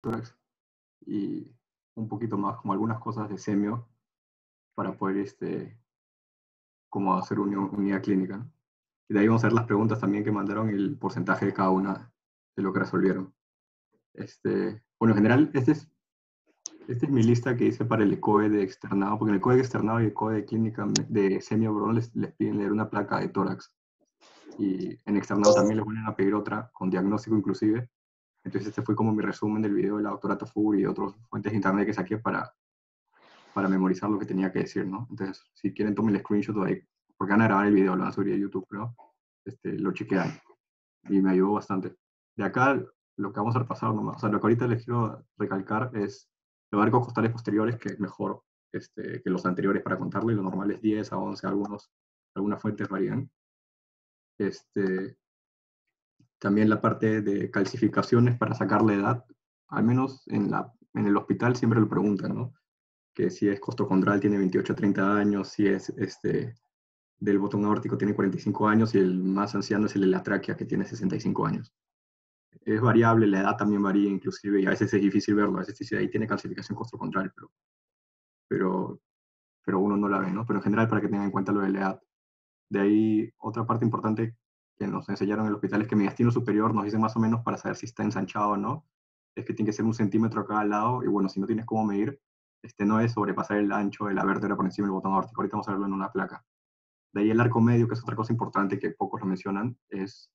tórax y un poquito más, como algunas cosas de semio para poder este, como hacer una unidad clínica. Y de ahí vamos a ver las preguntas también que mandaron y el porcentaje de cada una de lo que resolvieron. Este, bueno, en general, este es, esta es mi lista que hice para el ECOE de externado, porque en el ECOE de externado y el ECOE de clínica de semio les, les piden leer una placa de tórax. Y en externado también les vuelven a pedir otra, con diagnóstico inclusive. Entonces este fue como mi resumen del video de la doctora Tafur y otras fuentes de internet que saqué para, para memorizar lo que tenía que decir, ¿no? Entonces, si quieren, tomen el screenshot ahí, porque van a grabar el video, lo van a subir a YouTube, pero este, lo chequean. Y me ayudó bastante. De acá, lo que vamos a repasar nomás, o sea, lo que ahorita les quiero recalcar es los arcos costales posteriores, que es mejor este, que los anteriores para contarlo, y lo normal es 10 a 11, algunos, algunas fuentes varían. Este, también la parte de calcificaciones para sacar la edad, al menos en, la, en el hospital siempre lo preguntan, ¿no? Que si es costrocondral tiene 28 a 30 años, si es este, del botón aórtico tiene 45 años y el más anciano es el de la tráquea que tiene 65 años. Es variable, la edad también varía inclusive y a veces es difícil verlo, a veces dice ahí tiene calcificación costrocondral, pero, pero, pero uno no la ve, ¿no? Pero en general para que tengan en cuenta lo de la edad. De ahí otra parte importante que nos enseñaron en el hospital es que mediastino superior nos dice más o menos para saber si está ensanchado o no, es que tiene que ser un centímetro a cada lado, y bueno, si no tienes cómo medir, este no es sobrepasar el ancho de la vértebra por encima del botón aórtico, ahorita vamos a verlo en una placa. De ahí el arco medio, que es otra cosa importante que pocos lo mencionan, es,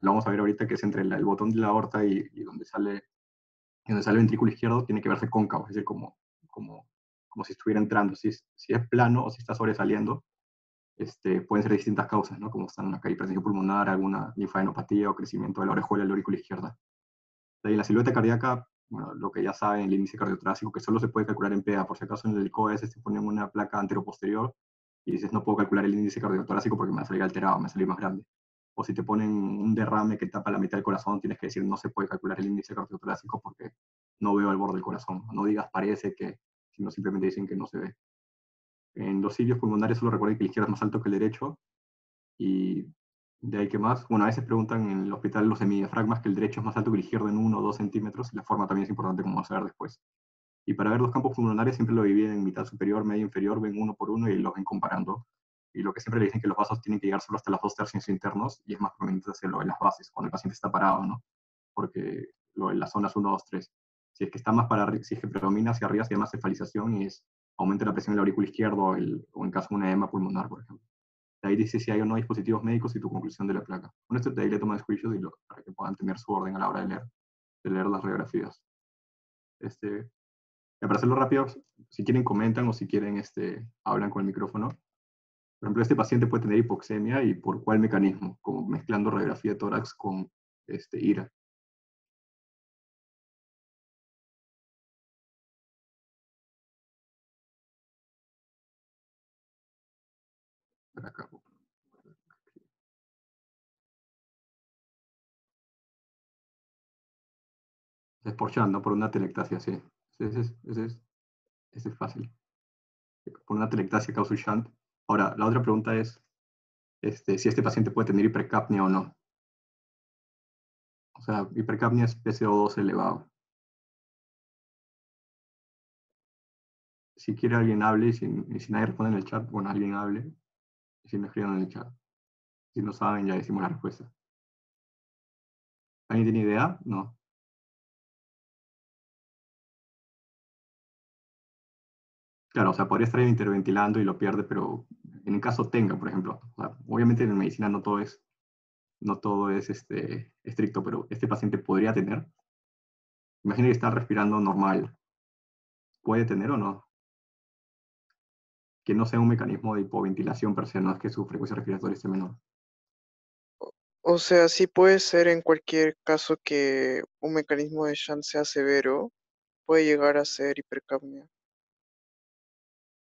lo vamos a ver ahorita, que es entre el botón de la aorta y, donde sale donde sale el ventrículo izquierdo, tiene que verse cóncavo, es decir, como, como, como si estuviera entrando. Si, si es plano o si está sobresaliendo, este, pueden ser distintas causas, ¿no? como están una hipertensión pulmonar, alguna linfadenopatía o crecimiento de la orejuela de la aurícula izquierda. De ahí la silueta cardíaca, bueno, lo que ya saben, el índice cardiotorácico, que solo se puede calcular en PA, por si acaso en el COES se ponen una placa anteroposterior y dices, no puedo calcular el índice cardiotorácico porque me va a salir alterado, me va a salir más grande. O si te ponen un derrame que tapa la mitad del corazón, tienes que decir, no se puede calcular el índice cardiotorácico porque no veo el borde del corazón. No digas parece que, sino simplemente dicen que no se ve. En los cilios pulmonares solo recuerden que el izquierdo es más alto que el derecho. Y de ahí que más, bueno, a veces preguntan en el hospital los hemidiafragmas que el derecho es más alto que el izquierdo en 1 o 2 centímetros, la forma también es importante como vamos a ver después. Y para ver los campos pulmonares siempre lo dividen en mitad superior, medio inferior, ven uno por uno y los ven comparando. Y lo que siempre le dicen que los vasos tienen que llegar solo hasta los dos tercios internos y es más conveniente hacerlo en las bases, cuando el paciente está parado, ¿no? Porque lo, en las zonas 1, 2, 3. Si es que está más para si es que predomina hacia arriba, se llama cefalización y es aumente la presión en la aurícula izquierda o, en caso de una edema pulmonar, por ejemplo. De ahí dice si hay o no dispositivos médicos y tu conclusión de la placa. Con esto de ahí le toman screenshots y para que puedan tener su orden a la hora de leer, de leer las radiografías. Este, para hacerlo rápido, si quieren comentan o si quieren este, hablan con el micrófono. Por ejemplo, este paciente puede tener hipoxemia y por cuál mecanismo, como mezclando radiografía de tórax con este, IRA. Es por una telectasia, sí. Ese es, ese es, es fácil. Por una telectasia causa shunt. Ahora, la otra pregunta es este, si este paciente puede tener hipercapnia o no. O sea, hipercapnia es PCO2 elevado. Si quiere alguien hable y si, si nadie responde en el chat, bueno, alguien hable y si me escriban en el chat. Si no saben, ya decimos la respuesta. ¿Alguien tiene idea? No. Claro, o sea, podría estar interventilando y lo pierde, pero en el caso tenga, por ejemplo, obviamente en medicina no todo es, no todo es este, estricto, pero este paciente podría tener. Imagina que está respirando normal. ¿Puede tener o no? Que no sea un mecanismo de hipoventilación per se, no es que su frecuencia respiratoria esté menor. O sea, sí puede ser en cualquier caso que un mecanismo de shunt sea severo, puede llegar a ser hipercapnia.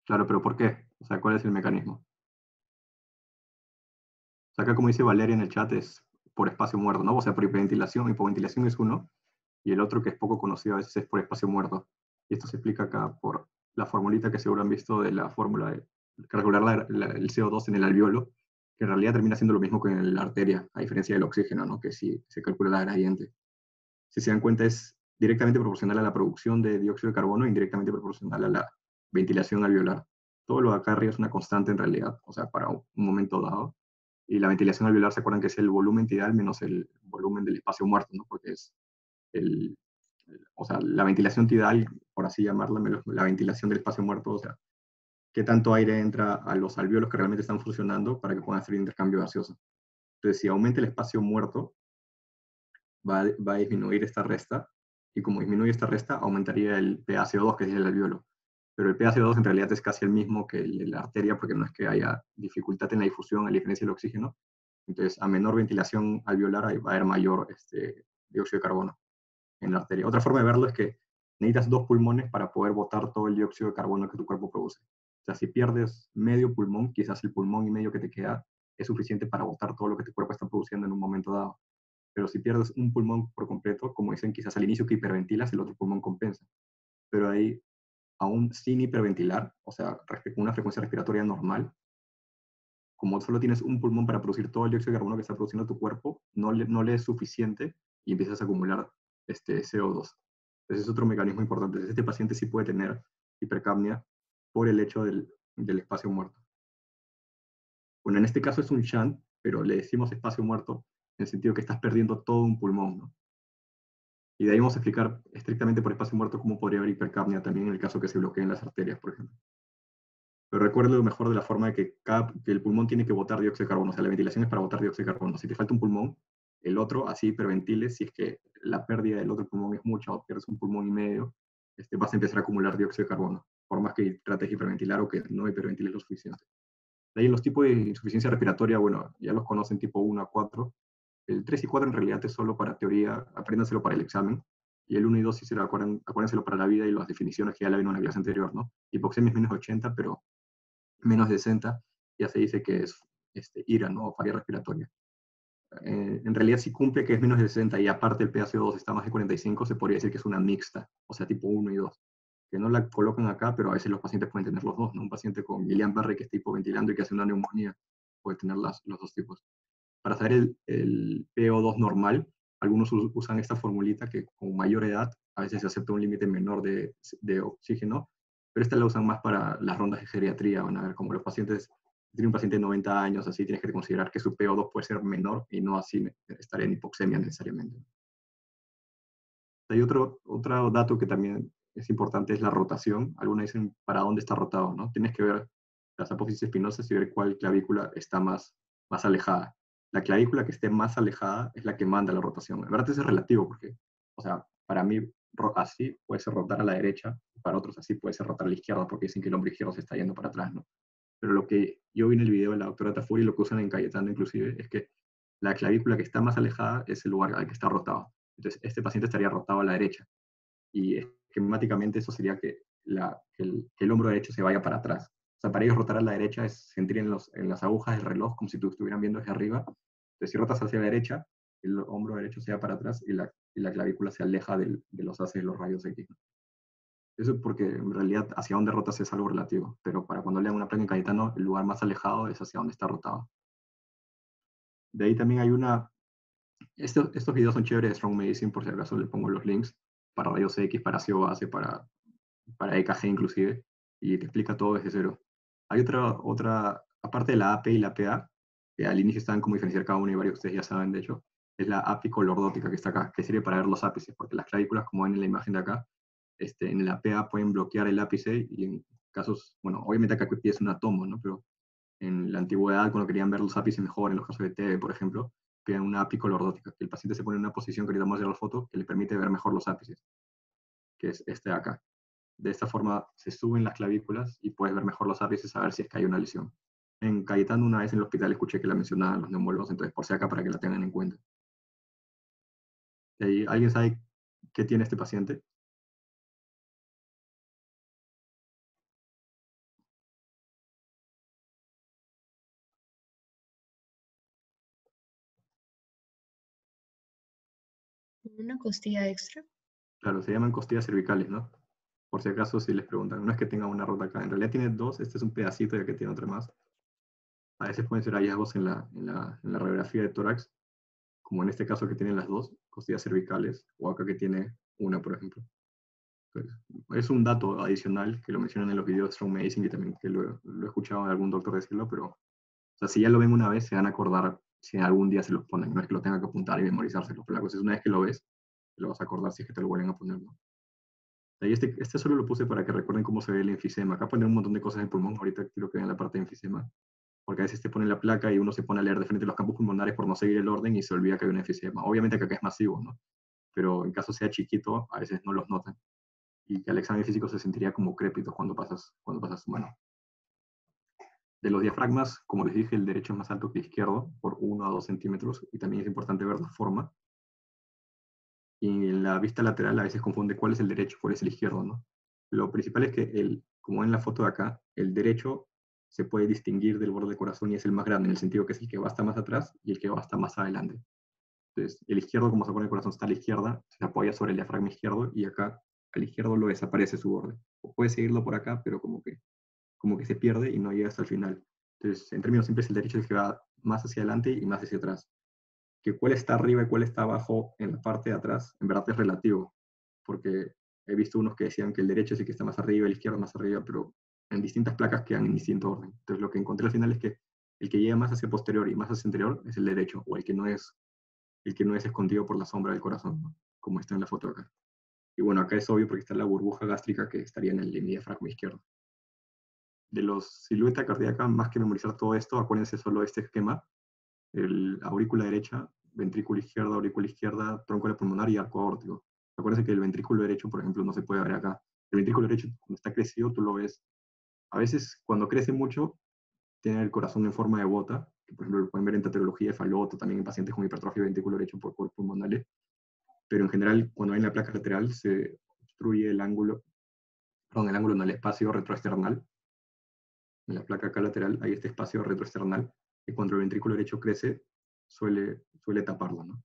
Claro, pero ¿por qué? O sea, ¿cuál es el mecanismo? Acá como dice Valeria en el chat es por espacio muerto, ¿no? O sea, por hiperventilación, hipoventilación es uno, y el otro que es poco conocido a veces es por espacio muerto. Y esto se explica acá por la formulita que seguro han visto de la fórmula de calcular el CO2 en el alveolo, que en realidad termina siendo lo mismo que en la arteria, a diferencia del oxígeno, ¿no? Que si se calcula la gradiente. Si se dan cuenta es directamente proporcional a la producción de dióxido de carbono e indirectamente proporcional a la ventilación alveolar. Todo lo de acá arriba es una constante en realidad, o sea, para un momento dado. Y la ventilación alveolar, ¿se acuerdan que es el volumen tidal menos el volumen del espacio muerto, ¿no? Porque es el, o sea, la ventilación tidal, por así llamarla, la ventilación del espacio muerto, o sea, qué tanto aire entra a los alveolos que realmente están funcionando para que puedan hacer intercambio gaseoso. Entonces, si aumenta el espacio muerto, va a, va a disminuir esta resta, y como disminuye esta resta, aumentaría el PaCO2, que es el alveolo. Pero el PaCO2 en realidad es casi el mismo que el, la arteria, porque no es que haya dificultad en la difusión a diferencia del oxígeno. Entonces, a menor ventilación alveolar va a haber mayor este, dióxido de carbono en la arteria. Otra forma de verlo es que necesitas dos pulmones para poder botar todo el dióxido de carbono que tu cuerpo produce. O sea, si pierdes medio pulmón, quizás el pulmón y medio que te queda es suficiente para botar todo lo que tu cuerpo está produciendo en un momento dado. Pero si pierdes un pulmón por completo, como dicen, quizás al inicio que hiperventilas, el otro pulmón compensa. Pero ahí, aún sin hiperventilar, o sea, con una frecuencia respiratoria normal, como solo tienes un pulmón para producir todo el dióxido de carbono que está produciendo tu cuerpo, no le, es suficiente y empiezas a acumular este CO2. Ese es otro mecanismo importante. Este paciente sí puede tener hipercapnia por el hecho del, del espacio muerto. Bueno, en este caso es un shunt, pero le decimos espacio muerto en el sentido que estás perdiendo todo un pulmón. ¿no? Y de ahí vamos a explicar estrictamente por espacio muerto cómo podría haber hipercapnia también en el caso que se bloqueen las arterias, por ejemplo. Pero recuerdo lo mejor de la forma de que, cada, que el pulmón tiene que botar dióxido de carbono. O sea, la ventilación es para botar dióxido de carbono. Si te falta un pulmón, el otro así hiperventiles, si es que la pérdida del otro pulmón es mucha o pierdes un pulmón y medio, este, vas a empezar a acumular dióxido de carbono, por más que trates de hiperventilar o que no hiperventiles lo suficiente. De ahí los tipos de insuficiencia respiratoria, bueno, ya los conocen tipo 1 a 4. El 3 y 4 en realidad es solo para teoría, apréndanselo para el examen. Y el 1 y 2 sí se lo acuerdan, acuérdenselo para la vida y las definiciones que ya la vino en la clase anterior, ¿no? Hipoxemia es menos 80, pero menos de 60 ya se dice que es este, IRA, ¿no? O falla respiratoria. Eh, en realidad si cumple que es menos de 60 y aparte el PaCO2 está más de 45, se podría decir que es una mixta, o sea, tipo 1 y 2. Que no la colocan acá, pero a veces los pacientes pueden tener los dos, ¿no? Un paciente con Guillain-Barré que está hipoventilando y que hace una neumonía puede tener las, los dos tipos. Para saber el, el PO2 normal, algunos usan esta formulita que con mayor edad a veces se acepta un límite menor de, de, oxígeno, pero esta la usan más para las rondas de geriatría, van a ver como los pacientes tiene un paciente de 90 años, así tienes que considerar que su PO2 puede ser menor y no así estar en hipoxemia necesariamente. Hay otro, otro dato que también es importante, es la rotación. Algunos dicen para dónde está rotado, ¿no? Tienes que ver las apófisis espinosas y ver cuál clavícula está más, más alejada. La clavícula que esté más alejada es la que manda la rotación. Verdad eso es relativo porque, o sea, para mí así puede ser rotar a la derecha, para otros así puede ser rotar a la izquierda porque dicen que el hombro izquierdo se está yendo para atrás, ¿no? pero lo que yo vi en el video de la doctora Tafuri, lo que usan en Cayetano inclusive, es que la clavícula que está más alejada es el lugar al que está rotado. Entonces, este paciente estaría rotado a la derecha. Y esquemáticamente eso sería el, que el, hombro derecho se vaya para atrás. Sea, para ellos rotar a la derecha es sentir en, los, en las agujas del reloj como si tú estuvieran viendo desde arriba. Entonces, si rotas hacia la derecha, el hombro derecho se va para atrás y la, y la clavícula se aleja del, de los haces de los rayos X. Eso es porque en realidad hacia dónde rotas es algo relativo, pero para cuando lean una placa en Cayetano, el lugar más alejado es hacia donde está rotado. De ahí también hay una... Estos videos son chéveres de Strong Medicine, por si acaso le pongo los links, para rayos X, para ácido base, para, para EKG inclusive, y te explica todo desde cero. Hay otra, otra, aparte de la AP y la PA, que al inicio estaban como diferenciar cada uno y varios de ustedes ya saben, de hecho, es la apicolordótica que está acá, que sirve para ver los ápices, porque las clavículas, como ven en la imagen de acá, este, en la PA pueden bloquear el ápice y en casos, bueno, obviamente acá es un átomo, ¿no? Pero en la antigüedad, cuando querían ver los ápices mejor, en los casos de TB, por ejemplo, piden una apicolordótica, que el paciente se pone en una posición que ahorita vamos a la foto, que le permite ver mejor los ápices, que es este de acá. De esta forma se suben las clavículas y puedes ver mejor los ápices a ver si es que hay una lesión. En Cayetano una vez en el hospital escuché que la mencionaban los neumólogos, entonces por si acá para que la tengan en cuenta. ¿Alguien sabe qué tiene este paciente? ¿Una costilla extra? Claro, se llaman costillas cervicales, ¿no? Por si acaso si les preguntan, no es que tenga una rota acá, en realidad tiene dos, este es un pedacito ya que tiene otra más. A veces pueden ser hallazgos en la, en la, en la radiografía de tórax, como en este caso que tienen las dos, costillas cervicales, o acá que tiene una, por ejemplo. Entonces, es un dato adicional que lo mencionan en los videos de Strong Medicine y también que lo, lo he escuchado de algún doctor decirlo, pero o sea, si ya lo ven una vez, se van a acordar si algún día se los ponen. No es que lo tenga que apuntar y memorizárselo, pero la cosa es una vez que lo ves, lo vas a acordar si es que te lo vuelven a poner, ¿no? Y este, este solo lo puse para que recuerden cómo se ve el enfisema. Acá ponen un montón de cosas en pulmón, ahorita quiero que vean la parte de enfisema, porque a veces te ponen la placa y uno se pone a leer de frente los campos pulmonares por no seguir el orden y se olvida que hay un enfisema. Obviamente que acá es masivo, ¿no? Pero en caso sea chiquito, a veces no los notan. Y que al examen físico se sentiría como crépito cuando pasas, cuando pasas mano. De los diafragmas, como les dije, el derecho es más alto que el izquierdo, por 1 a 2 centímetros, y también es importante ver la forma. Y en la vista lateral a veces confunde cuál es el derecho, cuál es el izquierdo, ¿no? Lo principal es que, el, como en la foto de acá, el derecho se puede distinguir del borde del corazón y es el más grande, en el sentido que es el que va hasta más atrás y el que va hasta más adelante. Entonces, el izquierdo, como se pone el corazón, está a la izquierda, se apoya sobre el diafragma izquierdo y acá al izquierdo lo desaparece su borde. O puede seguirlo por acá, pero como que como que se pierde y no llega hasta el final. Entonces, en términos simples, el derecho es el que va más hacia adelante y más hacia atrás. Que cuál está arriba y cuál está abajo en la parte de atrás, en verdad es relativo, porque he visto unos que decían que el derecho es el que está más arriba, el izquierdo más arriba, pero en distintas placas quedan en distinto orden. Entonces, lo que encontré al final es que el que llega más hacia posterior y más hacia anterior es el derecho, o el que no es, el que no es escondido por la sombra del corazón, como está en la foto acá. Y bueno, acá es obvio porque está la burbuja gástrica que estaría en el diafragma izquierdo de los silueta cardíaca, más que memorizar todo esto, acuérdense solo este esquema, el aurícula derecha, ventrículo izquierda, aurícula izquierda, tronco pulmonar y arco aórtico. Acuérdense que el ventrículo derecho, por ejemplo, no se puede ver acá. El ventrículo derecho, cuando está crecido, tú lo ves. A veces, cuando crece mucho, tiene el corazón en forma de bota, que por ejemplo lo pueden ver en taterología de faloto, también en pacientes con hipertrofia de ventrículo derecho por, por pulmonales. Pero en general, cuando hay la placa lateral, se obstruye el ángulo, perdón, el ángulo en el espacio retroesternal, en la placa acá lateral hay este espacio retroesternal que cuando el ventrículo derecho crece suele, suele taparlo. ¿no?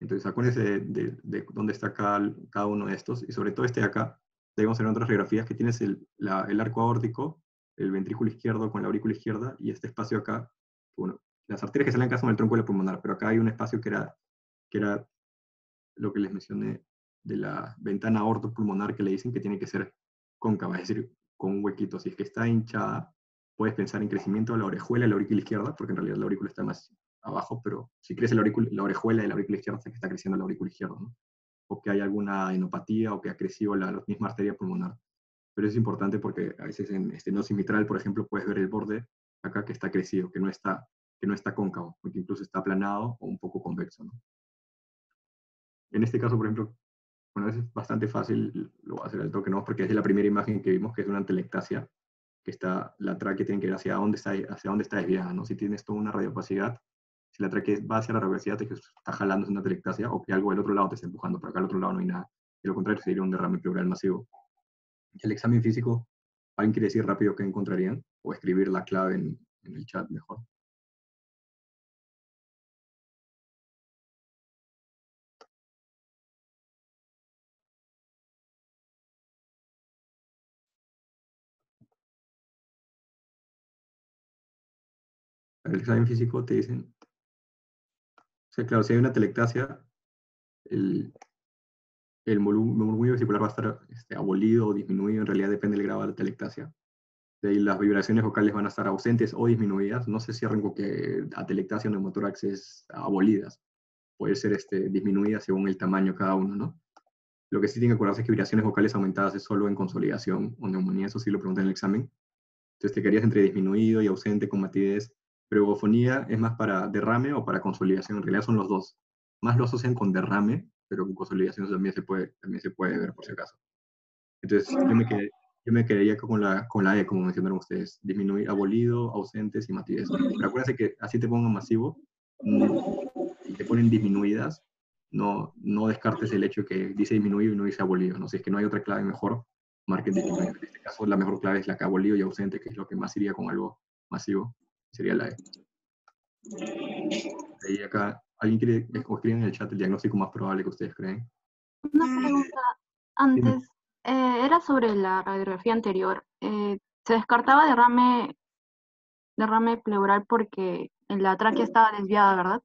Entonces acuérdense de, de, dónde está cada, cada, uno de estos y sobre todo este de acá, debemos tener otras radiografías que tienes el, el arco aórtico, el ventrículo izquierdo con la aurícula izquierda y este espacio acá, bueno, las arterias que salen acá son el tronco pulmonar, pero acá hay un espacio que era, que era lo que les mencioné de la ventana pulmonar que le dicen que tiene que ser cóncava, es decir, con un huequito. Si es que está hinchada, puedes pensar en crecimiento de la orejuela y la aurícula izquierda, porque en realidad la aurícula está más abajo, pero si crece la, la orejuela y la aurícula izquierda, es que está creciendo la aurícula izquierda, ¿no? O que hay alguna enopatía o que ha crecido la, misma arteria pulmonar. Pero eso es importante porque a veces en estenosis mitral, por ejemplo, puedes ver el borde acá que está crecido, que no está, que no está cóncavo, porque incluso está aplanado o un poco convexo, ¿no? En este caso, por ejemplo, bueno, es bastante fácil, lo voy a hacer al toque, ¿no? Porque es la primera imagen que vimos, que es una antelectasia, que está, la tráquea tiene que ir hacia dónde está, hacia dónde está desviada, ¿no? Si tienes toda una radiopacidad, si la tráquea va hacia la radiopacidad, es que está jalando una antelectasia, o que algo del otro lado te está empujando, pero acá al otro lado no hay nada. De lo contrario, sería un derrame pleural masivo. El examen físico, ¿alguien quiere decir rápido qué encontrarían? O escribir la clave en el chat mejor. El examen físico te dicen, o sea, claro, si hay una telectasia, el, el murmullo vesicular va a estar este, abolido o disminuido, en realidad depende del grado de la telectasia. De ahí las vibraciones vocales van a estar ausentes o disminuidas, no se cierran con que atelectasia o neumotórax es abolidas, puede ser este, disminuida según el tamaño cada uno, ¿no? Lo que sí tiene que acordarse es que vibraciones vocales aumentadas es solo en consolidación o neumonía, eso sí lo pregunté en el examen. Entonces te quedarías entre disminuido y ausente con matidez pero eufofonía es más para derrame o para consolidación. En realidad son los dos. Más lo asocian con derrame, pero con consolidación también se puede, también se puede ver por si acaso. Entonces, yo me, quedé, yo me quedaría con la, con la E, como mencionaron ustedes. Disminuir, abolido, ausentes y matidez. Pero acuérdense que así te pongan masivo y te ponen disminuidas, no, no descartes el hecho que dice disminuido y no dice abolido. ¿no? Si es que no hay otra clave mejor, marquen disminuido. En este caso, la mejor clave es la que abolido y ausente, que es lo que más iría con algo masivo sería la E. Y acá, ¿alguien quiere escoger en el chat el diagnóstico más probable que ustedes creen? Una pregunta antes. Eh, era sobre la radiografía anterior. Eh, se descartaba derrame, derrame pleural porque la tráquea estaba desviada, ¿verdad?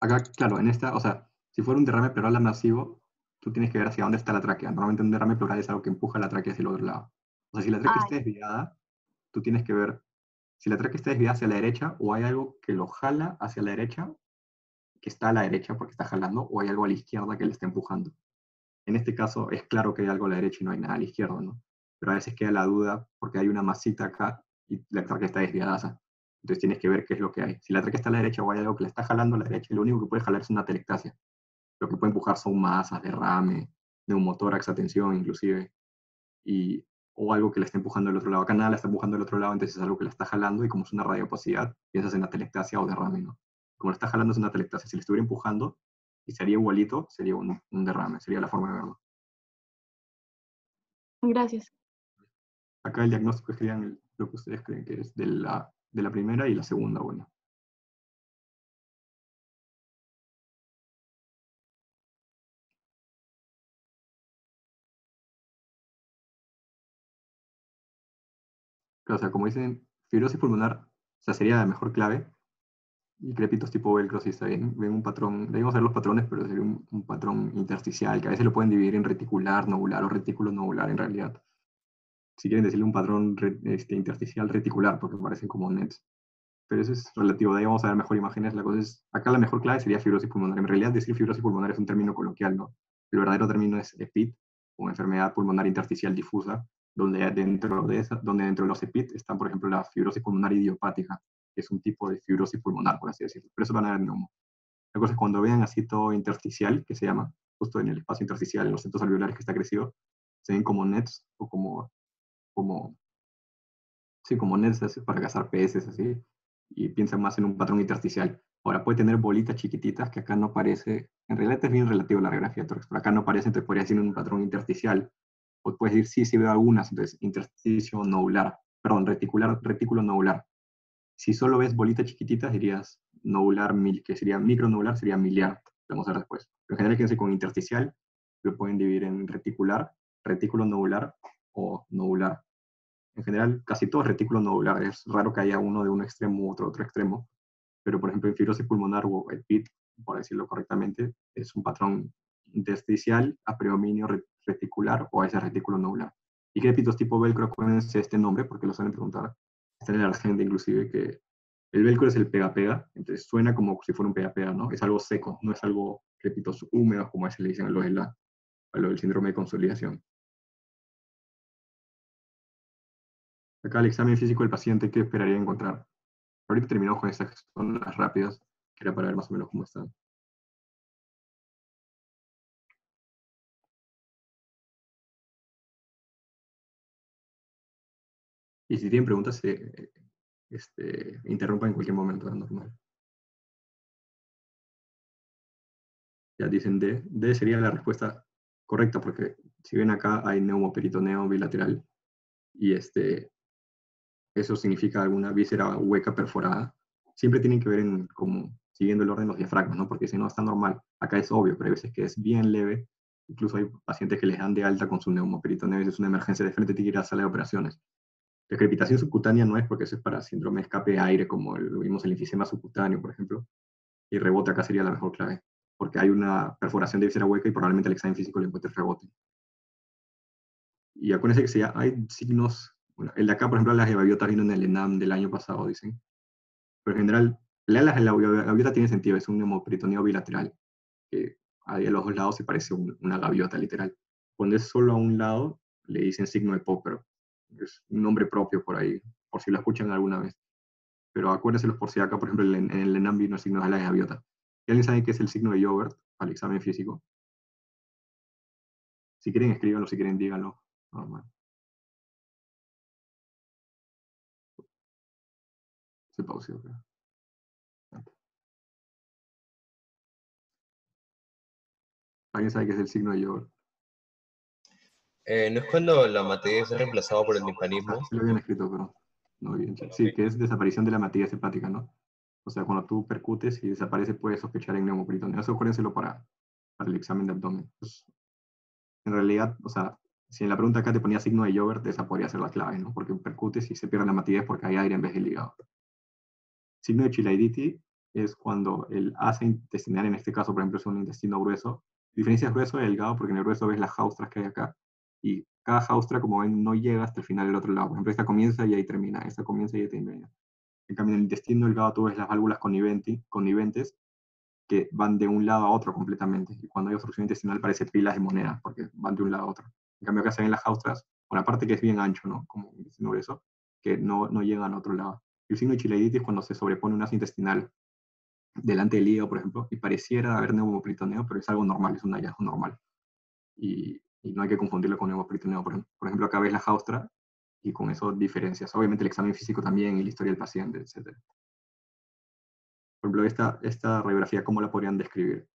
Acá, claro, en esta, o sea, si fuera un derrame pleural masivo, tú tienes que ver hacia dónde está la tráquea. Normalmente un derrame pleural es algo que empuja la tráquea hacia el otro lado. O sea, si la tráquea Ah, está desviada, tú tienes que ver si la tráquea está desviada hacia la derecha o hay algo que lo jala hacia la derecha, que está a la derecha porque está jalando, o hay algo a la izquierda que le está empujando. En este caso es claro que hay algo a la derecha y no hay nada a la izquierda, ¿no? Pero a veces queda la duda porque hay una masita acá y la tráquea está desviada. Entonces tienes que ver qué es lo que hay. Si la tráquea está a la derecha o hay algo que la está jalando a la derecha, lo único que puede jalar es una telectasia. Lo que puede empujar son masas, derrame, neumotórax, atención inclusive, y, o algo que la está empujando del otro lado. Acá nada la está empujando del otro lado, entonces es algo que la está jalando y como es una radiopacidad, piensas en la o derrame, ¿no? Como la está jalando es una telectasia. Si le estuviera empujando y sería igualito, sería un, un derrame, sería la forma de verlo. Gracias. Acá el diagnóstico es que lo que ustedes creen que es de la, de la primera y la segunda, bueno. O sea, como dicen, fibrosis pulmonar, o sería la mejor clave. Y crépitos tipo velcro, si está bien. Ven un patrón, debemos ver los patrones, pero sería un, patrón intersticial, que a veces lo pueden dividir en reticular, nodular o retículo nodular en realidad. Si quieren decirle un patrón este, intersticial reticular, porque parecen como nets. Pero eso es relativo, de ahí vamos a ver mejor imágenes. La cosa es, acá la mejor clave sería fibrosis pulmonar. En realidad decir fibrosis pulmonar es un término coloquial, ¿no? El verdadero término es EPIT, o enfermedad pulmonar intersticial difusa, donde dentro de, esa, donde dentro de los EPIT están, por ejemplo, la fibrosis pulmonar idiopática, que es un tipo de fibrosis pulmonar, por así decirlo. Pero eso van a ver neumo. La cosa es cuando vean así todo intersticial, que se llama, justo en el espacio intersticial, en los centros alveolares que está crecido, se ven como nets o como, como, sí, como nets para cazar peces, así, y piensan más en un patrón intersticial. Ahora puede tener bolitas chiquititas que acá no parece, en realidad es bien relativo a la radiografía tórax, pero acá no aparece, entonces podría decir un patrón intersticial. Puedes decir, sí, sí veo algunas, entonces intersticio nodular, perdón, reticular, retículo nodular. Si solo ves bolitas chiquititas, dirías nodular, que sería micronodular, sería miliar. Vamos a ver después. Pero en general, quédense con intersticial, lo pueden dividir en reticular, retículo nodular o nodular. En general, casi todo es retículo nodular. Es raro que haya uno de un extremo u otro otro extremo. Pero, por ejemplo, en fibrosis pulmonar o EPIT, por decirlo correctamente, es un patrón intersticial a predominio re- reticular o a ese retículo nodular. Y crépitos tipo velcro, acuérdense de este nombre porque lo suelen preguntar. Está en el argente inclusive que el velcro es el pega-pega, entonces suena como si fuera un pega-pega, ¿no? Es algo seco, no es algo crépitos húmedos como a veces le dicen a lo, de la, a del síndrome de consolidación. Acá el examen físico del paciente, ¿qué esperaría encontrar? Ahorita terminamos con estas las rápidas, que era para ver más o menos cómo están. Y si tienen preguntas, eh, este, interrumpan en cualquier momento, es normal. Ya dicen D. D sería la respuesta correcta, porque si ven acá hay neumoperitoneo bilateral y este, eso significa alguna víscera hueca perforada. Siempre tienen que ver en, como siguiendo el orden de los diafragmas, ¿no? Porque si no está normal. Acá es obvio, pero hay veces que es bien leve. Incluso hay pacientes que les dan de alta con su neumoperitoneo y es una emergencia de frente, tiene que la sala de operaciones. La crepitación subcutánea no es porque eso es para síndrome de escape de aire, como lo vimos en el enfisema subcutáneo, por ejemplo. Y rebote acá sería la mejor clave, porque hay una perforación de víscera hueca y probablemente el examen físico le encuentre rebote. Y acuérdense que si hay signos, el de acá, por ejemplo, las gaviotas vino en el ENAM del año pasado, dicen. Pero en general, la de la gaviota tiene sentido, es un neumoperitoneo bilateral, que a los dos lados se parece un, una gaviota, literal. Cuando es solo a un lado, le dicen signo de. Es un nombre propio por ahí, por si lo escuchan alguna vez. Pero acuérdense por si acá, por ejemplo, en, el ENAM vino el signo de la gaviota. ¿Y alguien sabe qué es el signo de yogurt al examen físico? Si quieren, escríbanlo, si quieren, díganlo. Normal. Se pausó, creo. ¿Alguien sabe qué es el signo de yogurt? Eh, ¿No es cuando la materia es reemplazada por el mecanismo? Ah, sí lo habían escrito, pero no bien. Sí, que es desaparición de la materia hepática, ¿no? O sea, cuando tú percutes y desaparece, puedes sospechar en neumoperitoneo. Eso acuérdenselo para, para el examen de abdomen. Pues, en realidad, o sea, si en la pregunta acá te ponía signo de yogurt, esa podría ser la clave, ¿no? Porque percutes y se pierde la materia es porque hay aire en vez del hígado. Signo de Chilaiditi es cuando el asa intestinal, en este caso, por ejemplo, es un intestino grueso, diferencia grueso y delgado porque en el grueso ves las jaustras que hay acá y cada jaustra, como ven, no llega hasta el final del otro lado. Por ejemplo, esta comienza y ahí termina, esta comienza y ahí termina. En cambio, en el intestino delgado tú ves las válvulas conniventes que van de un lado a otro completamente. Y cuando hay obstrucción intestinal parece pilas de moneda, porque van de un lado a otro. En cambio, acá se ven las jaustras, con la parte que es bien ancho, ¿no? Como un intestino grueso, que no, no llegan a otro lado. El signo de chileiditis es cuando se sobrepone un ácido intestinal delante del hígado, por ejemplo, y pareciera haber neumoperitoneo, pero es algo normal, es un hallazgo normal. Y, y no hay que confundirlo con neumoperitoneo. Por, por ejemplo, acá ves la jaustra y con eso diferencias. Obviamente el examen físico también y la historia del paciente, etc. Por ejemplo, esta, esta radiografía, ¿cómo la podrían describir?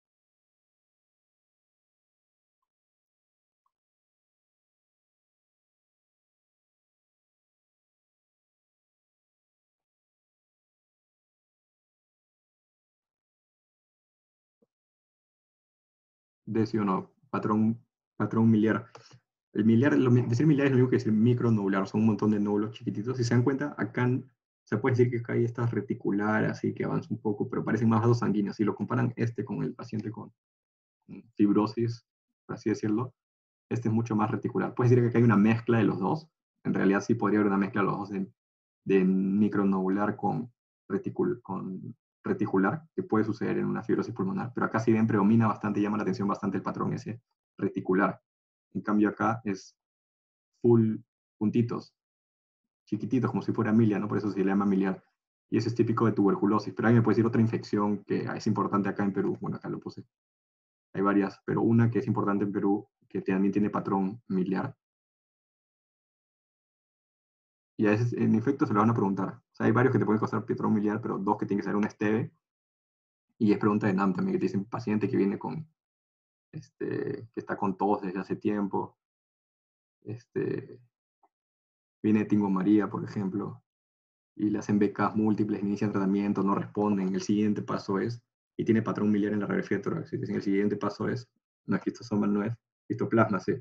de o no, patrón, patrón miliar. El miliar, lo, decir miliar es lo mismo que decir micronodular, son un montón de nódulos chiquititos. Si se dan cuenta, acá se puede decir que acá hay estas reticulares, así que avanza un poco, pero parecen más vasos sanguíneos. Si lo comparan este con el paciente con fibrosis, por así decirlo, este es mucho más reticular. Puedes decir que acá hay una mezcla de los dos. En realidad sí podría haber una mezcla de los dos de, de micronodular con, reticul, con reticular, que puede suceder en una fibrosis pulmonar, pero acá si bien predomina bastante, llama la atención bastante el patrón ese reticular. En cambio acá es full puntitos, chiquititos, como si fuera milia, ¿no? Por eso se le llama miliar. Y eso es típico de tuberculosis. Pero ahí me puede decir otra infección que es importante acá en Perú. Bueno, acá lo puse. Hay varias, pero una que es importante en Perú, que también tiene patrón miliar. Y a veces en efecto se lo van a preguntar. O sea, hay varios que te pueden causar patrón miliar, pero dos que tienen que ser un esteve. Y es pregunta de NAM también, que te dicen paciente que viene con, este, que está con tos desde hace tiempo. Este, viene Tingo María, por ejemplo, y le hacen becas múltiples, inician tratamiento, no responden. El siguiente paso es, y tiene patrón miliar en la radiografía tórax, y dicen el siguiente paso es, no es histosoma, no es histoplasma, sí.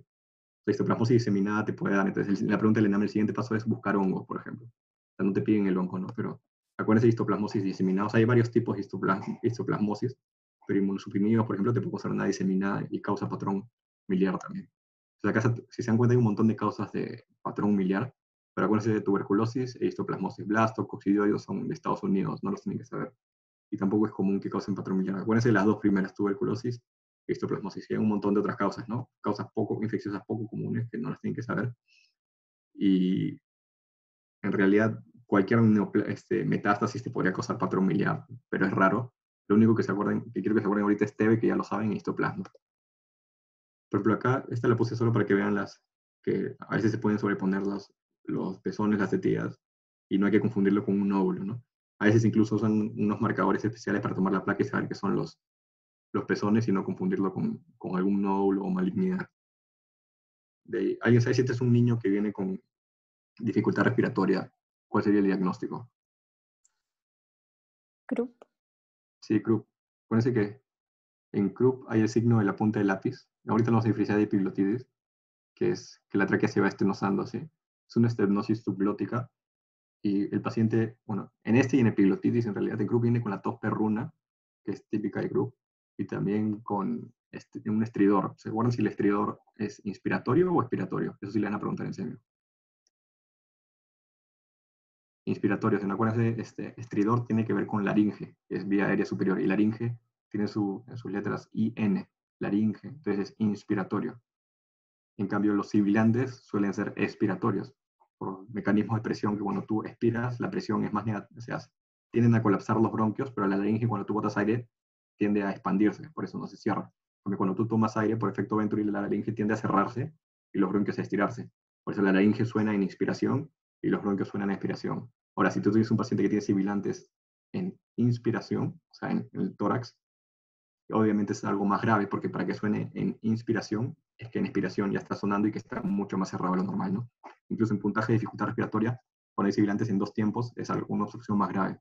La histoplasmosis diseminada te puede dar. Entonces, la pregunta del el siguiente paso es buscar hongos, por ejemplo. O sea, no te piden el hongo, ¿no? Pero acuérdense de histoplasmosis diseminada. O sea, hay varios tipos de histoplasmosis pero inmunosuprimidos, por ejemplo, te puede causar una diseminada y causa patrón miliar también. O sea, si se dan cuenta, hay un montón de causas de patrón miliar, pero acuérdense de tuberculosis e histoplasmosis. Blasto, coccidioides son de Estados Unidos, no los tienen que saber. Y tampoco es común que causen patrón miliar. Acuérdense de las dos primeras, tuberculosis e histoplasmosis. Y hay un montón de otras causas, ¿no? Causas poco infecciosas, poco comunes, que no las tienen que saber. Y en realidad, cualquier este, metástasis te podría causar patrón miliar, pero es raro. Lo único que, se acuerden, que quiero que se acuerden ahorita es TB, que ya lo saben, y histoplasma. Por ejemplo, acá, esta la puse solo para que vean las, que a veces se pueden sobreponer los, los pezones, las tetillas, y no hay que confundirlo con un óvulo, ¿no? A veces incluso usan unos marcadores especiales para tomar la placa y saber que son los, los pezones y no confundirlo con, con algún nódulo o malignidad. De ¿Alguien sabe si este es un niño que viene con dificultad respiratoria? ¿Cuál sería el diagnóstico? Croup. Sí, Krupp. Acuérdense que en Krupp hay el signo de la punta del lápiz. Ahorita lo vamos a diferenciar de epiglotitis, que es que la tráquea se va estenosando. Es una estenosis subglótica y el paciente, bueno, en este y en epiglotitis en realidad en Krupp viene con la tos perruna, que es típica de Krupp, y también con este, un estridor. ¿Se acuerdan si el estridor es inspiratorio o expiratorio? Eso sí le van a preguntar en serio inspiratorios. En acuérdense, este estridor tiene que ver con laringe, es vía aérea superior, y laringe tiene su, sus letras IN, laringe, entonces es inspiratorio. En cambio, los sibilantes suelen ser expiratorios, por mecanismos de presión que cuando tú expiras, la presión es más negativa, o sea, tienden a colapsar los bronquios, pero la laringe cuando tú botas aire tiende a expandirse, por eso no se cierra. Porque cuando tú tomas aire, por efecto ventril, la laringe tiende a cerrarse y los bronquios a estirarse. Por eso la laringe suena en inspiración y los bronquios suenan a expiración. Ahora, si tú tienes un paciente que tiene sibilantes en inspiración, o sea, en, el tórax, obviamente es algo más grave, porque para que suene en inspiración, es que en expiración ya está sonando y que está mucho más cerrado de lo normal, ¿no? Incluso en puntaje de dificultad respiratoria, cuando hay sibilantes en dos tiempos, es una obstrucción más grave.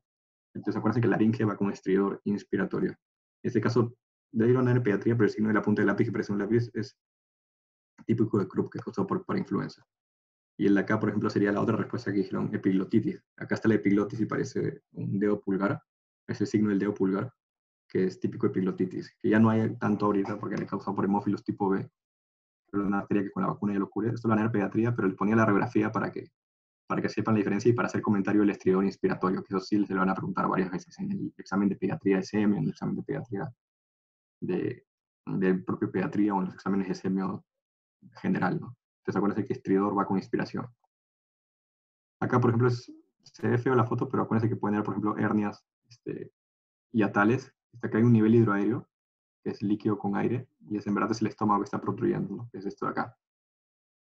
Entonces, acuérdense que la laringe va con estridor inspiratorio. En este caso, de ir a una pediatría, pero el signo de la punta del lápiz que parece un lápiz es típico de Krupp que es causado por, por influenza. Y el de acá, por ejemplo, sería la otra respuesta que dijeron, epiglotitis. Acá está la epiglotis y parece un dedo pulgar, es el signo del dedo pulgar. que es típico de epiglotitis, que ya no hay tanto ahorita porque le causado por hemófilos tipo B, pero una bacteria que con la vacuna ya lo cure. Esto lo van a ver pediatría, pero le ponía la radiografía para que, para que sepan la diferencia y para hacer comentario del estridor inspiratorio, que eso sí se lo van a preguntar varias veces en el examen de pediatría de SM, en el examen de pediatría de, del propio pediatría o en los exámenes de semio general, ¿no? Entonces acuérdense que estridor va con inspiración. Acá, por ejemplo, es, se ve feo la foto, pero acuérdense que pueden haber, por ejemplo, hernias este, hiatales. Este, acá hay un nivel hidroaéreo, que es líquido con aire, y es en verdad es el estómago que está protruyendo, ¿no? es esto de acá.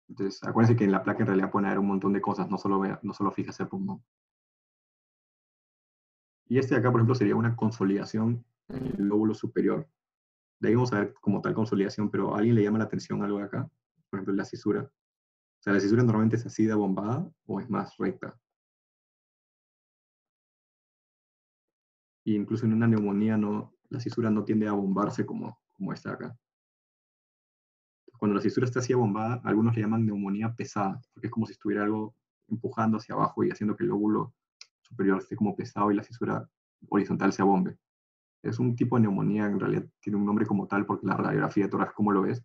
Entonces, acuérdense que en la placa en realidad pueden haber un montón de cosas, no solo, no solo fijas el pulmón. Y este de acá, por ejemplo, sería una consolidación en el lóbulo superior. De ahí vamos a ver como tal consolidación, pero ¿a alguien le llama la atención algo de acá? Por ejemplo, la cisura. O sea, la cisura normalmente es así de bombada o es más recta. Y incluso en una neumonía no, la cisura no tiende a bombarse como, como esta acá. Cuando la cisura está así abombada, algunos le llaman neumonía pesada, porque es como si estuviera algo empujando hacia abajo y haciendo que el lóbulo superior esté como pesado y la cisura horizontal se abombe. Es un tipo de neumonía, en realidad tiene un nombre como tal porque la radiografía de tórax, como lo ves,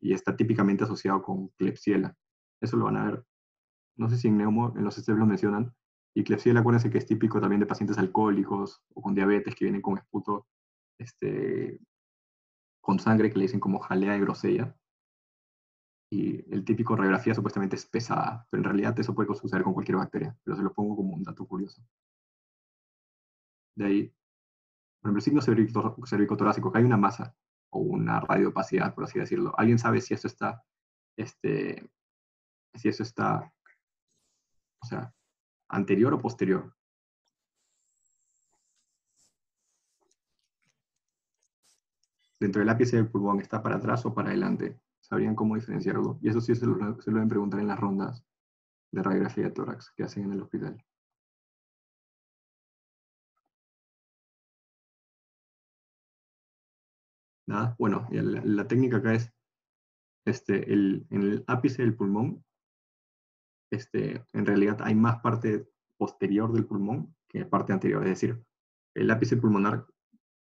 y está típicamente asociado con Klebsiella. Eso lo van a ver, no sé si en neumo, en los estudios lo mencionan, y Klebsiella, acuérdense que es típico también de pacientes alcohólicos o con diabetes que vienen con esputo este, con sangre que le dicen como jalea de grosella. Y el típico radiografía supuestamente es pesada, pero en realidad eso puede suceder con cualquier bacteria, pero se lo pongo como un dato curioso. De ahí, por ejemplo, el signo cervico- cervicotorácico, que hay una masa o una radiopacidad, por así decirlo. ¿Alguien sabe si eso está, este, si eso está, o sea, anterior o posterior? Dentro del ápice del pulmón, ¿está para atrás o para adelante? ¿Sabrían cómo diferenciarlo? Y eso sí se lo, se lo deben preguntar en las rondas de radiografía de tórax que hacen en el hospital. Bueno, la, técnica acá es, este, el, en el ápice del pulmón, este, en realidad hay más parte posterior del pulmón que parte anterior, es decir, el ápice pulmonar,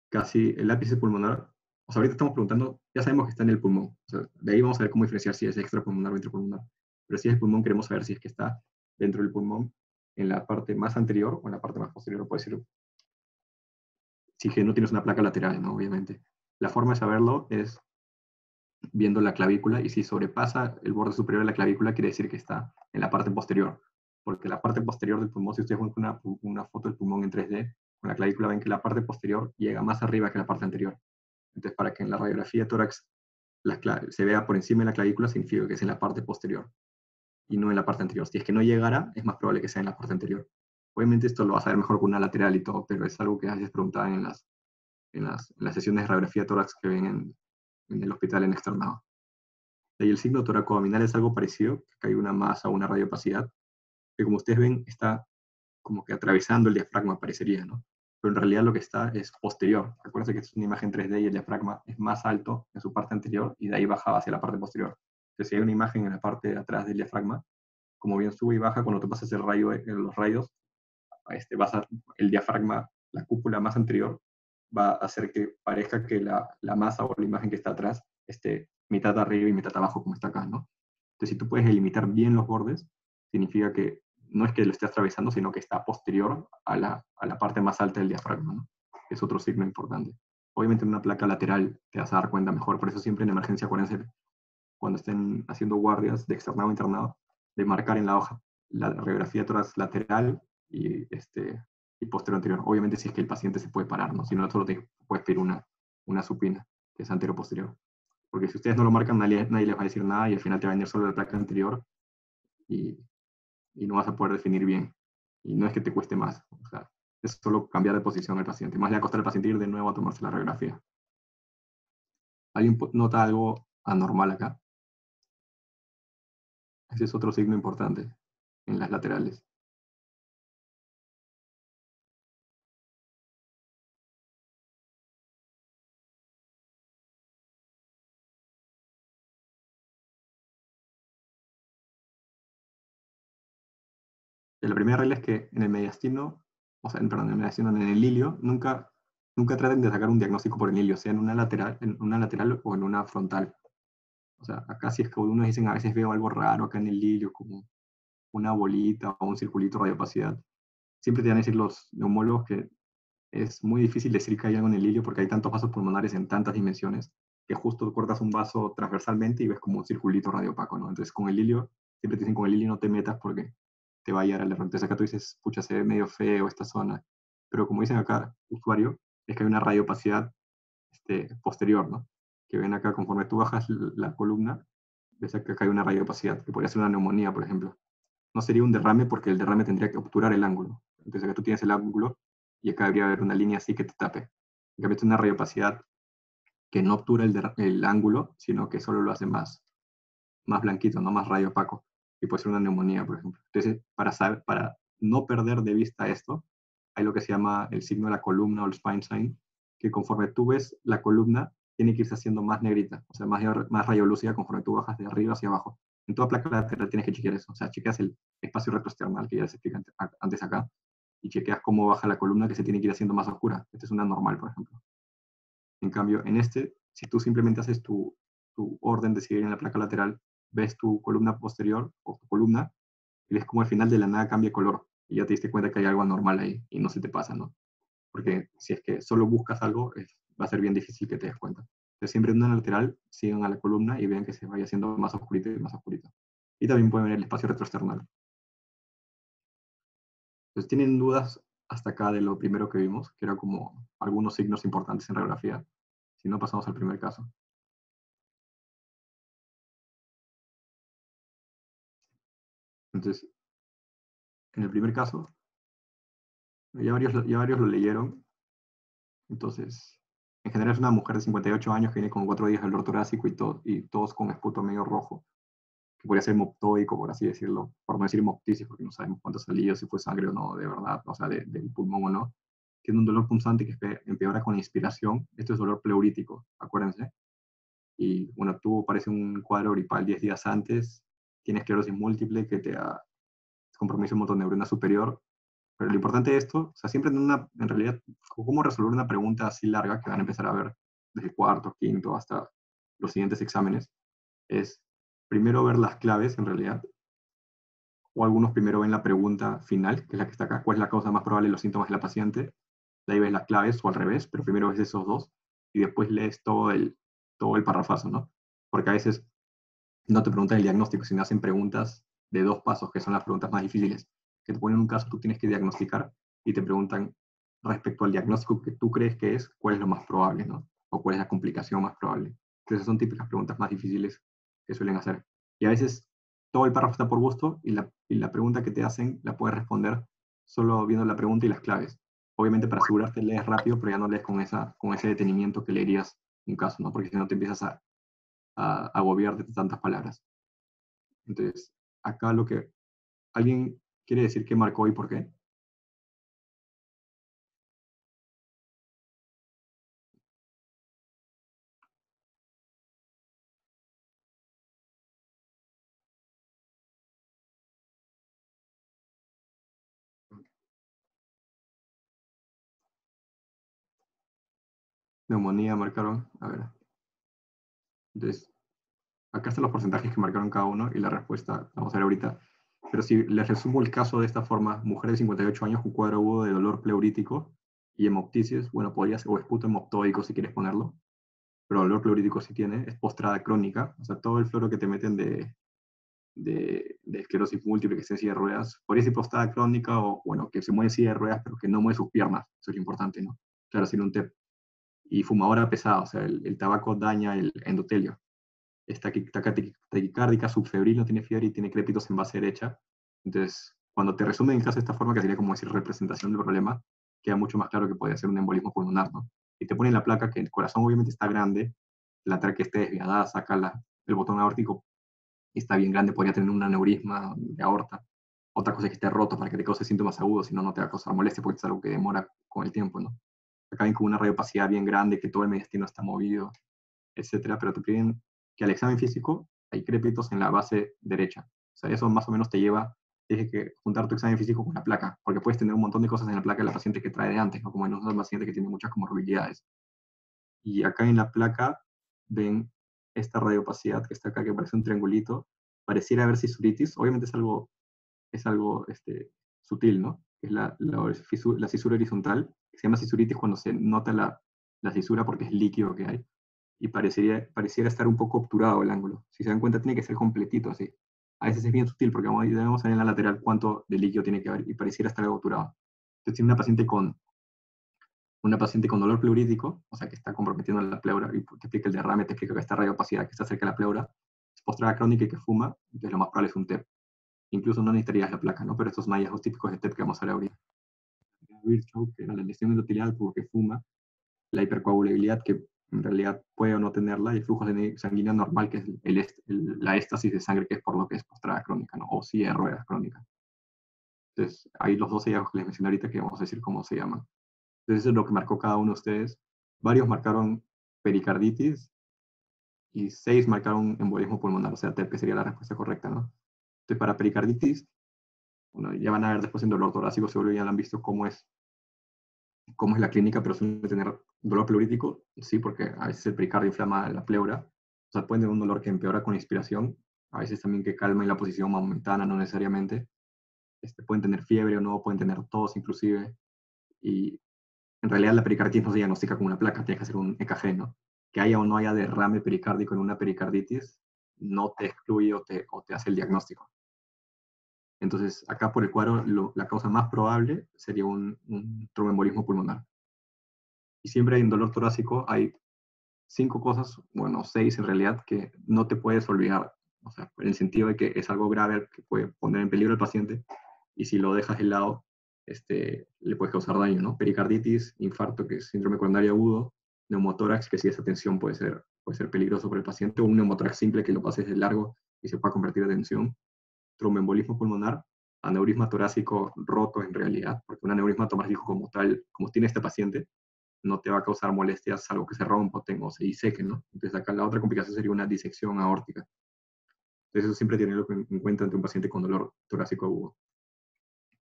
casi, el ápice pulmonar, o sea, ahorita estamos preguntando, ya sabemos que está en el pulmón, o sea, de ahí vamos a ver cómo diferenciar si es extrapulmonar o intrapulmonar, pero si es pulmón queremos saber si es que está dentro del pulmón, en la parte más anterior o en la parte más posterior, puede ser, si que no tienes una placa lateral, ¿no? Obviamente. La forma de saberlo es viendo la clavícula y si sobrepasa el borde superior de la clavícula quiere decir que está en la parte posterior, porque la parte posterior del pulmón, si ustedes ven una, una foto del pulmón en 3D, con la clavícula ven que la parte posterior llega más arriba que la parte anterior. Entonces, para que en la radiografía de tórax la se vea por encima de la clavícula, significa que es en la parte posterior y no en la parte anterior. Si es que no llegara, es más probable que sea en la parte anterior. Obviamente esto lo vas a ver mejor con una lateral y todo, pero es algo que a veces preguntaban en las, en las, en las sesiones de radiografía tórax que ven en, el hospital en externado. Y el signo toracoabdominal es algo parecido, que hay una masa una radiopacidad, que como ustedes ven está como que atravesando el diafragma, parecería, ¿no? Pero en realidad lo que está es posterior. Acuérdense que es una imagen 3D y el diafragma es más alto en su parte anterior y de ahí baja hacia la parte posterior. Entonces, si hay una imagen en la parte de atrás del diafragma, como bien sube y baja, cuando tú pasas el rayo, eh, los rayos, este, vas a, el diafragma, la cúpula más anterior, va a hacer que parezca que la, la masa o la imagen que está atrás esté mitad arriba y mitad abajo, como está acá, ¿no? Entonces, si tú puedes delimitar bien los bordes, significa que no es que lo esté atravesando, sino que está posterior a la, a la parte más alta del diafragma, ¿no? Es otro signo importante. Obviamente en una placa lateral te vas a dar cuenta mejor, por eso siempre en emergencia, acuérdense, cuando estén haciendo guardias de externado a internado, de marcar en la hoja la radiografía toras lateral y, este, y posterior anterior. Obviamente si es que el paciente se puede parar, ¿no? Si no, solo te puedes pedir una, una supina, que es antero-posterior. Porque si ustedes no lo marcan, nadie, nadie les va a decir nada y al final te va a venir solo la placa anterior y, y no vas a poder definir bien. Y no es que te cueste más, es solo cambiar de posición al paciente. Más le va a costar al paciente ir de nuevo a tomarse la radiografía. ¿Alguien nota algo anormal acá? Ese es otro signo importante en las laterales. La primera regla es que en el mediastino, o sea, en- perdón, en el mediastino, en el ilio, nunca nunca traten de sacar un diagnóstico por el hilio, sea en una lateral, en una lateral o en una frontal. O sea, acá si es que uno dicen, a veces veo algo raro acá en el hilio, como una bolita o un circulito de radiopacidad. Siempre te van a decir los neumólogos que es muy difícil decir que hay algo en el hilio porque hay tantos vasos pulmonares en tantas dimensiones que justo cortas un vaso transversalmente y ves como un circulito radiopaco, ¿no? Entonces con el hilio, siempre te dicen con el hilio no te metas porque te va a llegar al error. Entonces acá tú dices, pucha, se ve medio feo esta zona. Pero como dicen acá, usuario, es que hay una radiopacidad este, posterior, ¿no? Que ven acá, conforme tú bajas la columna, ves que acá hay una radiopacidad, que podría ser una neumonía, por ejemplo. No sería un derrame porque el derrame tendría que obturar el ángulo. Entonces acá tú tienes el ángulo y acá debería haber una línea así que te tape. En cambio, es una radiopacidad que no obtura el, el, ángulo, sino que solo lo hace más, más blanquito, no más radio opaco. Y puede ser una neumonía, por ejemplo. Entonces, para, saber, para no perder de vista esto, hay lo que se llama el signo de la columna o el spine sign, que conforme tú ves la columna, tiene que irse haciendo más negrita, o sea, más, más rayolúcida conforme tú bajas de arriba hacia abajo. En toda placa lateral tienes que chequear eso, o sea, chequeas el espacio retroesternal que ya les expliqué antes acá, y chequeas cómo baja la columna que se tiene que ir haciendo más oscura. Esta es una normal, por ejemplo. En cambio, en este, si tú simplemente haces tu, tu orden de seguir en la placa lateral, ves tu columna posterior o tu columna y ves como al final de la nada cambia color y ya te diste cuenta que hay algo anormal ahí y no se te pasa, ¿no? Porque si es que solo buscas algo, va a ser bien difícil que te des cuenta. Entonces siempre en una lateral sigan a la columna y vean que se vaya haciendo más oscurito y más oscurito. Y también pueden ver el espacio retroesternal. Entonces, ¿tienen dudas hasta acá de lo primero que vimos, que era como algunos signos importantes en radiografía? Si no, pasamos al primer caso. Entonces, en el primer caso, ya varios, ya varios lo leyeron. Entonces, en general es una mujer de 58 años que viene con cuatro días de dolor torácico y, todo, y todos con esputo medio rojo que podría ser hemoptoico, por así decirlo, por no decir hemoptisis, porque no sabemos cuánto salió, si fue sangre o no, de verdad, o sea, del pulmón o no. Tiene un dolor punzante que empeora con la inspiración. Esto es dolor pleurítico, acuérdense. Y bueno, tú parece un cuadro gripal 10 días antes, tienes esclerosis múltiple que te ha compromiso motoneurona superior. Pero lo importante de esto, o sea, siempre en una, en realidad, cómo resolver una pregunta así larga que van a empezar a ver desde cuarto, quinto, hasta los siguientes exámenes, es primero ver las claves en realidad, o algunos primero ven la pregunta final, que es la que está acá, cuál es la causa más probable de los síntomas de la paciente, de ahí ves las claves o al revés, pero primero ves esos dos y después lees todo el, todo el parrafazo, ¿no? Porque a veces no te preguntan el diagnóstico, sino hacen preguntas de dos pasos, que son las preguntas más difíciles, que te ponen un caso, tú tienes que diagnosticar y te preguntan respecto al diagnóstico que tú crees que es, cuál es lo más probable, ¿no? O cuál es la complicación más probable. Entonces son típicas preguntas más difíciles que suelen hacer. Y a veces todo el párrafo está por gusto y la, y la pregunta que te hacen la puedes responder solo viendo la pregunta y las claves. Obviamente para asegurarte lees rápido, pero ya no lees con, esa, con ese detenimiento que leerías un caso, ¿no? Porque si no te empiezas a, a, agobiar de tantas palabras. Entonces, acá lo que... ¿Alguien quiere decir qué marcó y por qué? neumonía marcaron, a ver. Entonces, acá están los porcentajes que marcaron cada uno y la respuesta, vamos a ver ahorita. Pero si les resumo el caso de esta forma, mujer de 58 años con cuadro agudo de dolor pleurítico y hemoptisis, bueno, podría ser, o esputo hemoptoico si quieres ponerlo, pero dolor pleurítico sí tiene, es postrada crónica, o sea, todo el floro que te meten de, de, de esclerosis múltiple que está en silla de ruedas, podría ser postrada crónica o, bueno, que se mueve en silla de ruedas, pero que no mueve sus piernas, eso es lo importante, ¿no? Claro, sin un TEP y fumadora pesada, o sea, el, tabaco daña el endotelio. Está taquicárdica, subfebril, no tiene fiebre y tiene crépitos en base derecha. Entonces, cuando te resumen en caso de esta forma, que sería como decir representación del problema, queda mucho más claro que podría ser un embolismo pulmonar, ¿no? Y te ponen la placa que el corazón obviamente está grande, la tráquea esté desviada, saca la, el botón aórtico está bien grande, podría tener un aneurisma de aorta. Otra cosa es que esté roto para que te cause síntomas agudos, si no, no te va a causar molestia porque es algo que demora con el tiempo, ¿no? Acaben con una radiopacidad bien grande, que todo el mediastino está movido, etcétera, pero te piden que al examen físico hay crépitos en la base derecha. O sea, eso más o menos te lleva tienes que juntar tu examen físico con la placa, porque puedes tener un montón de cosas en la placa de la paciente que trae de antes, ¿no? como en un paciente que tiene muchas comorbilidades. Y acá en la placa ven esta radiopacidad que está acá, que parece un triangulito, pareciera haber cisuritis, obviamente es algo, es algo este, sutil, ¿no? Es la, la, la cisura horizontal, se llama cisuritis cuando se nota la, la cisura porque es líquido que hay, y parecería, pareciera estar un poco obturado el ángulo. Si se dan cuenta, tiene que ser completito así. A veces es bien sutil porque debemos ver en la lateral cuánto de líquido tiene que haber y pareciera estar obturado. Entonces, tiene una paciente con una paciente con dolor pleurítico, o sea, que está comprometiendo la pleura, y te explica el derrame, te explica que está radiopacidad, que está cerca de la pleura, es postrada crónica y que fuma, entonces lo más probable es un TEP. Incluso no necesitarías la placa, ¿no? Pero estos son típicos de TEP que vamos a ver ahorita. Que era la lesión endotelial porque fuma, la hipercoagulabilidad, que en realidad puede o no tenerla, y el flujo sanguíneo normal, que es el, la éstasis de sangre, que es por lo que es postrada crónica, ¿no? o silla de ruedas crónica. Entonces, hay los dos hallazgos que les mencioné ahorita que vamos a decir cómo se llaman. Entonces, eso es lo que marcó cada uno de ustedes. Varios marcaron pericarditis y seis marcaron embolismo pulmonar, o sea, TEP, que sería la respuesta correcta, ¿no? Entonces, para pericarditis, bueno, ya van a ver después en dolor torácico, seguro ya lo han visto cómo es, cómo es la clínica, pero suele tener dolor pleurítico, sí, porque a veces el pericardio inflama la pleura, o sea, pueden tener un dolor que empeora con inspiración, a veces también que calma en la posición momentánea, no necesariamente. Este, pueden tener fiebre o no, pueden tener tos inclusive, y en realidad la pericarditis no se diagnostica con una placa, tiene que hacer un EKG, ¿no? Que haya o no haya derrame pericárdico en una pericarditis no te excluye o te, o te hace el diagnóstico. Entonces, acá por el cuadro, la causa más probable sería un, un tromboembolismo pulmonar. Y siempre un dolor torácico, hay cinco cosas, bueno, seis en realidad, que no te puedes olvidar. O sea, en el sentido de que es algo grave que puede poner en peligro al paciente y si lo dejas de lado, este, le puede causar daño, ¿no? Pericarditis, infarto, que es síndrome coronario agudo, neumotórax, que si esa tensión puede ser, puede ser peligroso para el paciente, o un neumotórax simple que lo pases de largo y se pueda convertir en tensión, tromboembolismo pulmonar, aneurisma torácico roto en realidad, porque un aneurisma torácico como tal, como tiene este paciente, no te va a causar molestias salvo que se rompa o, se diseque, ¿no? Entonces acá la otra complicación sería una disección aórtica. Entonces eso siempre tiene en cuenta ante un paciente con dolor torácico agudo.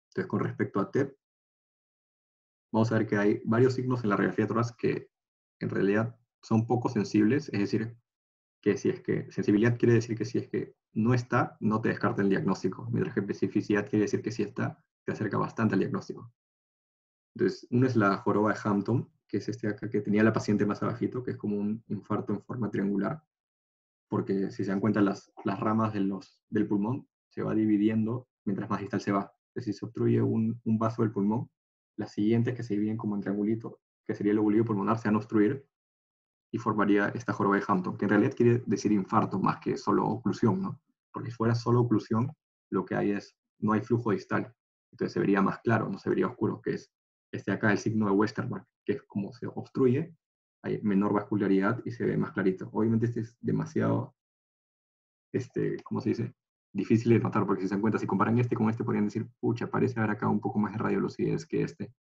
Entonces, con respecto a TEP, vamos a ver que hay varios signos en la radiografía torácica que en realidad son poco sensibles, es decir, que si es que sensibilidad quiere decir que si es que no está, no te descarta el diagnóstico, mientras que especificidad quiere decir que si está, te acerca bastante al diagnóstico. Entonces, uno es la joroba de Hampton, que es este acá que tenía la paciente más abajito, que es como un infarto en forma triangular, porque si se dan cuenta las, las ramas de los, del pulmón se va dividiendo mientras más distal se va si se obstruye un, un, vaso del pulmón, las siguientes que se dividen como en triangulito, que sería el lobulillo pulmonar, se van a obstruir y formaría esta joroba de Hampton, que en realidad quiere decir infarto más que solo oclusión, ¿no? Porque si fuera solo oclusión, lo que hay es, no hay flujo distal, entonces se vería más claro, no se vería oscuro, que es este acá el signo de Westermark, que es como se obstruye, hay menor vascularidad y se ve más clarito. Obviamente este es demasiado, este, ¿cómo se dice? difícil de notar, porque si se dan cuenta, si comparan este con este, podrían decir, pucha, parece haber acá un poco más de radiolucidez que este.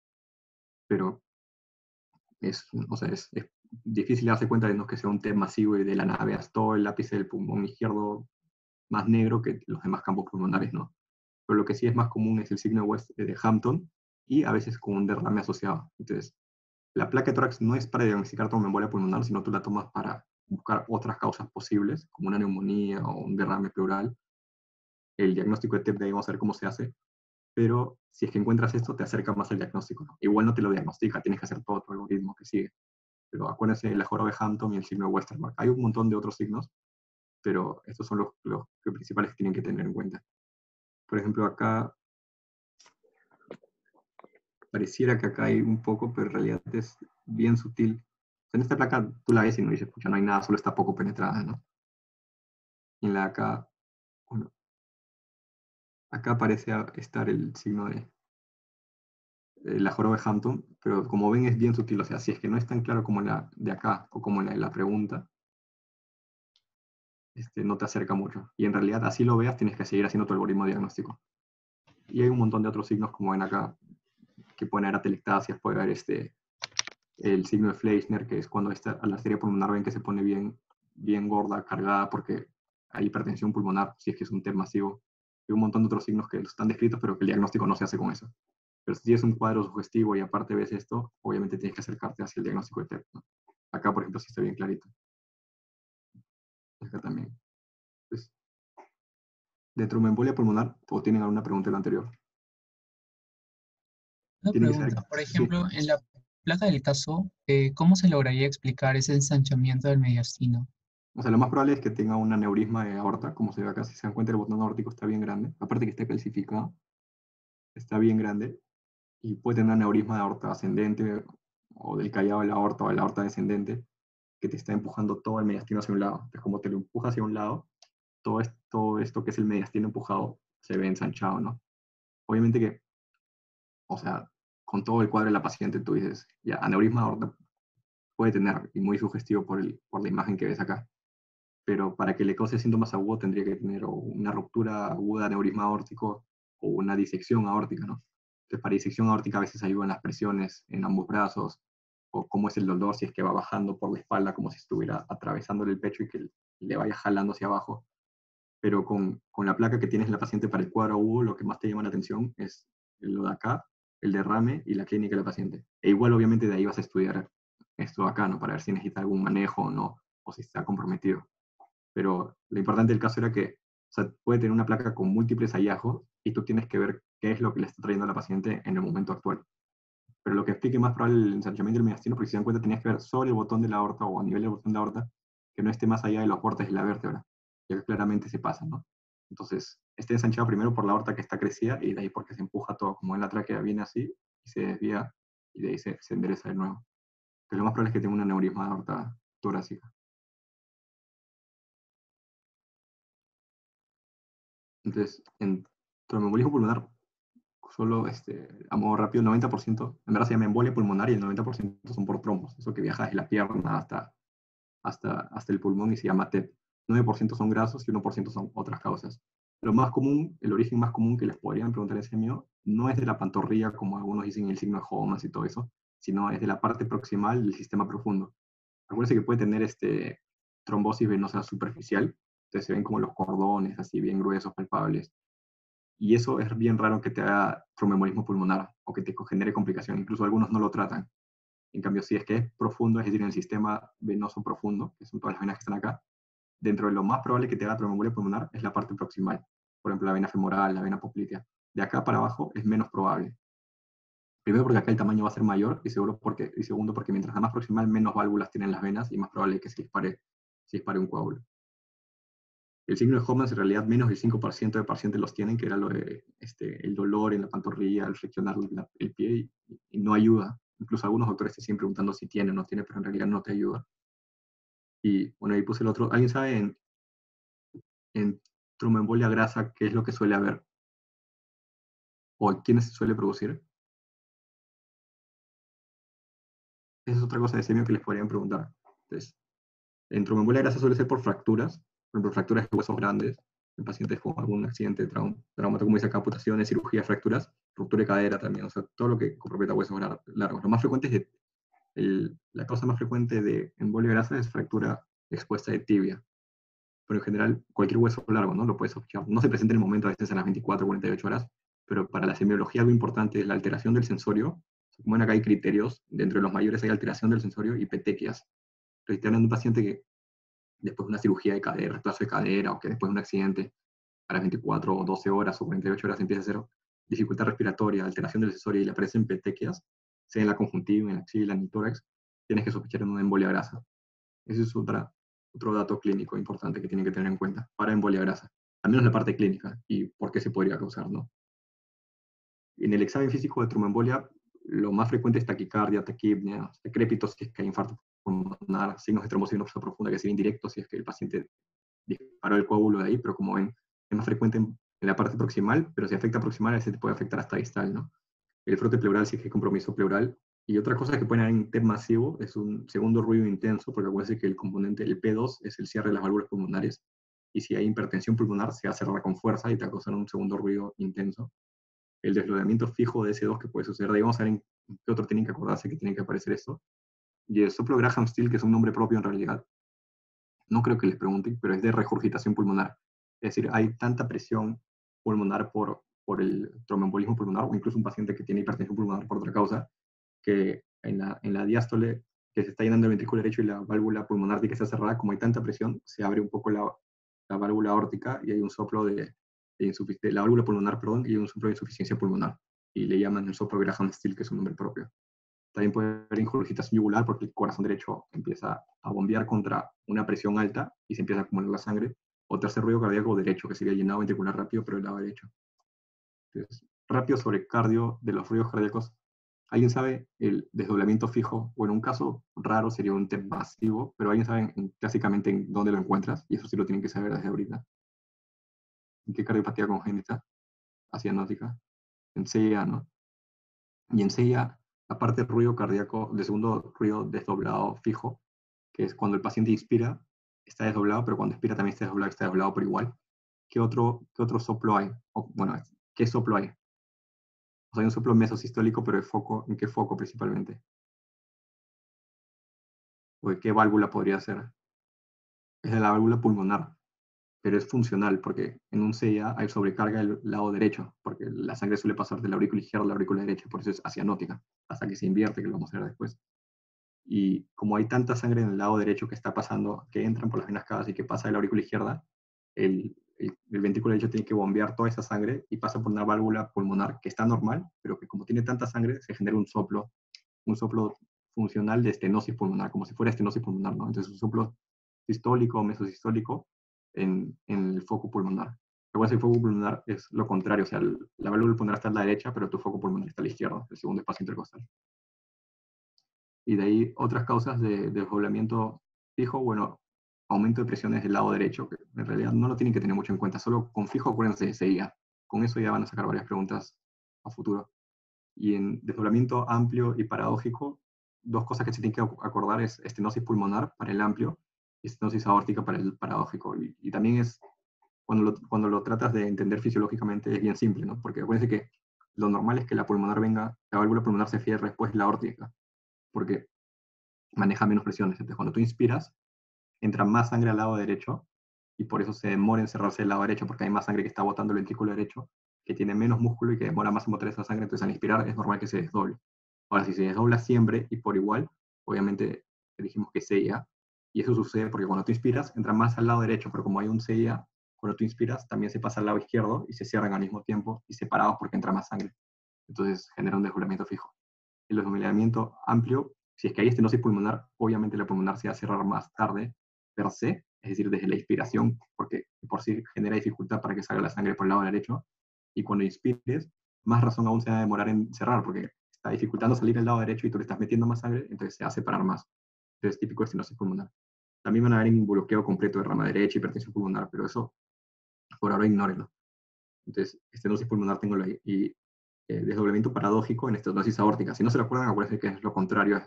Pero es, o sea, es, difícil darse cuenta de no que sea un té masivo y de la nave hasta el lápiz del pulmón izquierdo más negro que los demás campos pulmonares, ¿no? Pero lo que sí es más común es el signo West de Hampton y a veces con un derrame asociado. Entonces, la placa de tórax no es para diagnosticar tromboembolia pulmonar, sino tú la tomas para buscar otras causas posibles, como una neumonía o un derrame pleural, el diagnóstico de TEP, de ahí vamos a ver cómo se hace, pero si es que encuentras esto, te acerca más al diagnóstico. Igual no te lo diagnostica, tienes que hacer todo tu algoritmo que sigue. Pero acuérdense de la joroba de Hampton y el signo de Westermark. Hay un montón de otros signos, pero estos son los, los, principales que tienen que tener en cuenta. Por ejemplo, acá pareciera que acá hay un poco, pero en realidad es bien sutil. En esta placa tú la ves y no dices, escucha, no hay nada, solo está poco penetrada, ¿no? En la acá, bueno, Acá parece estar el signo de, la joroba de Hampton, pero como ven es bien sutil, o sea, si es que no es tan claro como la de acá o como la de la pregunta, este, no te acerca mucho. Y en realidad, así lo veas, tienes que seguir haciendo tu algoritmo diagnóstico. Y hay un montón de otros signos, como ven acá, que pueden haber atelectasias, puede haber este, el signo de Fleischner, que es cuando esta, la arteria pulmonar ven que se pone bien, bien gorda, cargada, porque hay hipertensión pulmonar, si es que es un TEP masivo y un montón de otros signos que están descritos, pero que el diagnóstico no se hace con eso. Pero si tienes un cuadro sugestivo y aparte ves esto, obviamente tienes que acercarte hacia el diagnóstico de TEP. Acá, por ejemplo, sí está bien clarito. Acá también. Entonces, ¿De tromboembolia pulmonar o tienen alguna pregunta de lo anterior? Una pregunta, por sí. ejemplo, en la placa del caso, eh, ¿cómo se lograría explicar ese ensanchamiento del mediastino? O sea, lo más probable es que tenga un aneurisma de aorta, como se ve acá, si se dan cuenta el botón aórtico está bien grande, aparte que está calcificado, está bien grande, y puede tener un aneurisma de aorta ascendente, o del callado de la aorta, o de la aorta descendente, que te está empujando todo el mediastino hacia un lado. Entonces, como te lo empuja hacia un lado, todo esto, esto que es el mediastino empujado se ve ensanchado, ¿no? Obviamente que, o sea, con todo el cuadro de la paciente tú dices, ya, aneurisma aorta puede tener, y muy sugestivo por, el, por la imagen que ves acá pero para que le cause síntomas agudos tendría que tener una ruptura aguda de aneurisma aórtico o una disección aórtica, ¿no? Entonces, para disección aórtica a veces ayudan las presiones en ambos brazos, o cómo es el dolor si es que va bajando por la espalda, como si estuviera atravesándole el pecho y que le vaya jalando hacia abajo. Pero con, con la placa que tienes en la paciente para el cuadro agudo, lo que más te llama la atención es lo de acá, el derrame y la clínica de la paciente. E igual, obviamente, de ahí vas a estudiar esto acá, ¿no? Para ver si necesita algún manejo o no, o si está comprometido pero lo importante del caso era que o puede tener una placa con múltiples hallazgos y tú tienes que ver qué es lo que le está trayendo a la paciente en el momento actual. Pero lo que explique más probable el ensanchamiento del mediastino, porque si se dan cuenta, tenías que ver sobre el botón de la aorta o a nivel del botón de la aorta, que no esté más allá de los bordes de la vértebra, ya que claramente se pasa, ¿no? Entonces, esté ensanchado primero por la aorta que está crecida y de ahí porque se empuja todo, como en la tráquea viene así y se desvía y de ahí se, se endereza de nuevo. Entonces, lo más probable es que tenga un aneurisma de aorta torácica. Entonces, en tromboembolismo pulmonar, solo este, a modo rápido, el 90%, en verdad se llama embolia pulmonar y el 90% son por trombos, eso que viaja desde la pierna hasta, hasta, hasta el pulmón y se llama TEP. 9% son grasos y 1% son otras causas. Lo más común, el origen más común que les podrían preguntar en semio, no es de la pantorrilla, como algunos dicen el signo de Homas y todo eso, sino es de la parte proximal del sistema profundo. Acuérdense que puede tener este, trombosis venosa superficial, entonces se ven como los cordones así bien gruesos, palpables. Y eso es bien raro que te haga tromboembolismo pulmonar o que te genere complicación. Incluso algunos no lo tratan. En cambio, si es que es profundo, es decir, en el sistema venoso profundo, que son todas las venas que están acá, dentro de lo más probable que te haga tromboembolia pulmonar es la parte proximal. Por ejemplo, la vena femoral, la vena poplitea. De acá para abajo es menos probable. Primero porque acá el tamaño va a ser mayor y, segundo porque mientras más proximal, menos válvulas tienen las venas y más probable que se dispare, se dispare un coágulo. El signo de Hoffman en realidad menos del 5% de pacientes los tienen, que era lo este, el dolor en la pantorrilla, el flexionar la, el pie, y, y, no ayuda. Incluso algunos doctores te siguen preguntando si tiene o no tiene, pero en realidad no te ayuda. Y bueno, ahí puse el otro. ¿Alguien sabe en, en tromboembolia grasa qué es lo que suele haber? ¿O quiénes se suele producir? Esa es otra cosa de semio que les podrían preguntar. Entonces, en tromboembolia grasa suele ser por fracturas, por fracturas de huesos grandes, en pacientes con algún accidente, trauma, como dice acá, amputaciones, cirugía, fracturas, ruptura de cadera también, o sea, todo lo que comprometa huesos largos. Lo más frecuente es el, la causa más frecuente de embolia grasa es fractura expuesta de tibia. Pero en general, cualquier hueso largo, ¿no? Lo puedes sospechar. No se presenta en el momento, a veces en las 24 o 48 horas, pero para la semiología algo importante es la alteración del sensorio. Como ven acá hay criterios, dentro de los mayores hay alteración del sensorio y petequias. Entonces, te hablan de un paciente que después de una cirugía de cadera, reemplazo de cadera, o que después de un accidente, a las 24 o 12 horas o 48 horas empieza a hacer dificultad respiratoria, alteración del sensorio y le aparecen petequias, sea en la conjuntiva, en la axila, en el tórax, tienes que sospechar en una embolia grasa. Ese es otra, otro dato clínico importante que tienen que tener en cuenta para embolia grasa. Al menos la parte clínica y por qué se podría causar, ¿no? En el examen físico de tromboembolia, lo más frecuente es taquicardia, taquipnea, decrépitos, si es que hay infarto pulmonar, signos de trombosis profunda que sería indirecto si es que el paciente disparó el coágulo de ahí, pero como ven, es más frecuente en, la parte proximal, pero si afecta proximal, ese te puede afectar hasta distal, ¿no? El frote pleural si es que hay compromiso pleural. Y otra cosa que pueden haber en TEP masivo es un segundo ruido intenso, porque acuérdense que el componente, el P2, es el cierre de las válvulas pulmonares. Y si hay hipertensión pulmonar, se va a cerrar con fuerza y te va un segundo ruido intenso. El deslodamiento fijo de S2 que puede suceder. De ahí vamos a ver en qué otro tienen que acordarse que tiene que aparecer esto. Y el soplo Graham Steel, que es un nombre propio en realidad, no creo que les pregunten, pero es de regurgitación pulmonar. Es decir, hay tanta presión pulmonar por, por el tromboembolismo pulmonar o incluso un paciente que tiene hipertensión pulmonar por otra causa, que en la, en la diástole que se está llenando el ventrículo derecho y la válvula pulmonar que está cerrada, como hay tanta presión, se abre un poco la, la válvula aórtica y hay un soplo de, de, la válvula pulmonar, perdón, y hay un soplo de insuficiencia pulmonar. Y le llaman el soplo Graham-Still, que es un nombre propio. También puede haber ingurgitación yugular porque el corazón derecho empieza a bombear contra una presión alta y se empieza a acumular la sangre. O tercer ruido cardíaco derecho, que sería llenado ventricular rápido, pero el lado derecho. Entonces, rápido sobre cardio de los ruidos cardíacos ¿Alguien sabe el desdoblamiento fijo? O en un caso raro sería un TEP masivo, pero ¿alguien sabe clásicamente en dónde lo encuentras? Y eso sí lo tienen que saber desde ahorita. ¿En qué cardiopatía congénita? Asianótica. En CIA, ¿no? Y en CIA, aparte del ruido cardíaco, de segundo ruido desdoblado fijo, que es cuando el paciente inspira, está desdoblado, pero cuando expira también está desdoblado, está desdoblado por igual. ¿Qué otro, qué otro soplo hay? bueno, ¿qué soplo hay? hay un soplo mesosistólico, pero foco, ¿en qué foco principalmente? ¿O qué válvula podría ser? Es de la válvula pulmonar, pero es funcional porque en un CIA hay sobrecarga del lado derecho, porque la sangre suele pasar de la aurícula izquierda a la aurícula derecha, por eso es asianótica, hasta que se invierte, que lo vamos a ver después. Y como hay tanta sangre en el lado derecho que está pasando, que entran por las venas cavas y que pasa de la aurícula izquierda, el, el, ventrículo derecho tiene que bombear toda esa sangre y pasa por una válvula pulmonar que está normal, pero que como tiene tanta sangre se genera un soplo, un soplo funcional de estenosis pulmonar, como si fuera estenosis pulmonar, ¿no? Entonces un soplo sistólico o mesosistólico en, en el foco pulmonar. Luego el foco pulmonar es lo contrario, o sea, la válvula pulmonar está a la derecha, pero tu foco pulmonar está a la izquierda, el segundo espacio intercostal. Y de ahí otras causas de desdoblamiento fijo, bueno, aumento de presiones del lado derecho, que en realidad no lo tienen que tener mucho en cuenta, solo con fijo acuérdense de ese Con eso ya van a sacar varias preguntas a futuro. Y en desdoblamiento amplio y paradójico, dos cosas que se tienen que acordar es estenosis pulmonar para el amplio estenosis aórtica para el paradójico. Y, también es, cuando lo, cuando lo tratas de entender fisiológicamente, es bien simple, ¿no? Porque acuérdense que lo normal es que la pulmonar venga, la válvula pulmonar se cierre después la aórtica, porque maneja menos presiones. Entonces, cuando tú inspiras, entra más sangre al lado derecho y por eso se demora en cerrarse el lado derecho, porque hay más sangre que está botando el ventrículo derecho, que tiene menos músculo y que demora más en botar esa sangre, entonces al inspirar es normal que se desdoble. Ahora, si se desdobla siempre y por igual, obviamente dijimos que CIA, y eso sucede porque cuando tú inspiras, entra más al lado derecho, pero como hay un CIA, cuando tú inspiras, también se pasa al lado izquierdo y se cierran al mismo tiempo y separados porque entra más sangre. Entonces genera un desdoblamiento fijo. El desdoblamiento amplio, si es que hay estenosis pulmonar, obviamente la pulmonar se va a cerrar más tarde per se, es decir, desde la inspiración, porque por sí genera dificultad para que salga la sangre por el lado derecho, y cuando inspires, más razón aún se va a demorar en cerrar, porque está dificultando salir del lado derecho y tú le estás metiendo más sangre, entonces se va a separar más. Entonces, típico de estenosis pulmonar. También van a haber un bloqueo completo de rama derecha, hipertensión pulmonar, pero eso por ahora ignórenlo. Entonces, estenosis pulmonar tengo ahí. Y eh, desdoblamiento paradójico en estenosis aórtica. Si no se lo acuerdan, acuérdense que es lo contrario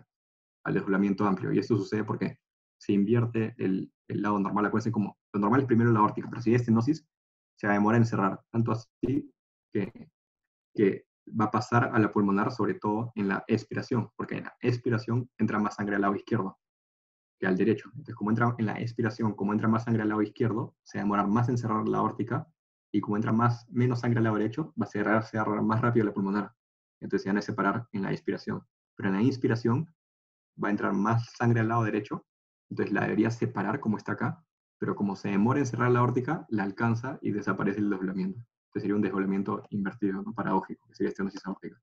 al desdoblamiento amplio. Y esto sucede porque se invierte el, el lado normal. Acuérdense como, lo normal es primero la aórtica, pero si hay estenosis, se va a demorar en cerrar. Tanto así que, que va a pasar a la pulmonar, sobre todo en la expiración, porque en la expiración entra más sangre al lado izquierdo que al derecho. Entonces, como entra en la expiración, como entra más sangre al lado izquierdo, se va más en cerrar la aórtica, y como entra más, menos sangre al lado derecho, va a cerrar, cerrar más rápido la pulmonar. Entonces se van a separar en la expiración. Pero en la inspiración va a entrar más sangre al lado derecho entonces la debería separar como está acá, pero como se demora en cerrar la órtica, la alcanza y desaparece el desdoblamiento. Entonces sería un desdoblamiento invertido, ¿no? paradójico, que sería estenosis aórtica.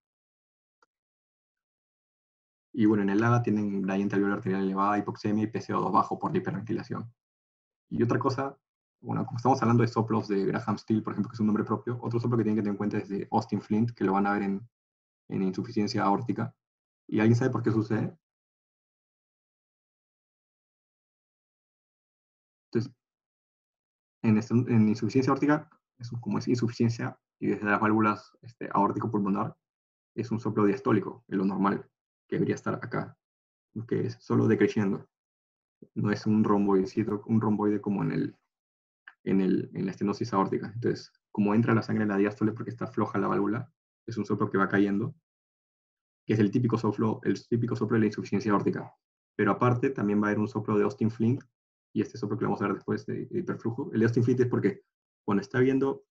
Y bueno, en el LAGA tienen gradiente alveolar arterial elevada, hipoxemia y PCO2 bajo por la hiperventilación. Y otra cosa, bueno, como estamos hablando de soplos de Graham Steele, por ejemplo, que es un nombre propio, otro soplo que tienen que tener en cuenta es de Austin Flint, que lo van a ver en, en insuficiencia aórtica. ¿Y alguien sabe por qué sucede? Entonces, en, insuficiencia aórtica, es como es insuficiencia y desde las válvulas este, aórtico-pulmonar, es un soplo diastólico, es lo normal, que debería estar acá, que es solo decreciendo. No es un romboide, un romboide como en, el, en, el, en la estenosis aórtica. Entonces, como entra la sangre en la diástole porque está floja la válvula, es un soplo que va cayendo, que es el típico soplo, el típico soplo de la insuficiencia aórtica. Pero aparte, también va a haber un soplo de Austin Flint, y este soplo que vamos a ver después de, hiperflujo. El de Austin Flint es porque cuando está viendo,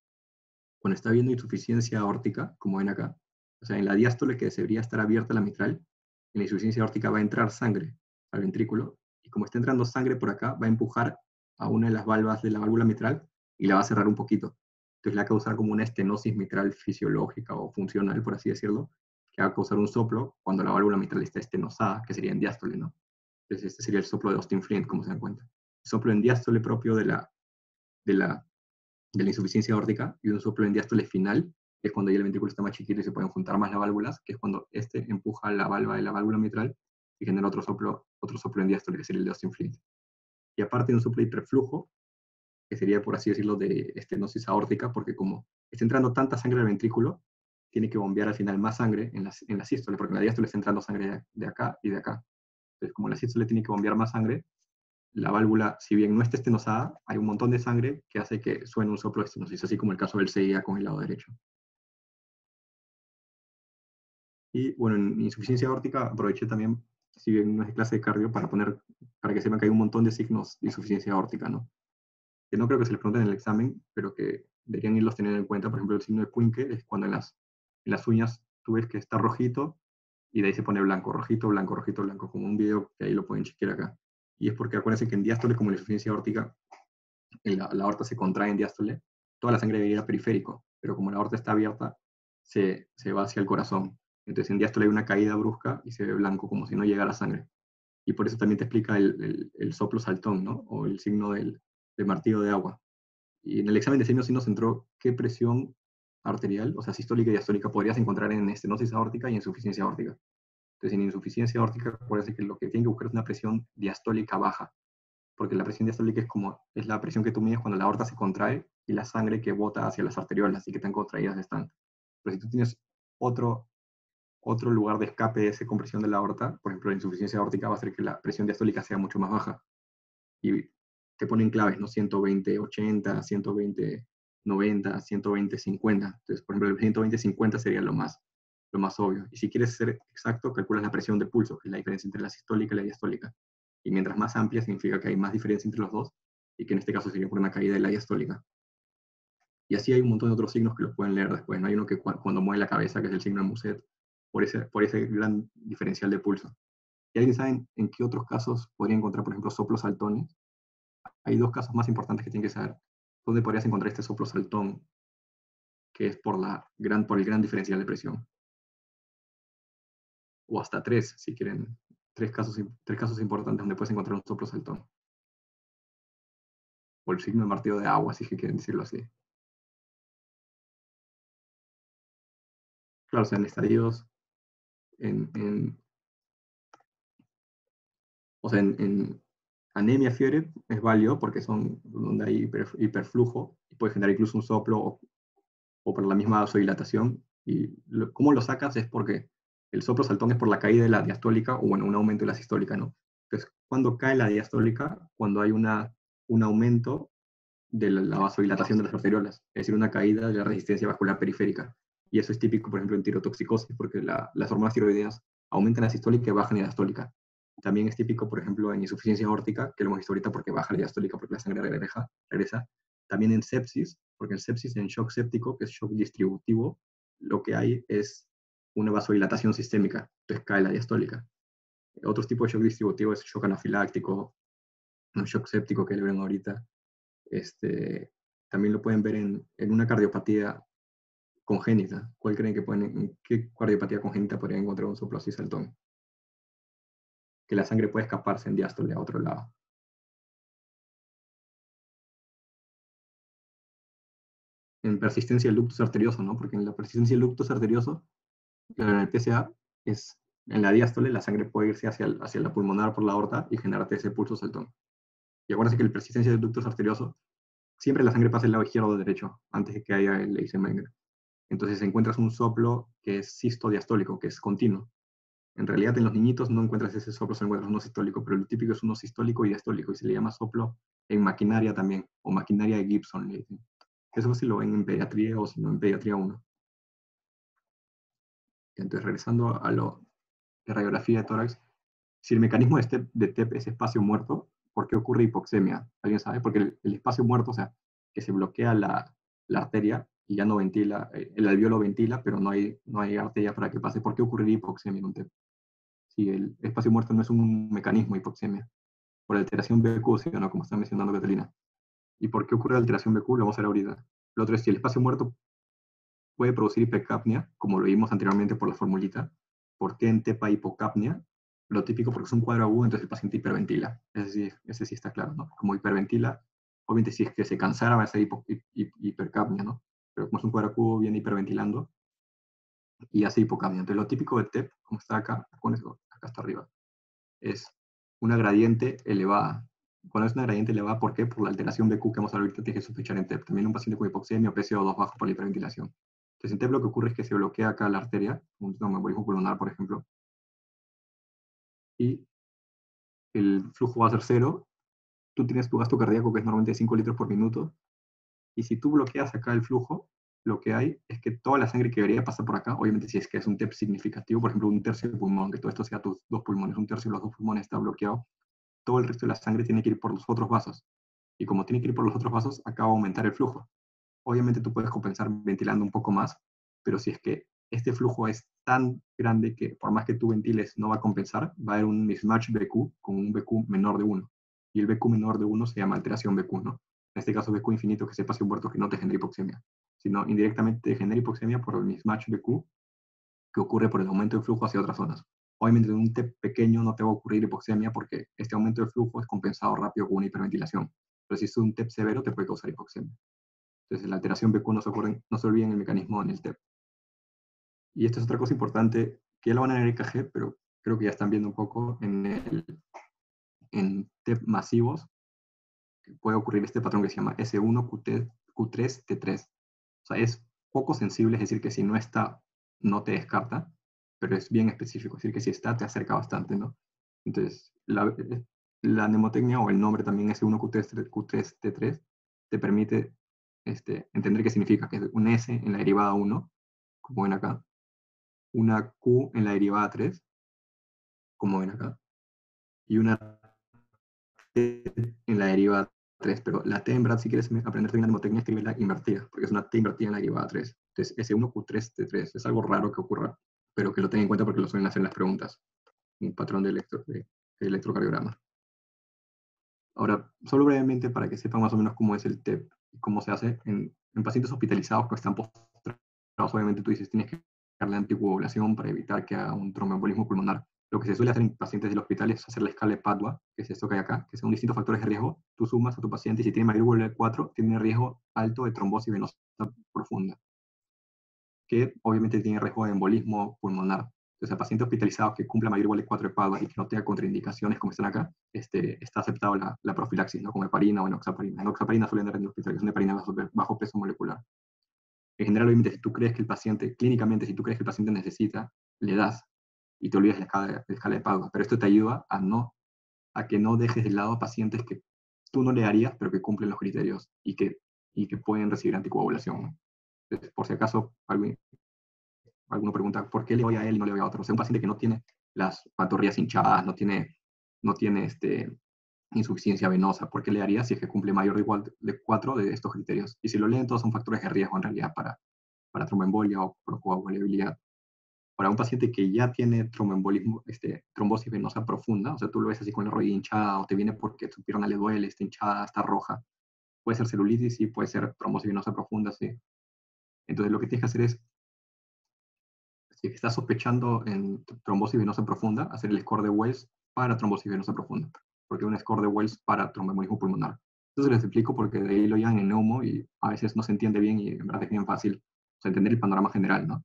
cuando está habiendo insuficiencia aórtica, como ven acá, o sea, en la diástole que debería estar abierta la mitral, en la insuficiencia aórtica va a entrar sangre al ventrículo, y como está entrando sangre por acá, va a empujar a una de las valvas de la válvula mitral y la va a cerrar un poquito. Entonces le va a causar como una estenosis mitral fisiológica o funcional, por así decirlo, que va a causar un soplo cuando la válvula mitral está estenosada, que sería en diástole, ¿no? Entonces este sería el soplo de Austin Flint, como se dan cuenta. Soplo en diástole propio de la, de la, de la insuficiencia aórtica y un soplo en diástole final, que es cuando ya el ventrículo está más chiquito y se pueden juntar más las válvulas, que es cuando este empuja la válvula de la válvula mitral y genera otro soplo, otro soplo en diástole, que sería el de Austin Flint. Y aparte de un soplo hiperflujo, que sería, por así decirlo, de estenosis aórtica, porque como está entrando tanta sangre al ventrículo, tiene que bombear al final más sangre en la, en la sístole, porque en la diástole está entrando sangre de, acá y de acá. Entonces, como la sístole tiene que bombear más sangre, la válvula, si bien no está estenosada, hay un montón de sangre que hace que suene un soplo de estenosis, así como el caso del CIA con el lado derecho. Y bueno, en insuficiencia aórtica aproveché también, si bien no es clase de cardio, para poner, para que sepan que hay un montón de signos de insuficiencia aórtica, ¿no? Que no creo que se les pregunten en el examen, pero que deberían irlos teniendo en cuenta. Por ejemplo, el signo de Puinque es cuando en las, en las uñas tú ves que está rojito y de ahí se pone blanco, rojito, blanco, rojito, blanco, como un video que ahí lo pueden chequear acá. Y es porque acuérdense que en diástole, como la insuficiencia aórtica, la, la aorta se contrae en diástole, toda la sangre debería ir a periférico, pero como la aorta está abierta, se, se va hacia el corazón. Entonces en diástole hay una caída brusca y se ve blanco, como si no llegara sangre. Y por eso también te explica el, el, el soplo saltón, ¿no? O el signo del, del martillo de agua. Y en el examen de signos sí nos entró qué presión arterial, o sea, sistólica y diastólica, podrías encontrar en estenosis aórtica y insuficiencia aórtica. Entonces, en insuficiencia aórtica, acuérdense que lo que tiene que buscar es una presión diastólica baja, porque la presión diastólica es como, es la presión que tú mides cuando la aorta se contrae y la sangre que bota hacia las arteriolas y que tan contraídas están. Pero si tú tienes otro, otro lugar de escape esa compresión de la aorta, por ejemplo, la insuficiencia aórtica va a hacer que la presión diastólica sea mucho más baja. Y te ponen claves, ¿no? 120, 80, 120, 90, 120, 50. Entonces, por ejemplo, el 120, 50 sería lo más, lo más obvio. Y si quieres ser exacto, calculas la presión de pulso, que es la diferencia entre la sistólica y la diastólica. Y mientras más amplia, significa que hay más diferencia entre los dos, y que en este caso sería por una caída de la diastólica. Y así hay un montón de otros signos que los pueden leer después. ¿no? Hay uno que cuando mueve la cabeza, que es el signo de Muset, por ese, por ese gran diferencial de pulso. ¿Y alguien sabe en qué otros casos podría encontrar, por ejemplo, soplos saltones? Hay dos casos más importantes que tienen que saber. ¿Dónde podrías encontrar este soplo saltón? Que es por, la gran, por el gran diferencial de presión. O hasta tres, si quieren. Tres casos, tres casos importantes donde puedes encontrar un soplo saltón. O el signo de martillo de agua, si quieren decirlo así. Claro, o sea, en, o sea, en, anemia, fiebre es válido porque son donde hay hiperflujo y puede generar incluso un soplo o, o por la misma vasodilatación. Y lo, cómo lo sacas es porque el soplo saltón es por la caída de la diastólica o bueno, un aumento de la sistólica, ¿no? Entonces, cuando cae la diastólica, cuando hay una, un aumento de la vasodilatación de las arteriolas, es decir, una caída de la resistencia vascular periférica. Y eso es típico, por ejemplo, en tirotoxicosis, porque la, las hormonas tiroideas aumentan la sistólica y bajan la diastólica. También es típico, por ejemplo, en insuficiencia aórtica, que lo hemos visto ahorita porque baja la diastólica porque la sangre regresa, regresa. También en sepsis, porque en sepsis, en shock séptico, que es shock distributivo, lo que hay es una vasodilatación sistémica, entonces cae la diastólica. Otro tipo de shock distributivo es shock anafiláctico, un shock séptico que le ven ahorita. Este, también lo pueden ver en, en una cardiopatía congénita. ¿Cuál creen que pueden, en qué cardiopatía congénita podrían encontrar un soplo así saltón? Que la sangre puede escaparse en diástole a otro lado. En persistencia del ductus arterioso, ¿no? Porque en la persistencia del ductus arterioso, en el PSA, es en la diástole la sangre puede irse hacia, hacia la pulmonar por la aorta y generarte ese pulso saltón. Y acuérdense que la persistencia del ductus arterioso, siempre la sangre pasa del lado izquierdo o derecho, antes de que haya el Eisenmenger. Entonces encuentras un soplo que es sistodiastólico, que es continuo. En realidad en los niñitos no encuentras ese soplo, se encuentras uno sistólico, pero lo típico es uno sistólico y diastólico, y se le llama soplo en maquinaria también, o maquinaria de Gibson. Le dicen. Eso si lo ven en pediatría o si no en pediatría 1. Entonces, regresando a lo de radiografía de tórax, si el mecanismo de, este, de TEP es espacio muerto, ¿por qué ocurre hipoxemia? ¿Alguien sabe? Porque el, espacio muerto, o sea, que se bloquea la arteria, y ya no ventila, eh, el alveolo ventila, pero no hay, no hay arteria para que pase. ¿Por qué ocurriría hipoxemia en un TEP? Si el espacio muerto no es un mecanismo de hipoxemia, por alteración BQ, ¿sí o? Como está mencionando Catalina. ¿Y por qué ocurre la alteración BQ? Lo vamos a ver ahorita. Lo otro es si el espacio muerto puede producir hipercapnia, como lo vimos anteriormente por la formulita. ¿Por qué en TEPA hipocapnia? Lo típico porque es un cuadro agudo, entonces el paciente hiperventila. Ese sí, ese sí está claro, ¿no? Como hiperventila, obviamente si es que se cansara va a ser hipercapnia, ¿no? Pero como es un cuadro agudo, viene hiperventilando y hace hipocapnia. Entonces lo típico de TEP, como está acá, acá está arriba, es una gradiente elevada. Cuando es una gradiente elevada, ¿por qué? Por la alteración BQ que a ver ahorita, tiene que sospechar en TEP. También un paciente con hipoxemia o PCO2 bajo por la hiperventilación. Entonces, en TEP lo que ocurre es que se bloquea acá la arteria, un tromboembolismo pulmonar, por ejemplo, y el flujo va a ser cero. Tú tienes tu gasto cardíaco que es normalmente 5 litros por minuto, y si tú bloqueas acá el flujo, lo que hay es que toda la sangre que debería pasar por acá, obviamente si es que es un TEP significativo, por ejemplo, un tercio del pulmón, que todo esto sea tus dos pulmones, un tercio de los dos pulmones está bloqueado, todo el resto de la sangre tiene que ir por los otros vasos. Y como tiene que ir por los otros vasos, acaba a aumentar el flujo. Obviamente tú puedes compensar ventilando un poco más, pero si es que este flujo es tan grande que por más que tú ventiles no va a compensar, va a haber un mismatch BQ con un BQ menor de 1. Y el BQ menor de 1 se llama alteración BQ, ¿no? En este caso BQ infinito que sepa si un muerto que no te genera hipoxemia sino indirectamente genera hipoxemia por el mismatch BQ que ocurre por el aumento de flujo hacia otras zonas. Obviamente en un TEP pequeño no te va a ocurrir hipoxemia porque este aumento de flujo es compensado rápido con una hiperventilación. Pero si es un TEP severo te puede causar hipoxemia. Entonces la alteración BQ no se, ocurre, no se olvida en el mecanismo en el TEP. Y esta es otra cosa importante que ya lo van a ver en el pero creo que ya están viendo un poco en, el, en TEP masivos, puede ocurrir este patrón que se llama S1, Q3, Q3 T3. O sea, es poco sensible, es decir, que si no está, no te descarta, pero es bien específico, es decir, que si está, te acerca bastante, ¿no? Entonces, la, la mnemotecnia o el nombre también S1Q3, Q3T3 te permite este, entender qué significa, que es un S en la derivada 1, como ven acá, una Q en la derivada 3, como ven acá, y una T en la derivada 3, pero la T en verdad, si quieres aprender una mnemotecnia, la invertida, porque es una T invertida en la derivada 3. Entonces, S1Q3T3 es algo raro que ocurra, pero que lo tengan en cuenta porque lo suelen hacer en las preguntas. Un patrón de, electro, de, electrocardiograma. Ahora, solo brevemente para que sepan más o menos cómo es el TEP y cómo se hace en, en pacientes hospitalizados que están postrados. Obviamente tú dices, tienes que darle anticoagulación para evitar que haga un tromboembolismo pulmonar. Lo que se suele hacer en pacientes del hospital es hacer la escala de Padua, que es esto que hay acá, que son distintos factores de riesgo. Tú sumas a tu paciente y si tiene mayor de 4, tiene riesgo alto de trombosis venosa profunda, que obviamente tiene riesgo de embolismo pulmonar. Entonces, el paciente hospitalizado que cumpla mayor igual de 4 de Padua y que no tenga contraindicaciones como están acá, este, está aceptado la, la profilaxis, ¿no? Como heparina o enoxaparina. Enoxaparina suelen dar en el hospital, que es una heparina bajo, bajo peso molecular. En general, obviamente, si tú crees que el paciente, clínicamente, si tú crees que el paciente necesita, le das y te olvidas la escala, la escala de pago. Pero esto te ayuda a, no, a que no dejes de lado a pacientes que tú no le darías, pero que cumplen los criterios y que, y que pueden recibir anticoagulación. Entonces, por si acaso alguien, alguno pregunta, ¿por qué le voy a él y no le voy a otro? O sea, un paciente que no tiene las pantorrillas hinchadas, no tiene, no tiene este, insuficiencia venosa, ¿por qué le daría si es que cumple mayor o igual de cuatro de estos criterios? Y si lo leen, todos son factores de riesgo en realidad para, para tromboembolia o coagulabilidad para un paciente que ya tiene tromboembolismo, este, trombosis venosa profunda, o sea, tú lo ves así con la rodilla hinchada o te viene porque tu pierna le duele, está hinchada, está roja, puede ser celulitis y puede ser trombosis venosa profunda, sí. Entonces lo que tienes que hacer es, si estás sospechando en trombosis venosa profunda, hacer el score de Wells para trombosis venosa profunda, porque un score de Wells para tromboembolismo pulmonar. Entonces les explico porque de ahí lo llaman en neumo y a veces no se entiende bien y en verdad es bien fácil entender el panorama general, ¿no?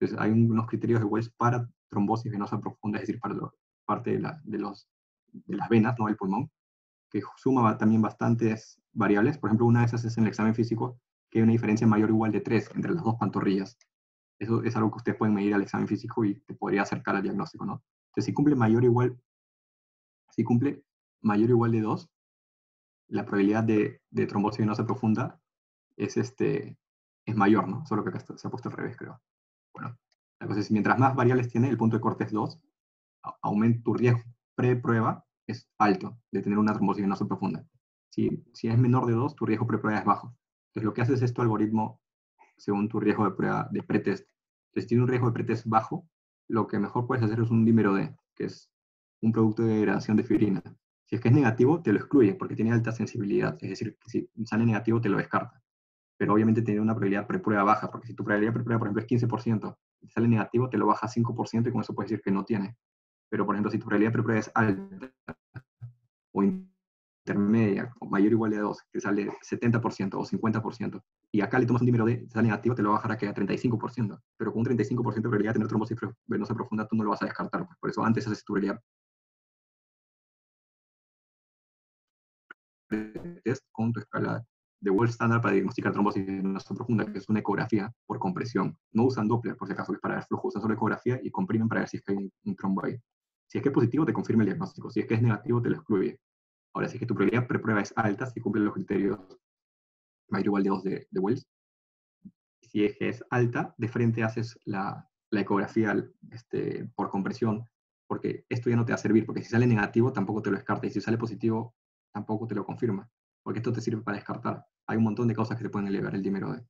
Entonces, hay unos criterios de Wells para trombosis venosa profunda, es decir, para parte de, de, los, de las venas, no del pulmón, que suma también bastantes variables. Por ejemplo, una de esas es en el examen físico, que hay una diferencia mayor o igual de 3 entre las dos pantorrillas. Eso es algo que ustedes pueden medir al examen físico y te podría acercar al diagnóstico, ¿no? Entonces, si cumple mayor o igual, si cumple mayor o igual de 2, la probabilidad de, de trombosis venosa profunda es, este, es mayor, ¿no? Solo que acá se ha puesto al revés, creo. Bueno, la cosa es, mientras más variables tiene el punto de corte es 2, aumenta tu riesgo pre-prueba es alto de tener una trombosis venosa profunda. Si, si es menor de 2, tu riesgo pre-prueba es bajo. Entonces, lo que hace es este algoritmo según tu riesgo de prueba de pretest. Entonces, si tiene un riesgo de pretest bajo, lo que mejor puedes hacer es un dímero D, que es un producto de degradación de fibrina. Si es que es negativo, te lo excluye porque tiene alta sensibilidad. Es decir, si sale negativo, te lo descarta. Pero obviamente tiene una probabilidad preprueba baja, porque si tu probabilidad preprueba, por ejemplo, es 15%, si sale negativo, te lo baja 5% y con eso puedes decir que no tiene. Pero, por ejemplo, si tu probabilidad preprueba es alta o intermedia, o mayor o igual de 2, que sale 70% o 50%, y acá le tomas un número de sale negativo, te lo va a bajar a que a 35%. Pero con un 35% de probabilidad de tener trombosis venosa profunda, tú no lo vas a descartar. Pues. Por eso antes haces tu probabilidad con tu escala de World Standard para diagnosticar trombosis venosa profunda, que es una ecografía por compresión. No usan Doppler, por si acaso, que es para ver flujo, usan solo ecografía y comprimen para ver si es que hay un trombo ahí. Si es que es positivo, te confirma el diagnóstico. Si es que es negativo, te lo excluye. Ahora, si es que tu probabilidad preprueba es alta, si cumple los criterios mayor igual de 2 de, de, Wells, si es que es alta, de frente haces la, la ecografía este, por compresión, porque esto ya no te va a servir, porque si sale negativo tampoco te lo descarta, y si sale positivo tampoco te lo confirma, porque esto te sirve para descartar. Hay un montón de cosas que te pueden elevar el dímero D.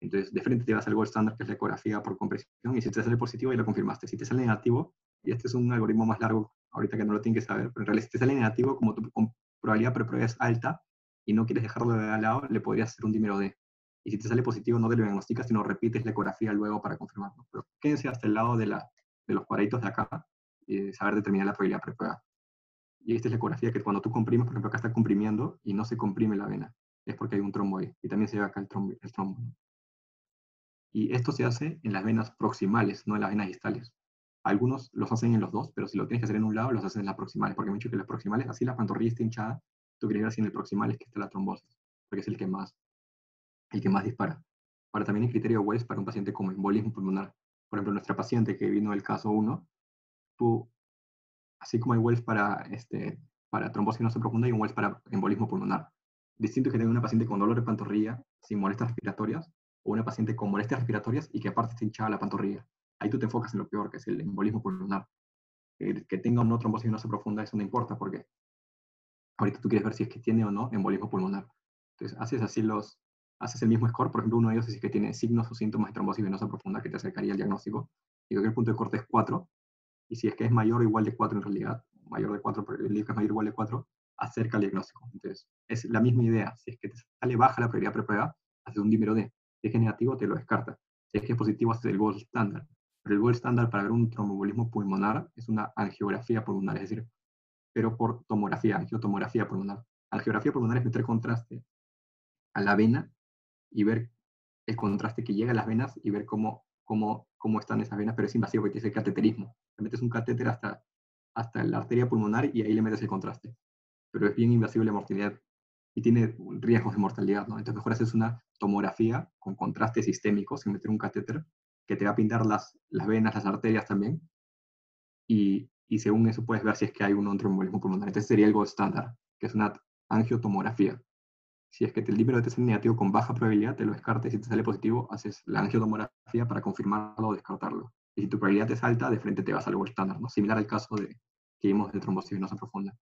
Entonces, de frente te vas al gold estándar, que es la ecografía por compresión, y si te sale positivo, ya lo confirmaste. Si te sale negativo, y este es un algoritmo más largo, ahorita que no lo tienes que saber, pero en realidad si te sale negativo, como tu probabilidad preprueba es alta, y no quieres dejarlo de lado, le podrías hacer un dímero D. Y si te sale positivo, no te lo diagnosticas, sino repites la ecografía luego para confirmarlo. Pero quédense hasta el lado de, la, de los cuadraditos de acá y saber determinar la probabilidad preprueba. Y esta es la ecografía que cuando tú comprimes, por ejemplo, acá está comprimiendo y no se comprime la vena. Es porque hay un trombo ahí. Y también se ve acá el trombo. El trombo. Y esto se hace en las venas proximales, no en las venas distales. Algunos los hacen en los dos, pero si lo tienes que hacer en un lado, los hacen en las proximales, porque me han dicho que las proximales, así la pantorrilla está hinchada, tú quieres ver si en el proximal es que está la trombosis, porque es el que más, el que más dispara. Ahora también hay criterio Wells para un paciente como embolismo pulmonar. Por ejemplo, nuestra paciente que vino del caso 1, tú así como hay Wells para, este, para trombosis no profunda, hay un Wells para embolismo pulmonar. Distinto que tenga una paciente con dolor de pantorrilla sin molestias respiratorias o una paciente con molestias respiratorias y que aparte esté hinchada la pantorrilla. Ahí tú te enfocas en lo peor, que es el embolismo pulmonar. Que tenga o no trombosis no profunda, eso no importa, porque ahorita tú quieres ver si es que tiene o no embolismo pulmonar. Entonces, haces así los, haces el mismo score, por ejemplo, uno de ellos es que tiene signos o síntomas de trombosis venosa profunda que te acercaría al diagnóstico, y creo que el punto de corte es 4, y si es que es mayor o igual de 4 en realidad, mayor de 4, pero el es mayor o igual de 4, acerca al diagnóstico. Entonces, es la misma idea. Si es que te sale baja la probabilidad preprueba, haces un dímero D. Si es que es negativo, te lo descarta. Si es que es positivo, haces el gold standard. Pero el gold standard para ver un tromboembolismo pulmonar es una angiografía pulmonar, es decir, pero por tomografía, angiotomografía pulmonar. Angiografía pulmonar es meter contraste a la vena y ver el contraste que llega a las venas y ver cómo, cómo, cómo están esas venas, pero es invasivo porque es el cateterismo metes un catéter hasta, hasta la arteria pulmonar y ahí le metes el contraste. Pero es bien invasivo la mortalidad y tiene riesgos de mortalidad, ¿no? Entonces mejor haces una tomografía con contraste sistémico sin meter un catéter que te va a pintar las, las venas, las arterias también. Y, y según eso puedes ver si es que hay un tromboembolismo pulmonar. Entonces sería algo estándar, que es una angiotomografía. Si es que el número de sale negativo con baja probabilidad, te lo descartes. Si te sale positivo, haces la angiotomografía para confirmarlo o descartarlo. Y si tu probabilidad es alta, de frente te vas al algo estándar, ¿no? Similar al caso de, que vimos de trombosis venosa profunda.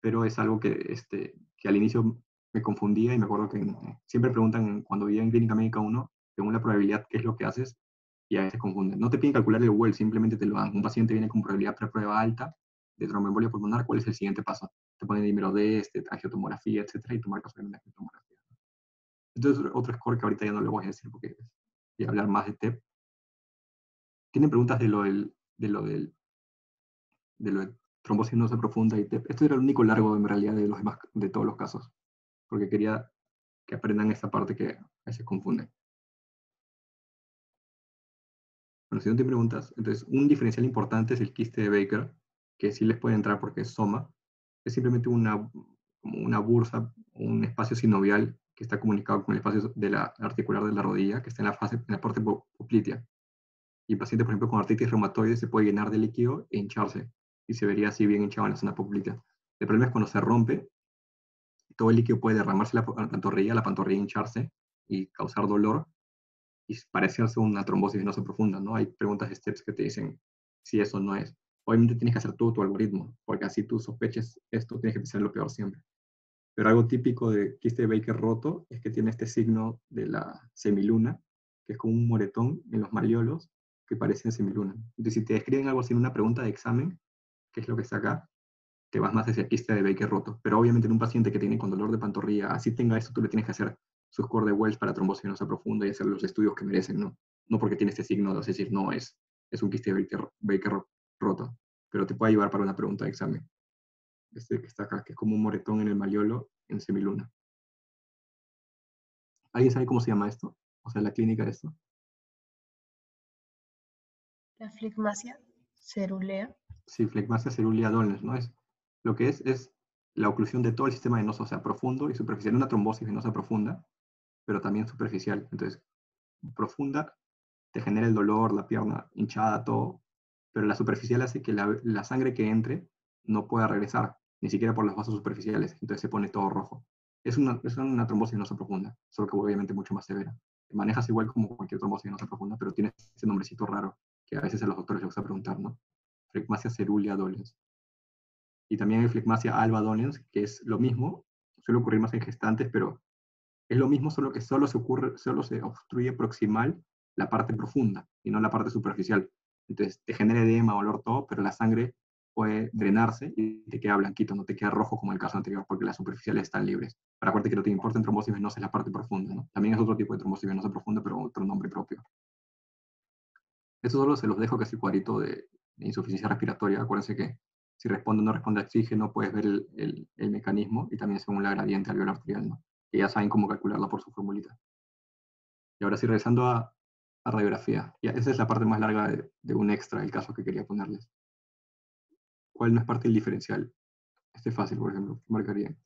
Pero es algo que, este, que al inicio me confundía y me acuerdo que siempre preguntan cuando viven en Clínica Médica 1, según la probabilidad, qué es lo que haces, y a veces confunden. No te piden calcular el WELL, simplemente te lo dan. Un paciente viene con probabilidad preprueba alta de tromboembolia pulmonar, ¿cuál es el siguiente paso? Te ponen número D, este, angiotomografía, etcétera, y tu marcas la angiotomografía. Entonces, otro score que ahorita ya no le voy a decir porque voy a hablar más de TEP, ¿Tienen preguntas de lo del, de lo del, de lo de trombosis no profunda y? Esto era el único largo en realidad de los demás, de todos los casos, porque quería que aprendan esta parte que a veces confunden. Bueno, si no tienen preguntas, entonces un diferencial importante es el quiste de Baker, que sí les puede entrar porque es soma, es simplemente una, como una bursa, un espacio sinovial que está comunicado con el espacio de la articular de la rodilla, que está en la, fase, en la parte poplitea. Y el paciente, por ejemplo, con artritis reumatoide se puede llenar de líquido e hincharse. Y se vería así bien hinchado en la zona poplítea. El problema es cuando se rompe, todo el líquido puede derramarse a la pantorrilla, la pantorrilla hincharse y causar dolor y parecerse una trombosis venosa profunda, ¿no? Hay preguntas de STEPS que te dicen si eso no es. Obviamente tienes que hacer todo tu algoritmo, porque así tú sospeches esto, tienes que pensar lo peor siempre. Pero algo típico de quiste de Baker roto es que tiene este signo de la semiluna, que es como un moretón en los malleolos que parecen semiluna. Entonces, si te describen algo así en una pregunta de examen, que es lo que está acá, te vas más hacia el quiste de Baker roto. Pero obviamente en un paciente que tiene con dolor de pantorrilla, así tenga esto, tú le tienes que hacer su score de Wells para trombosis venosa profunda y hacer los estudios que merecen, ¿no? No porque tiene este signo de decir, no, es, es un quiste de Baker, Baker roto, pero te puede ayudar para una pregunta de examen. Este que está acá, que es como un moretón en el maliolo en semiluna. ¿Alguien sabe cómo se llama esto? O sea, la clínica de esto. La flegmasia cerulea. Sí, flegmasia cerulea dolens, ¿no? Es, lo que es es la oclusión de todo el sistema venoso, o sea, profundo y superficial. Una trombosis venosa profunda, pero también superficial. Entonces, profunda te genera el dolor, la pierna hinchada, todo, pero la superficial hace que la, la sangre que entre no pueda regresar, ni siquiera por los vasos superficiales, entonces se pone todo rojo. Es una, es una trombosis venosa profunda, solo que obviamente mucho más severa. Manejas igual como cualquier trombosis venosa profunda, pero tiene ese nombrecito raro que a veces a los doctores les gusta preguntar, ¿no? Flegmasia cerulea dolens. Y también hay flegmasia alba dolens, que es lo mismo, suele ocurrir más en gestantes, pero es lo mismo, solo que solo se ocurre, solo se obstruye proximal la parte profunda y no la parte superficial. Entonces te genera edema, olor, todo, pero la sangre puede drenarse y te queda blanquito, no te queda rojo como el caso anterior, porque las superficiales están libres. Para acuérdate que lo que importa en trombosis venosa es la parte profunda, ¿no? También es otro tipo de trombosis venosa profunda, pero otro nombre propio. Esto solo se los dejo que es el cuadrito de, insuficiencia respiratoria. Acuérdense que si responde o no responde a oxígeno, puedes ver el, el, mecanismo y también según la gradiente alveolar arterial, ¿no? Que ya saben cómo calcularla por su formulita. Y ahora sí, regresando a, a radiografía. Ya, esa es la parte más larga de, de, un extra, el caso que quería ponerles. ¿Cuál no es parte del diferencial? Este es fácil, por ejemplo, marcaría.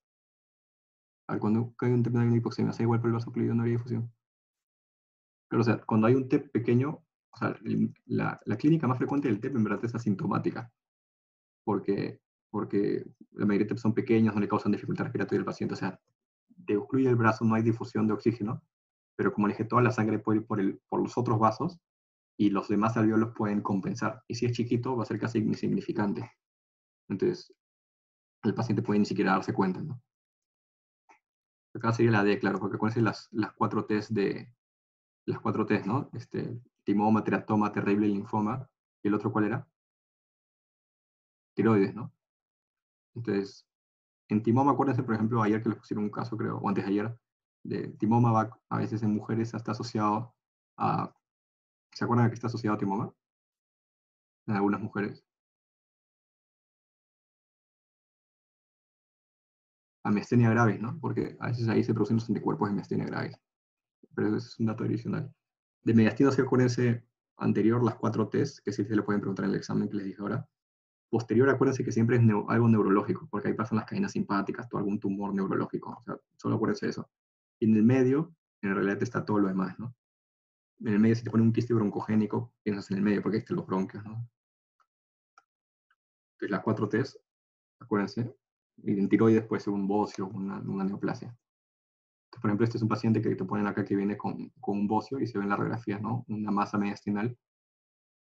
A ver, cuando cae un TEP hay una hipoxemia, ¿sea igual por el vasocluido no habría difusión? Pero, o sea, cuando hay un TEP pequeño, o sea, la, la, clínica más frecuente del TEP en verdad es asintomática, porque, porque la mayoría de TEP son pequeños, no le causan dificultad respiratoria al paciente, o sea, te ocluye el brazo, no hay difusión de oxígeno, pero como le dije, toda la sangre puede ir por, el, por los otros vasos y los demás alveolos pueden compensar. Y si es chiquito, va a ser casi insignificante. Entonces, el paciente puede ni siquiera darse cuenta, ¿no? Acá sería la D, claro, porque acuérdense las, las cuatro T's de, las cuatro T's, ¿no? Este, timoma, teratoma, terrible, linfoma. ¿Y el otro cuál era? Tiroides, ¿no? Entonces, en timoma, acuérdense, por ejemplo, ayer que les pusieron un caso, creo, o antes de ayer, de timoma va a veces en mujeres está asociado a... ¿Se acuerdan que está asociado a timoma? En algunas mujeres. A miastenia gravis, ¿no? Porque a veces ahí se producen los anticuerpos de miastenia gravis. Pero eso es un dato adicional. De mediastino, acuérdense, anterior, las cuatro T's, que sí se le pueden preguntar en el examen que les dije ahora. Posterior, acuérdense que siempre es algo neurológico, porque ahí pasan las cadenas simpáticas, o algún tumor neurológico. Solo acuérdense de eso. Y en el medio, en realidad está todo lo demás, ¿no? En el medio, si te pone un quiste broncogénico, piensas en el medio, porque ahí están los bronquios, ¿no? Entonces, las cuatro T's, acuérdense, y en tiroides puede ser un bocio, una, una neoplasia. Por ejemplo, este es un paciente que te ponen acá que viene con, con un bocio y se ve en la radiografía, ¿no? Una masa mediastinal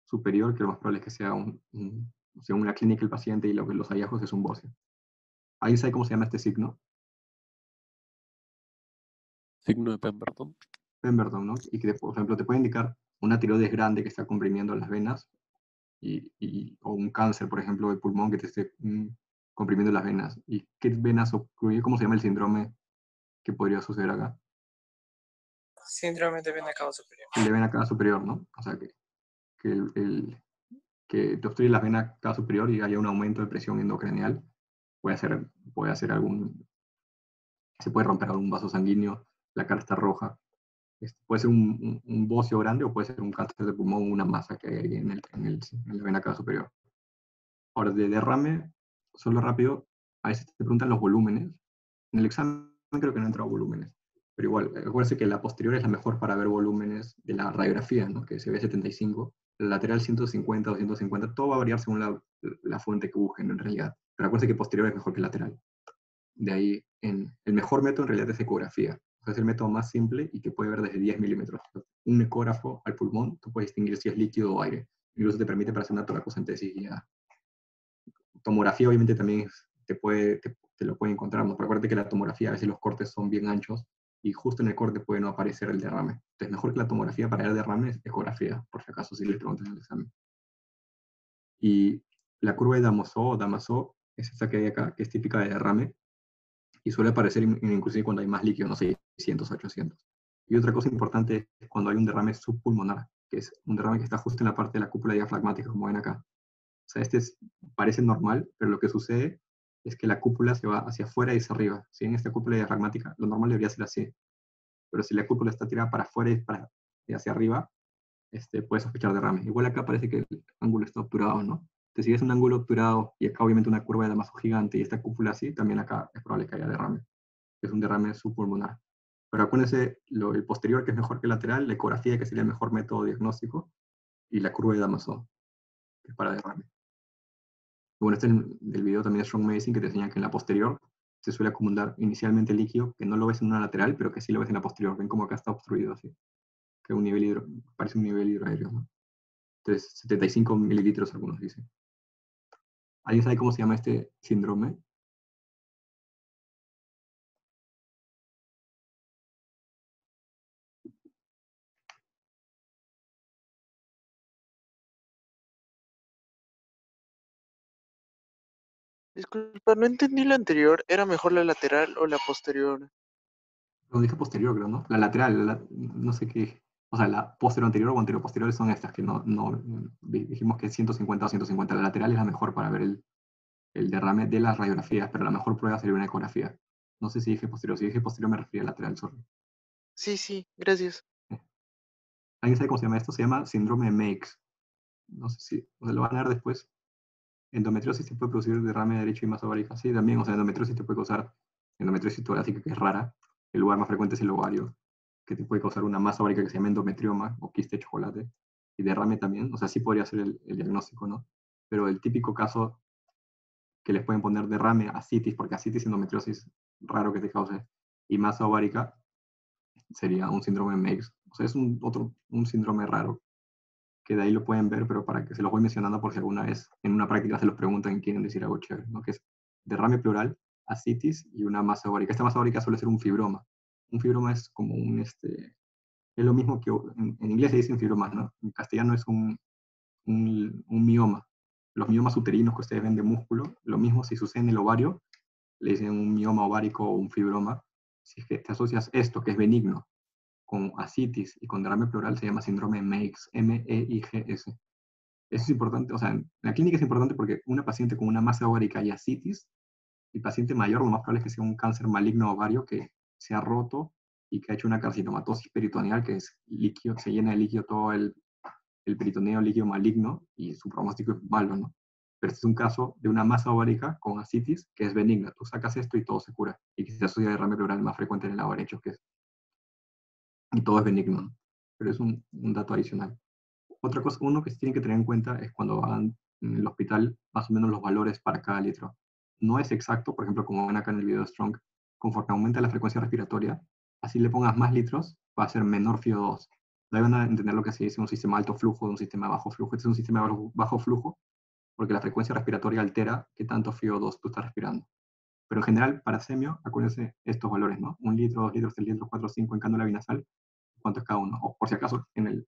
superior, que lo más probable es que sea un, un según la clínica el paciente y lo que los hallazgos es un bocio. ¿Alguien sabe cómo se llama este signo? Signo de Pemberton. Pemberton, ¿no? Y que, por ejemplo, te puede indicar una tiroides grande que está comprimiendo las venas y, y, o un cáncer, por ejemplo, de pulmón que te esté mm, comprimiendo las venas. ¿Y qué venas ocurre? ¿Cómo se llama el síndrome que podría suceder acá? Síndrome de vena superior. El de vena cava superior, ¿no? O sea, que, que, el, el, que te obstruye la vena cava superior y haya un aumento de presión endocranial. Puede hacer, puede hacer algún... Se puede romper algún vaso sanguíneo la cara está roja. Este, puede ser un, un, un, bocio grande o puede ser un cáncer de pulmón una masa que hay en, el, en, el, en la vena cava superior. Ahora, de derrame, solo rápido, a veces te preguntan los volúmenes. En el examen creo que no entrado volúmenes, pero igual, acuérdense que la posterior es la mejor para ver volúmenes de la radiografía, ¿no? que se ve 75, la lateral 150 o 150, todo va a variar según la, la fuente que busquen en realidad, pero acuérdense que posterior es mejor que lateral. De ahí, en, el mejor método en realidad es ecografía, es el método más simple y que puede ver desde 10 milímetros. Un ecógrafo al pulmón, tú puedes distinguir si es líquido o aire. Incluso te permite para hacer una toracocentesis ya. Tomografía obviamente también te, puede, te, te, lo puede encontrar, pero acuérdate que la tomografía a veces los cortes son bien anchos y justo en el corte puede no aparecer el derrame. Entonces, mejor que la tomografía para el derrame es ecografía, por si acaso si les preguntan en el examen. Y la curva de Damoso o Damaso es esta que hay acá, que es típica de derrame, y suele aparecer in- inclusive cuando hay más líquido, no sé, 600, 800. Y otra cosa importante es cuando hay un derrame subpulmonar, que es un derrame que está justo en la parte de la cúpula diafragmática, como ven acá. O sea, este es- parece normal, pero lo que sucede es que la cúpula se va hacia afuera y hacia arriba. Si en esta cúpula diafragmática, lo normal debería ser así. Pero si la cúpula está tirada para afuera y, hacia arriba, este, puedes sospechar derrame. Igual acá parece que el ángulo está obturado, ¿no? Entonces, si es un ángulo obturado y acá obviamente una curva de Damaso gigante y esta cúpula así, también acá es probable que haya derrame. Es un derrame subpulmonar. Pero acuérdense, lo, el posterior, que es mejor que el lateral, la ecografía, que sería el mejor método diagnóstico, y la curva de Damaso, que es para derrame. Bueno, este es el, del video también de Strong Medicine, que te enseña que en la posterior se suele acumular inicialmente líquido, que no lo ves en una lateral, pero que sí lo ves en la posterior. Ven como acá está obstruido así. Que un nivel hidro, parece un nivel hidroaéreo, ¿no? Entonces, 75 mililitros algunos dicen. ¿Alguien sabe cómo se llama este síndrome? Disculpa, no entendí la anterior. ¿Era mejor la lateral o la posterior? Lo dije posterior, creo, ¿no? La lateral, la- no sé qué. O sea, la posterior anterior o anterior posterior son estas que no, no di- dijimos que 150 o 150. La lateral es la mejor para ver el, el derrame de las radiografías, pero la mejor prueba sería una ecografía. No sé si dije posterior. Si dije posterior me refería a lateral, sorry. Sí, sí, gracias. ¿Alguien sabe cómo se llama esto? Se llama síndrome de Meigs. No sé si, o sea, lo van a ver después. Endometriosis se puede producir derrame derecho y masa ovárica. Sí, también, o sea, endometriosis te puede causar endometriosis torácica, que es rara. El lugar más frecuente es el ovario, que te puede causar una masa ovárica que se llama endometrioma o quiste chocolate. Y derrame también, o sea, sí podría ser el, diagnóstico, ¿no? Pero el típico caso que les pueden poner derrame, asitis, porque asitis endometriosis, raro que te cause, y masa ovárica, sería un síndrome Meigs. O sea, es un otro, un síndrome raro, que de ahí lo pueden ver, pero para que se los voy mencionando por si alguna vez en una práctica se los preguntan y quieren decir algo chévere, ¿no? Que es derrame pleural, asitis y una masa ovárica. Esta masa ovárica suele ser un fibroma. Un fibroma es como un, este, es lo mismo que en, inglés le dicen fibromas, ¿no? En castellano es un, un, un mioma. Los miomas uterinos que ustedes ven de músculo, lo mismo si sucede en el ovario, le dicen un mioma ovárico o un fibroma. Si es que te asocias esto, que es benigno, con asitis y con derrame pleural, se llama síndrome Meigs, M-E-I-G-S. Eso es importante, o sea, en la clínica es importante porque una paciente con una masa ovárica y asitis, y paciente mayor, lo más probable es que sea un cáncer maligno ovario que se ha roto y que ha hecho una carcinomatosis peritoneal, que es líquido, se llena de líquido todo el, el peritoneo líquido maligno y su pronóstico es malo, ¿no? Pero este es un caso de una masa ovárica con asitis que es benigna. Tú sacas esto y todo se cura. Y que se asocia a derrame pleural más frecuente en el lado derecho, que es. Y todo es benigno, ¿no? Pero es un, un dato adicional. Otra cosa, uno que se tiene que tener en cuenta es cuando hagan en el hospital más o menos los valores para cada litro. No es exacto, por ejemplo, como ven acá en el video de Strong, conforme aumenta la frecuencia respiratoria, así le pongas más litros, va a ser menor FIO2. De ahí van a entender lo que se dice un sistema alto flujo un sistema bajo flujo. Este es un sistema bajo, bajo flujo porque la frecuencia respiratoria altera qué tanto FIO2 tú estás respirando. Pero en general, para semio, acuérdense estos valores, ¿no? Un litro, dos litros, tres litros, cuatro, cinco en cánula binasal, ¿cuánto es cada uno? O por si acaso, en el,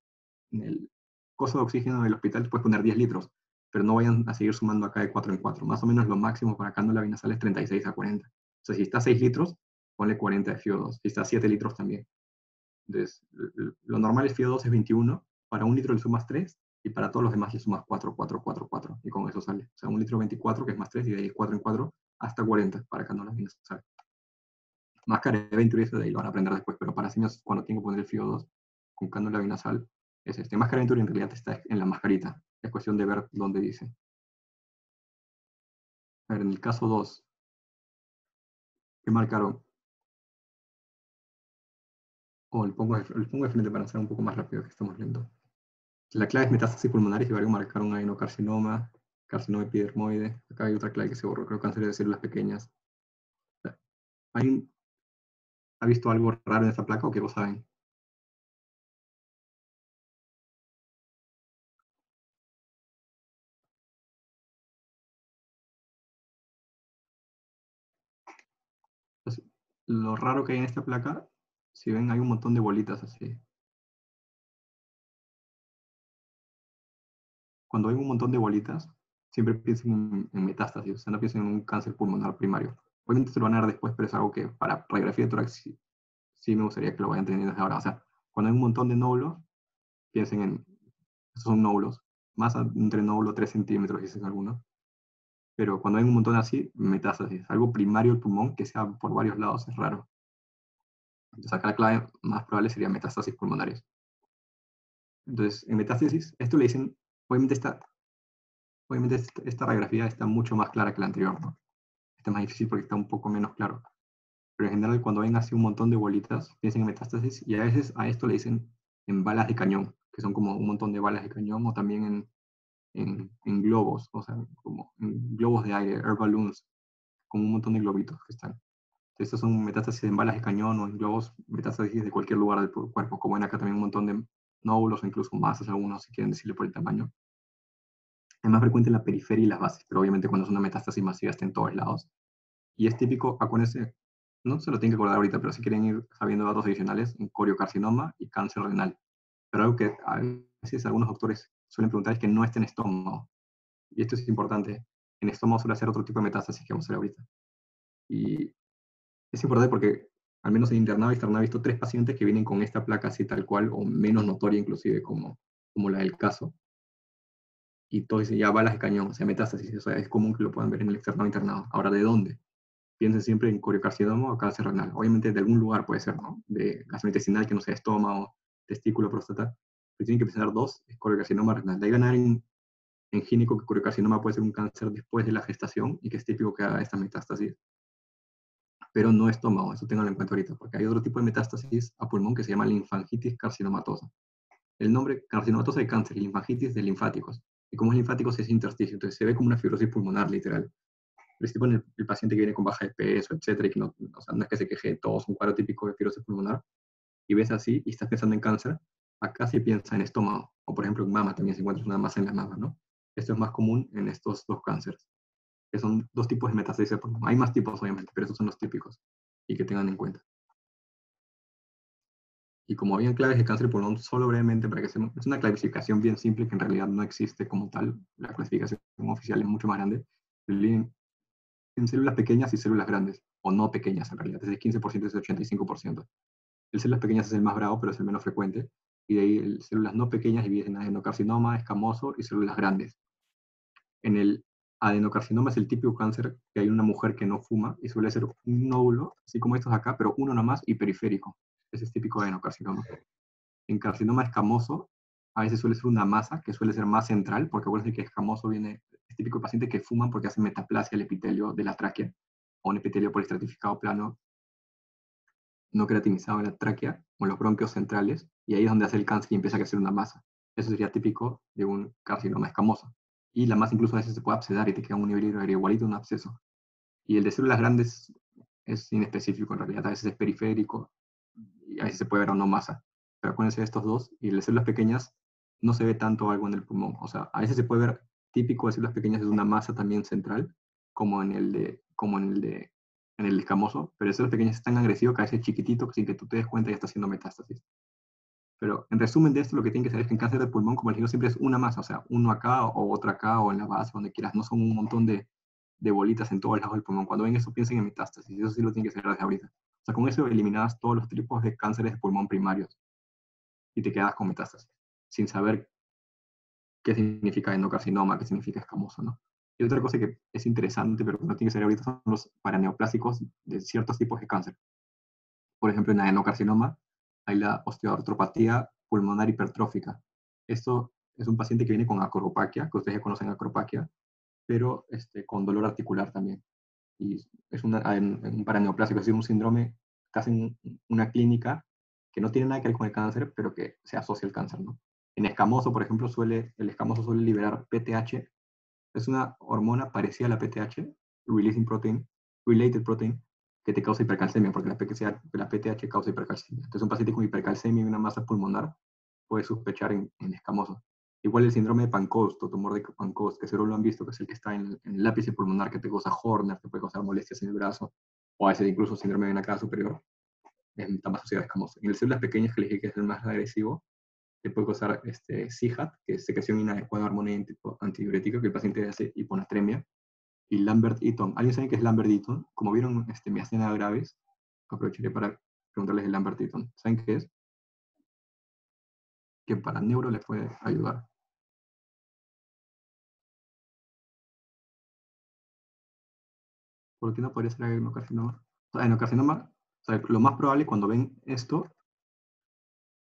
en el costo de oxígeno del hospital puedes poner 10 litros, pero no vayan a seguir sumando acá de 4 en 4. Más o menos lo máximo para cánula binasal es 36 a 40. O sea, si está 6 litros, ponle 40 de FIO2. Si está 7 litros también. Entonces, lo normal es FIO2 es 21. Para un litro le sumas 3 y para todos los demás le sumas 4, 4, 4, 4. Y con eso sale. O sea, un litro 24, que es más 3, y de ahí 4 en 4, hasta 40 para cánula binasal. 20 y eso de ahí lo van a aprender después, pero para simios, cuando tengo que poner el FIO2 con cánula binasal, es este. Máscara de en realidad está en la mascarita. Es cuestión de ver dónde dice. A ver, en el caso 2, ¿qué marcaron? O oh, le pongo, le pongo de frente para hacer un poco más rápido que estamos viendo. La clave es metástasis pulmonares y varios marcaron adenocarcinoma, carcinoma epidermoide. Acá hay otra clave que se borró, creo cáncer de células pequeñas. ¿Alguien ha visto algo raro en esta placa o qué lo saben? lo raro que hay en esta placa si ven, hay un montón de bolitas así. Cuando hay un montón de bolitas, siempre piensen en, en metástasis, o sea, no piensen en un cáncer pulmonar primario. Obviamente se lo van a dar después, pero es algo que para radiografía de tórax sí, sí me gustaría que lo vayan teniendo desde ahora. O sea, cuando hay un montón de nódulos, piensen en, estos son nódulos, más entre nódulo 3 centímetros, dicen algunos. Pero cuando hay un montón así, metástasis, algo primario del pulmón que sea por varios lados, es raro. Entonces acá la clave más probable sería metástasis pulmonares. Entonces, en metástasis, esto le dicen, obviamente esta, obviamente esta radiografía está mucho más clara que la anterior, ¿no? Más difícil porque está un poco menos claro. Pero en general, cuando ven así un montón de bolitas, piensen en metástasis y a veces a esto le dicen en balas de cañón, que son como un montón de balas de cañón, o también en, en, en globos, o sea, como en globos de aire, air balloons, como un montón de globitos que están. Estos son metástasis en balas de cañón o en globos, metástasis de cualquier lugar del cuerpo, como ven acá también un montón de nódulos o incluso masas algunos, si quieren decirle por el tamaño. Es más frecuente en la periferia y las bases, pero obviamente cuando es una metástasis masiva está en todos lados. Y es típico, acuérdense, no se lo tienen que acordar ahorita, pero si quieren ir sabiendo datos adicionales, en coriocarcinoma y cáncer renal. Pero algo que a veces algunos doctores suelen preguntar es que no esté en estómago. Y esto es importante. En estómago suele ser otro tipo de metástasis que vamos a ver ahorita. Y es importante porque, al menos en internado y externado, he visto tres pacientes que vienen con esta placa así tal cual, o menos notoria inclusive, como, como la del caso. Y dicen, ya balas de cañón, o sea, metástasis. O sea, es común que lo puedan ver en el externado internado. Ahora, ¿de dónde? Piensen siempre en coriocarcinoma o cáncer renal. Obviamente de algún lugar puede ser, ¿no? De gastrointestinal, que no sea estómago, testículo, próstata. Pero tienen que pensar dos, es coriocarcinoma renal. De ahí ganar en, en gínico que coriocarcinoma puede ser un cáncer después de la gestación y que es típico que haga esta metástasis. Pero no estómago, eso tenganlo en cuenta ahorita, porque hay otro tipo de metástasis a pulmón que se llama linfangitis carcinomatosa. El nombre carcinomatosa de cáncer y linfangitis de linfáticos. Y como es linfáticos es intersticio, entonces se ve como una fibrosis pulmonar literal. Tipo en el, el paciente que viene con baja de peso, etcétera, y que no, o sea, no es que se queje de todo, es un cuadro típico de fibrosis pulmonar, y ves así y estás pensando en cáncer, acá se piensa en estómago, o por ejemplo en mama también se encuentra una masa en la mama, ¿no? Esto es más común en estos dos cánceres, que son dos tipos de metástasis. Hay más tipos, obviamente, pero estos son los típicos, y que tengan en cuenta. Y como habían claves de cáncer de pulmón, solo brevemente, para que se, es una clasificación bien simple que en realidad no existe como tal, la clasificación oficial es mucho más grande, dividen en células pequeñas y células grandes, o no pequeñas en realidad, desde 15% y desde 85%. El células pequeñas es el más bravo, pero es el menos frecuente, y de ahí el, células no pequeñas dividen en adenocarcinoma, escamoso y células grandes. En el adenocarcinoma es el típico cáncer que hay una mujer que no fuma y suele ser un nódulo, así como estos acá, pero uno nomás y periférico. Es típico de adenocarcinoma. En carcinoma escamoso, a veces suele ser una masa que suele ser más central, porque acuérdense que escamoso viene, es típico de paciente que fuman porque hace metaplasia el epitelio de la tráquea, o un epitelio polistratificado plano no queratinizado en la tráquea, o en los bronquios centrales, y ahí es donde hace el cáncer y empieza a crecer una masa. Eso sería típico de un carcinoma escamoso. Y la masa incluso a veces se puede abscedar y te queda un nivel igualito un absceso. Y el de células grandes es inespecífico en realidad, a veces es periférico, y a veces se puede ver o no masa. Pero acuérdense de estos dos, y de células pequeñas no se ve tanto algo en el pulmón. O sea, a veces se puede ver típico de células pequeñas es una masa también central, como en el de, como en el de, en el escamoso, pero células pequeñas es tan agresivo que a veces es chiquitito sin que tú te des cuenta ya está haciendo metástasis. Pero en resumen de esto, lo que tienen que saber es que en cáncer de pulmón, como les digo, siempre es una masa, o sea, uno acá o otro acá o en la base, donde quieras, no son un montón de, de bolitas en todos lados del pulmón. Cuando ven eso, piensen en metástasis, eso sí lo tienen que saber desde ahorita. Sea, con eso eliminadas todos los tipos de cánceres de pulmón primarios y te quedas con metástasis, sin saber qué significa endocarcinoma, qué significa escamoso, ¿no? Y otra cosa que es interesante, pero que no tiene que ser ahorita, son los paraneoplásicos de ciertos tipos de cáncer. Por ejemplo, en adenocarcinoma hay la osteoartropatía pulmonar hipertrófica. Esto es un paciente que viene con acropaquia, que ustedes ya conocen acropaquia, pero este, con dolor articular también. Y es una, un paraneoplásico, es decir, un síndrome, casi una clínica que no tiene nada que ver con el cáncer, pero que se asocia al cáncer, ¿no? En escamoso, por ejemplo, suele, el escamoso suele liberar PTH, es una hormona parecida a la PTH, Releasing Protein, Related Protein, que te causa hipercalcemia, porque la PTH, la PTH causa hipercalcemia. Entonces, un paciente con hipercalcemia y una masa pulmonar puede sospechar en, en escamoso. Igual el síndrome de Pancoast o tumor de Pancoast, que seguro lo han visto, que es el que está en, en el lápiz pulmonar, que te causa Horner, te puede causar molestias en el brazo, o a veces incluso síndrome de la cara superior. está más asociado a escamoso. En el células pequeñas, que les dije que es el más agresivo, se puede causar este, SIHAT, que es secreción inadecuada de hormona antidiurética, que el paciente hace hiponatremia, y Lambert-Eaton. ¿Alguien sabe qué es Lambert-Eaton? Como vieron este, miastenia graves, aprovecharé para preguntarles el Lambert-Eaton. ¿Saben qué es? Que para neuro les puede ayudar. ¿Por qué no podría ser adenocarcinoma? O sea, o sea, lo más probable cuando ven esto,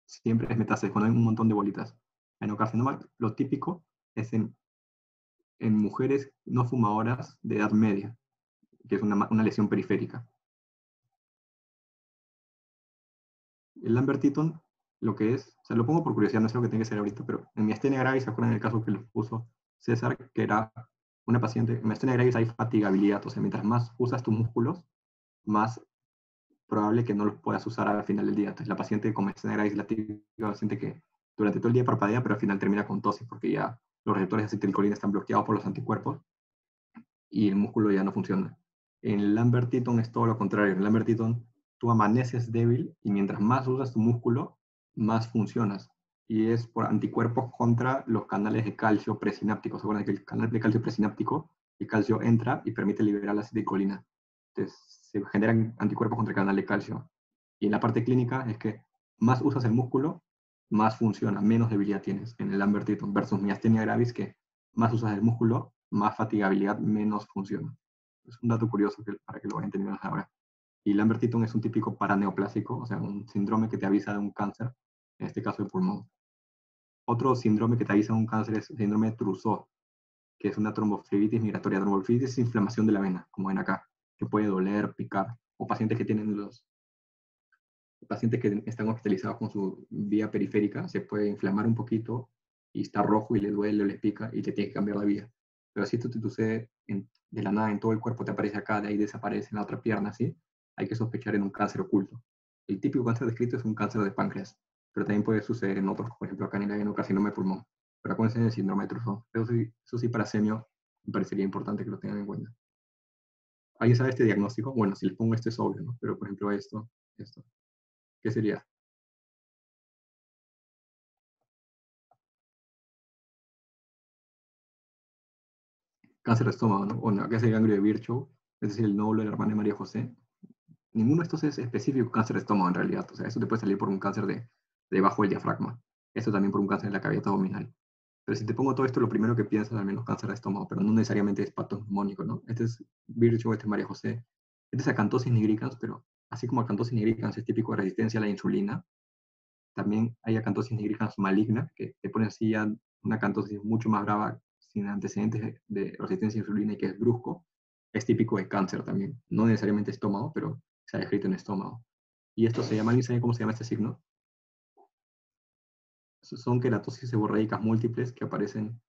siempre es metástasis, cuando hay un montón de bolitas. Adenocarcinoma, lo típico es en, en mujeres no fumadoras de edad media, que es una, una lesión periférica. El Lambert-Eaton, lo que es, o sea, lo pongo por curiosidad, no sé lo que tiene que ser ahorita, pero en mi miastenia gravis, ¿se acuerdan del caso que les puso César, que era una paciente, en miastenia gravis hay fatigabilidad, o sea, mientras más usas tus músculos, más probable que no los puedas usar al final del día. Entonces, la paciente con miastenia gravis, la típica paciente que durante todo el día parpadea, pero al final termina con tosis, porque ya los receptores de acetilcolina están bloqueados por los anticuerpos y el músculo ya no funciona. En Lambert-Eaton es todo lo contrario. En Lambert-Eaton tú amaneces débil y mientras más usas tu músculo, más funcionas. Y es por anticuerpos contra los canales de calcio presinápticos. ¿Se acuerdan que el canal de calcio presináptico, el calcio entra y permite liberar la acetilcolina? Entonces se generan anticuerpos contra el canal de calcio. Y en la parte clínica es que más usas el músculo, más funciona, menos debilidad tienes en el Lambert-Eaton versus miastenia gravis, que más usas el músculo, más fatigabilidad, menos funciona. Es un dato curioso para que lo vayan entendiendo ahora. Y Lambert-Eaton es un típico paraneoplásico, o sea, un síndrome que te avisa de un cáncer, en este caso de pulmón. Otro síndrome que de un cáncer es el síndrome de Trousseau, que es una tromboflebitis migratoria. Tromboflebitis es inflamación de la vena, como ven acá, que puede doler, picar, o pacientes que tienen los pacientes que están hospitalizados con su vía periférica, se puede inflamar un poquito y está rojo y le duele o le pica y te tiene que cambiar la vía. Pero si esto te sucede de la nada en todo el cuerpo, te aparece acá, de ahí desaparece en la otra pierna, ¿sí? hay que sospechar en un cáncer oculto. El típico cáncer descrito es un cáncer de páncreas, pero también puede suceder en otros, por ejemplo, acá en el adenocarcinoma de pulmón. Pero acuérdense del síndrome de Trousseau. Eso sí, eso sí, para semio me parecería importante que lo tengan en cuenta. ¿Alguien sabe este diagnóstico? Bueno, si les pongo este es obvio, ¿no? Pero, por ejemplo, esto, esto. ¿Qué sería? Cáncer de estómago, ¿no? Bueno, acá es el ganglio de Virchow, es decir, el nódulo de la de María José, ninguno de estos es específico cáncer de estómago en realidad. O sea, eso te puede salir por un cáncer de debajo del diafragma. Esto también por un cáncer de la cavidad abdominal. Pero si te pongo todo esto, lo primero que piensas al menos cáncer de estómago, pero no necesariamente es patognomónico, ¿no? Este es Virchow, este es María José. Este es acantosis nigricans, pero así como acantosis nigricans es típico de resistencia a la insulina, también hay acantosis nigricans maligna, que te pone así ya una acantosis mucho más brava, sin antecedentes de resistencia a insulina y que es brusco, es típico de cáncer también. No necesariamente estómago, pero se ha descrito en estómago. Y esto se llama, ¿alguien sabe cómo se llama este signo? Son queratosis seborreicas múltiples que aparecen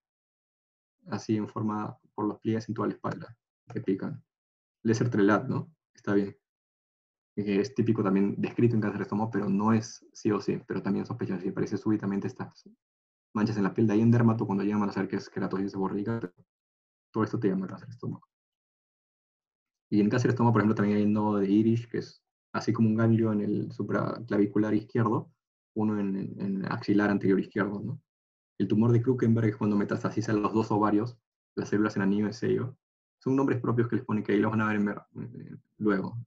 así en forma por los pliegues en toda la espalda, que pican. Lesser trelat, ¿no? Está bien. es típico también descrito en cáncer de estómago, pero no es sí o sí, pero también sospechoso. Si aparece súbitamente estas manchas en la piel, de ahí en dermato, cuando llegan a saber que es queratosis seborreica, todo esto te llama cáncer de estómago. Y en cáncer de estómago, por ejemplo, también hay un nodo de Irish, que es así como un ganglio en el supraclavicular izquierdo, uno en, axilar anterior izquierdo. El tumor de Krukenberg es cuando metastasiza los dos ovarios, las células en anillo de sello. Son nombres propios que les pone que ahí los van a ver en, luego.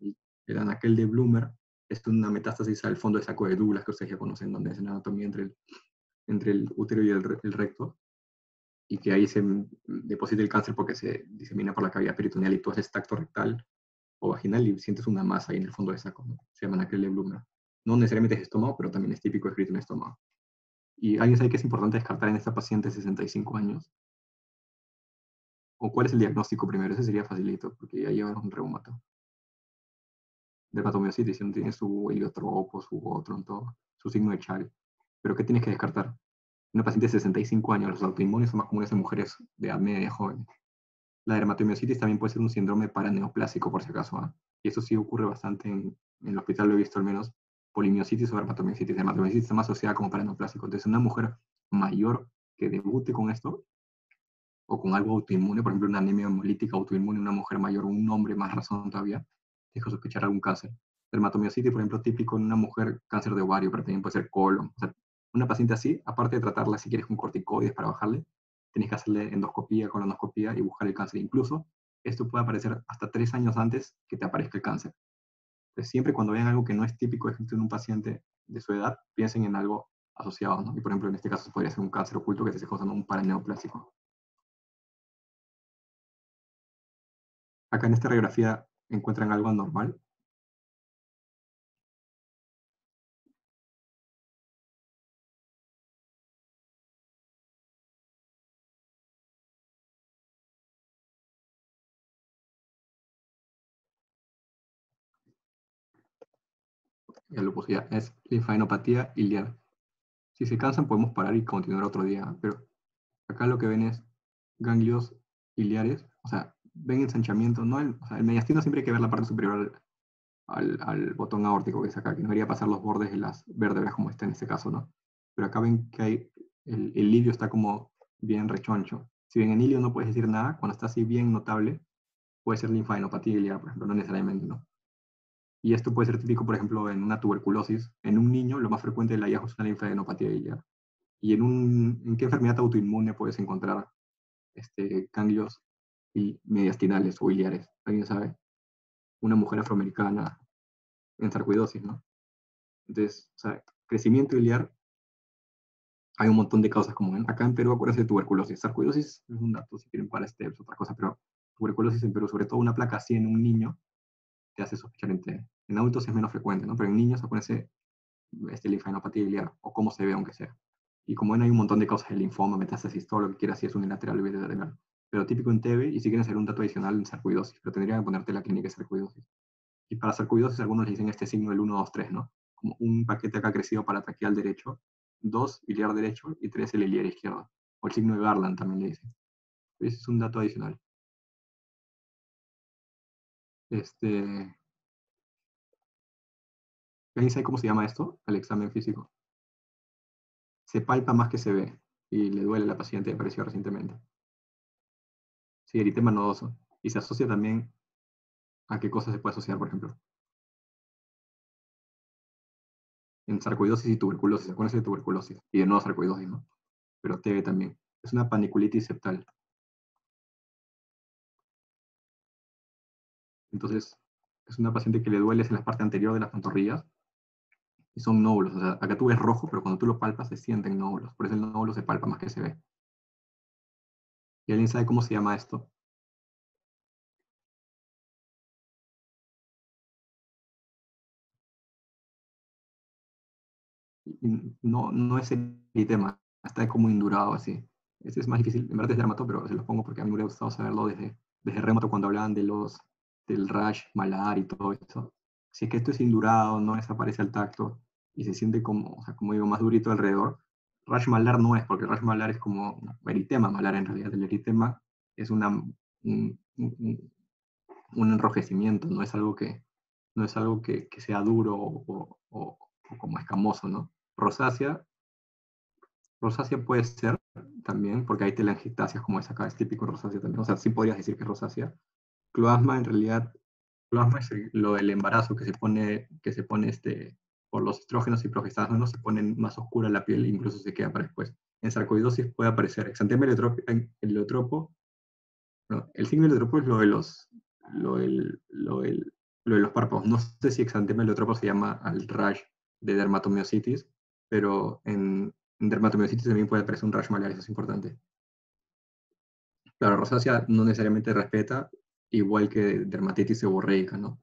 el anaquel de Bloomer es una metástasis al fondo de saco de Douglas, que ustedes ya conocen, donde es la anatomía entre el, entre el útero y el recto y que ahí se deposita el cáncer porque se disemina por la cavidad peritoneal y tú haces tacto rectal o vaginal y sientes una masa ahí en el fondo del saco. Se llama aquel de Blumner. No necesariamente es estómago, pero también es típico escrito en estómago. ¿Y alguien sabe que es importante descartar en esta paciente de 65 años? ¿O cuál es el diagnóstico primero? Ese sería facilito, porque ya lleva un reumato. Dermatomiositis, no tiene su heliotropo, su otro, todo, su signo de Chal. Pero ¿qué tienes que descartar? una paciente de 65 años. Los autoinmunes son más comunes en mujeres de edad media jóvenes. La dermatomiositis también puede ser un síndrome paraneoplásico, por si acaso. ¿ah? Y eso sí ocurre bastante en, el hospital, lo he visto al menos, polimiositis o dermatomiositis. Dermatomiositis está más asociada como paraneoplásico. Entonces, una mujer mayor que debute con esto, o con algo autoinmune, por ejemplo, una anemia hemolítica autoinmune, una mujer mayor, un hombre más razón todavía, deja sospechar algún cáncer. dermatomiositis, por ejemplo, típico en una mujer, cáncer de ovario, pero también puede ser colon. O sea, una paciente así, aparte de tratarla si quieres con corticoides para bajarle, tienes que hacerle endoscopía, colonoscopía y buscar el cáncer. Incluso esto puede aparecer hasta tres años antes que te aparezca el cáncer. Siempre cuando vean algo que no es típico de un paciente de su edad, piensen en algo asociado. Y por ejemplo, en este caso podría ser un cáncer oculto que se esté causando un paraneoplásico. Acá en esta radiografía encuentran algo anormal. Es linfadenopatía iliar. Si se cansan podemos parar y continuar otro día, pero acá lo que ven es ganglios iliares, o sea, ven ensanchamiento, no el, o sea, el mediastino siempre hay que ver la parte superior al, al, botón aórtico que es acá, que no debería pasar los bordes de las vértebras como está en este caso, ¿no? Pero acá ven que hay, el, el ilio está como bien rechoncho. Si bien en ilio no puedes decir nada, cuando está así bien notable, puede ser linfadenopatía iliar, por no necesariamente, ¿no? Y esto puede ser típico, por ejemplo, en una tuberculosis. En un niño, lo más frecuente de la hallazgo es una linfadenopatía iliar. ¿Y en, un, en qué enfermedad autoinmune puedes encontrar este, ganglios mediastinales o iliares? ¿Alguien sabe? Una mujer afroamericana en sarcoidosis, ¿no? Entonces, o sea, crecimiento iliar, hay un montón de causas como ven. Acá en Perú, acuérdense de tuberculosis. Sarcoidosis es un dato, si quieren, para este, es otra cosa, pero tuberculosis en Perú, sobre todo una placa así en un niño, te hace sospechar en En adultos es menos frecuente, ¿no? Pero en niños acuérdense este, linfadenopatía biliar, o cómo se ve aunque sea. Y como ven, hay un montón de causas de linfoma, metástasis, todo lo que quieras, si es unilateral o bilateral. Pero típico en TB, y si quieren hacer un dato adicional en sarcoidosis, pero tendría que ponerte la clínica de sarcoidosis. Y para sarcoidosis, algunos le dicen este signo del 1, 2, 3, ¿no? Como un paquete acá crecido para traqueal derecho, 2 iliar derecho y 3 el iliar izquierdo. O el signo de Garland también le dicen. Ese es un dato adicional. Este, ¿Alguien sabe cómo se llama esto? El examen físico. Se palpa más que se ve y le duele a la paciente, apareció recientemente. Sí, eritema nodoso. Y se asocia también a qué cosas se puede asociar, por ejemplo. En sarcoidosis y tuberculosis, acuérdense de tuberculosis y de no sarcoidosis, ¿no? Pero TB también. Es una paniculitis septal. Entonces, es una paciente que le duele en la parte anterior de las pantorrillas y son nódulos. O sea, acá tú ves rojo, pero cuando tú lo palpas se sienten nódulos. Por eso el nódulo se palpa más que se ve. ¿Y alguien sabe cómo se llama esto? No, no es el tema, está como indurado así. Este es más difícil, en verdad es dermato, pero se los pongo porque a mí me hubiera gustado saberlo desde, desde remoto cuando hablaban de los del rash malar y todo eso, si es que esto es indurado, no desaparece al tacto y se siente como, o sea, como digo, más durito alrededor, rash malar no es, porque rash malar es como eritema malar en realidad. El eritema es una, un, un, enrojecimiento, no es algo que, no es algo que, que sea duro o, o, o, como escamoso, ¿no? Rosácea, rosácea puede ser también, porque hay telangiectasias como esa acá, es típico rosácea también, o sea, sí podrías decir que es rosácea, cloasma en realidad, cloasma es lo del embarazo que se pone, que se pone este, por los estrógenos y progestágenos, se pone más oscura la piel incluso se queda para después. En sarcoidosis puede aparecer exantema heliotropo, no, el signo heliotropo es lo de los, lo del, lo del, lo de los párpados. No sé si exantema heliotropo se llama al rash de dermatomiositis, pero en, en dermatomiositis también puede aparecer un rash malaria, eso es importante. La rosácea no necesariamente respeta, igual que dermatitis seborreica, ¿no?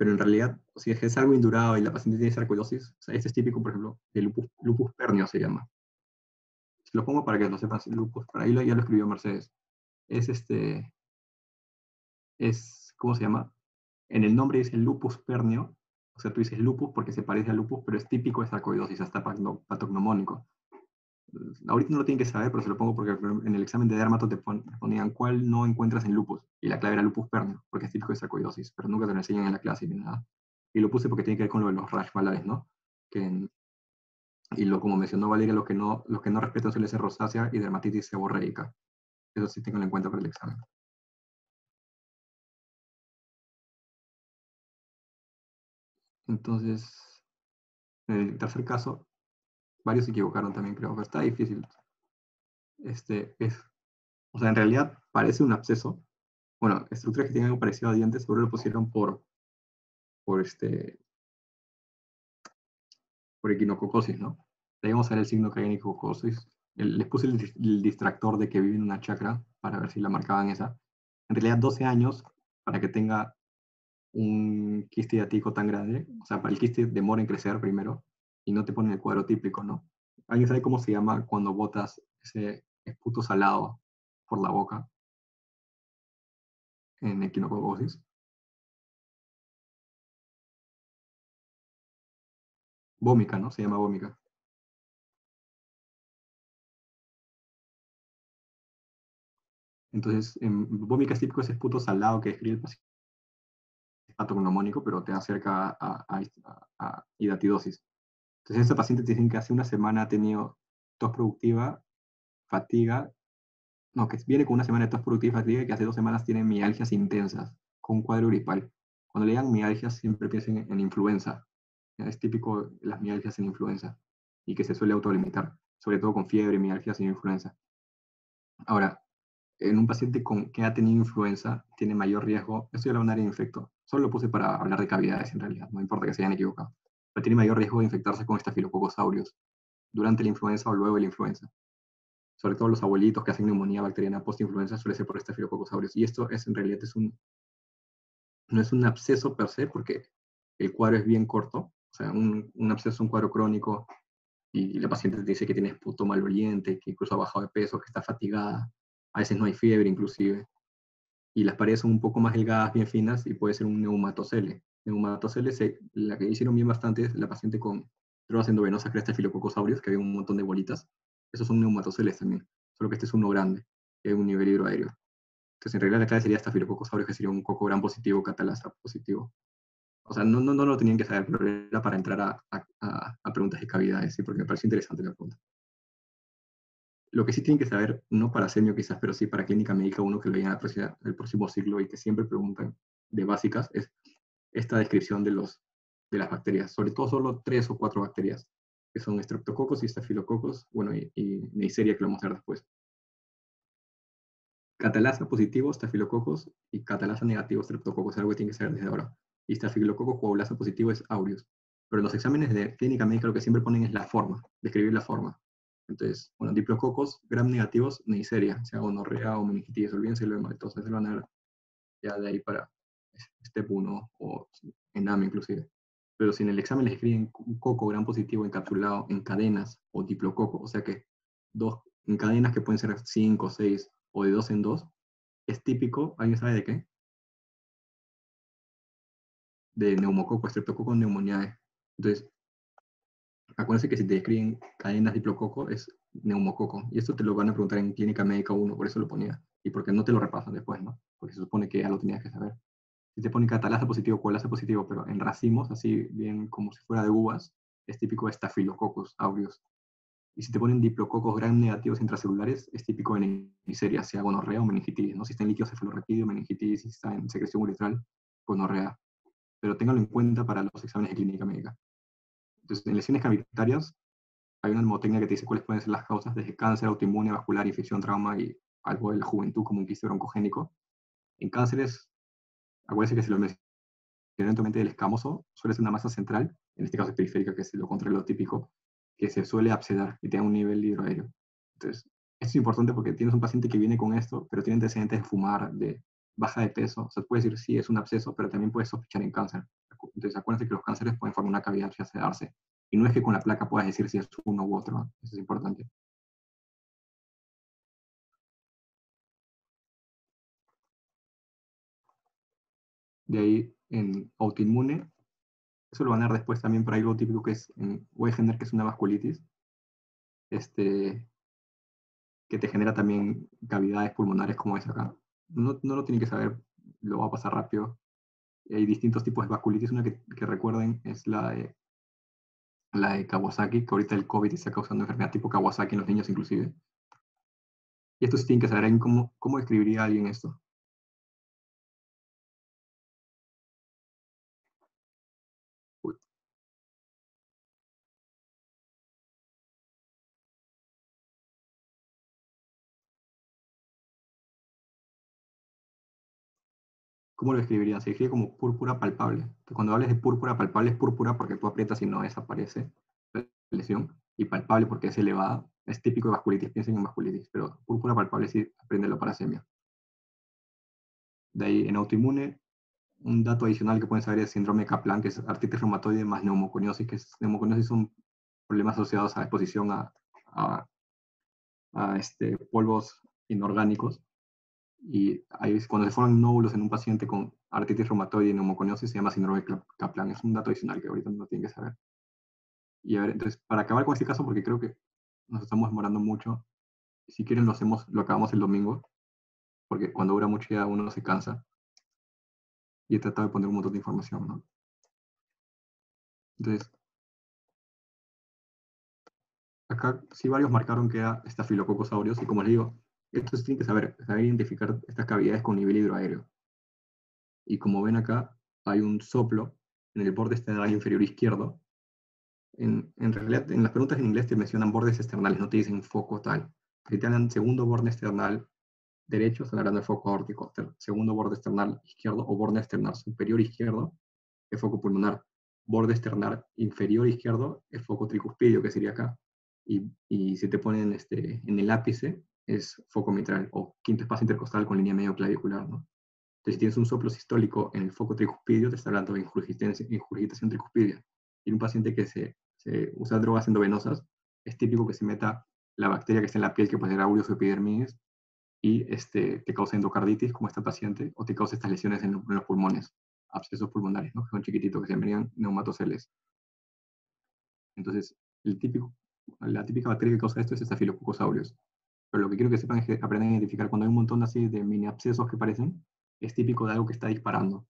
Pero en realidad, si es algo indurado y la paciente tiene sarcoidosis, o este es típico, por ejemplo, de lupus, pernio se llama. Si lo pongo para que lo sepan, lupus, para ahí ya lo escribió Mercedes. Es este, es, ¿cómo se llama? En el nombre dice lupus pernio, o sea, tú dices lupus porque se parece a lupus, pero es típico de sarcoidosis, hasta patognomónico ahorita no lo tienen que saber, pero se lo pongo porque en el examen de dermato te ponían cuál no encuentras en lupus, y la clave era lupus pernio, porque es típico de sarcoidosis, pero nunca te lo enseñan en la clase ni nada. Y lo puse porque tiene que ver con los rash malares, ¿no? Y lo como mencionó Valeria, los que no, los que no respetan suele ser rosácea y dermatitis seborreica. Eso sí tengan en cuenta para el examen. Entonces, en el tercer caso, varios se equivocaron también, creo, pero está difícil. Este es, o sea, en realidad parece un absceso. Bueno, estructuras que tienen algo parecido a dientes, seguro lo pusieron por, por este, por equinococosis, ¿no? A ver el signo que hay en equinococosis. Les puse el, el distractor de que vive en una chakra para ver si la marcaban esa. En realidad, 12 años para que tenga un quiste hiatídico tan grande. O sea, para el quiste demora en crecer primero y no te ponen el cuadro típico, ¿no? ¿Alguien sabe cómo se llama cuando botas ese esputo salado por la boca en equinococosis? Vómica, ¿no? Se llama vómica. Entonces, en vómica es típico ese esputo salado que describe el paciente patognomónico, pero te acerca a, a- a hidatidosis. Entonces, esta paciente te dicen que hace una semana ha tenido tos productiva, fatiga, no, que viene con una semana de tos productiva y fatiga y que hace dos semanas tiene mialgias intensas, con un cuadro gripal. Cuando le digan mialgias, siempre piensen en, en influenza. Es típico las mialgias en influenza y que se suele autolimitar, sobre todo con fiebre, mialgias y influenza. Ahora, en un paciente con, que ha tenido influenza, tiene mayor riesgo, esto ya lo van a en infecto, solo lo puse para hablar de cavidades en realidad, no importa que se hayan equivocado, pero tiene mayor riesgo de infectarse con estafilococos aureus durante la influenza o luego de la influenza. Sobre todo los abuelitos que hacen neumonía bacteriana post-influenza suele ser por estafilococos aureus. Y esto es en realidad es un, no es un absceso per se, porque el cuadro es bien corto, o sea, un, un absceso es un cuadro crónico y la paciente te dice que tiene esputo maloliente, que incluso ha bajado de peso, que está fatigada, a veces no hay fiebre inclusive, y las paredes son un poco más delgadas, bien finas, y puede ser un neumatocele. Neumatocele, se, la que hicieron bien bastante es la paciente con drogas endovenosas, cresta filococos aureus, que había un montón de bolitas. Esos son neumatoceles también, solo que este es uno grande, que es un nivel hidroaéreo. Entonces, en realidad la clave sería estafilococos aureus, que sería un coco gran positivo, catalasa positivo. O sea, no, no, no lo tenían que saber, pero era para entrar a, a, preguntas de cavidades, ¿sí? porque me pareció interesante la pregunta. Lo que sí tienen que saber, no para semio quizás, pero sí para clínica médica, uno que lo vean el próximo siglo y que siempre preguntan de básicas, es esta descripción de, los, de las bacterias, sobre todo solo tres o cuatro bacterias, que son streptococos y estafilococos, bueno, y, y Neisseria, que lo vamos a ver después. Catalasa positivo, estafilococos, y catalasa negativo, streptococos, algo que tiene que saber desde ahora. Y estafilococos coagulasa positivo es aureus. Pero en los exámenes de clínica médica lo que siempre ponen es la forma, describir la forma. Entonces, bueno, diplococos, gram negativos, Neisseria, sea gonorrea o meningitis, olvídense lo demás, entonces se lo van a ver ya de ahí para step 1 o ename inclusive. Pero si en el examen les escriben coco gram positivo encapsulado en cadenas o diplococo, o sea que dos en cadenas que pueden ser 5, 6 o de 2 en 2, es típico, ¿alguien sabe de qué? De neumococo, streptococo pneumoniae. Entonces, acuérdense que si te escriben cadenas diplococo es neumococo. Y esto te lo van a preguntar en clínica médica 1, por eso lo ponía. Y porque no te lo repasan después, ¿no? Porque se supone que ya lo tenías que saber. Si te ponen catalasa positivo, coalasa positivo, pero en racimos, así bien como si fuera de uvas, es típico de Staphylococcus aureus. Y si te ponen diplococos gram negativos intracelulares, es típico de Neisseria, sea gonorrea o meningitis, ¿no? Si está en líquido cefalorraquídeo, meningitis, si está en secreción uretral, gonorrea. Pero ténganlo en cuenta para los exámenes de clínica médica. Entonces, en lesiones cavitarias, hay una mnemotecnia que te dice cuáles pueden ser las causas, desde cáncer, autoinmune, vascular, infección, trauma y algo de la juventud como un quiste broncogénico. En cánceres, acuérdense que si lo mencioné anteriormente del escamoso, suele ser una masa central, en este caso es periférica, que es lo contrario lo típico, que se suele absedar y tiene un nivel hidroaéreo. Entonces, esto es importante porque tienes un paciente que viene con esto, pero tiene antecedentes de fumar, de baja de peso. O sea, puedes decir, sí, es un absceso, pero también puedes sospechar en cáncer. Entonces, acuérdense que los cánceres pueden formar una cavidad y absedarse. Y no es que con la placa puedas decir si es uno u otro. Eso es importante. De ahí, en autoinmune, eso lo van a dar después también, pero hay algo típico que es en Wegener, que es una vasculitis, este, que te genera también cavidades pulmonares como esa acá. No, no lo tienen que saber, lo va a pasar rápido. Hay distintos tipos de vasculitis, una que, que recuerden es la de, la de Kawasaki, que ahorita el COVID está causando enfermedad tipo Kawasaki en los niños inclusive. Y esto sí tienen que saber cómo, cómo describiría alguien esto. ¿Cómo lo describirían? Se describe como púrpura palpable. Cuando hables de púrpura palpable, es púrpura porque tú aprietas y no desaparece la lesión. Y palpable porque es elevada. Es típico de vasculitis, piensen en vasculitis, pero púrpura palpable sí, apréndelo para semia. De ahí, en autoinmune, un dato adicional que pueden saber es síndrome de Kaplan, que es artritis reumatoide más neumoconiosis, que es, neumoconiosis son problemas asociados a exposición a, a, a este, polvos inorgánicos. Y ahí, cuando se forman nódulos en un paciente con artritis reumatoide y neumoconiosis, se llama síndrome de Kaplan. Es un dato adicional que ahorita no tienen que saber. Y a ver, entonces, para acabar con este caso, porque creo que nos estamos demorando mucho, si quieren lo hacemos, lo acabamos el domingo, porque cuando dura mucho ya uno se cansa. Y he tratado de poner un montón de información, ¿no? Entonces, acá sí varios marcaron que era Staphylococcus aureus, y como les digo, estos tienen que saber, saber identificar estas cavidades con nivel hidroaéreo. Y como ven acá, hay un soplo en el borde external inferior izquierdo. En, en realidad, en las preguntas en inglés te mencionan bordes externales, no te dicen foco tal. Si te dan segundo borde external derecho, están hablando de foco aórtico. Segundo borde external izquierdo o borde external superior izquierdo, es foco pulmonar. Borde external inferior izquierdo es foco tricuspidio, que sería acá. Y, y si te ponen este, en el ápice, es foco mitral o quinto espacio intercostal con línea medio clavicular, ¿no? Entonces, si tienes un soplo sistólico en el foco tricuspidio, te está hablando de ingurgitación tricuspidia. Y un paciente que se, usa drogas endovenosas, es típico que se meta la bacteria que está en la piel, que puede ser aureus o epidermidis, y este, te causa endocarditis, como esta paciente, o te causa estas lesiones en, los pulmones, abscesos pulmonares, ¿no? que son chiquititos, que se llamarían neumatoceles. Entonces, el típico, la típica bacteria que causa esto es Staphylococcus aureus. Pero lo que quiero que sepan es que aprendan a identificar cuando hay un montón así de mini abscesos que parecen, es típico de algo que está disparando.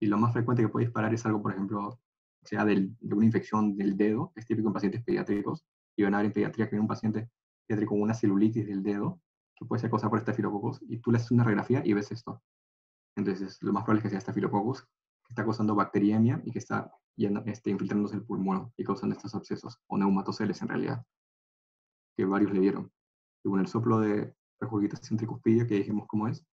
Y lo más frecuente que puede disparar es algo, por ejemplo, sea del, de una infección del dedo, es típico en pacientes pediátricos, y van a ver en pediatría que hay un paciente pediátrico con una celulitis del dedo, que puede ser causada por estafilococcus, y tú le haces una radiografía y ves esto. Entonces, lo más probable es que sea estafilococcus, que está causando bacteriemia y que está este, infiltrándose el pulmón y causando estos abscesos, o neumatoceles en realidad, que varios le dieron según el soplo de regurgitación tricuspidia, que dijimos cómo es.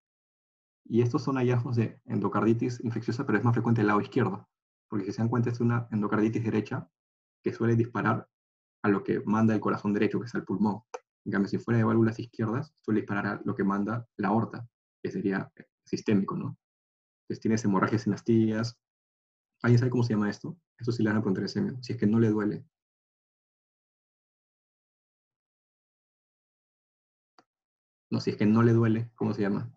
Y estos son hallazgos de endocarditis infecciosa, pero es más frecuente el lado izquierdo, porque si se dan cuenta es una endocarditis derecha que suele disparar a lo que manda el corazón derecho, que es el pulmón. En cambio, si fuera de válvulas izquierdas, suele disparar a lo que manda la aorta, que sería sistémico, ¿no? Entonces tienes hemorragias en las tías. ¿Alguien sabe cómo se llama esto? Esto sí le van a preguntar si es que no le duele. No, si es que no le duele, ¿cómo se llama?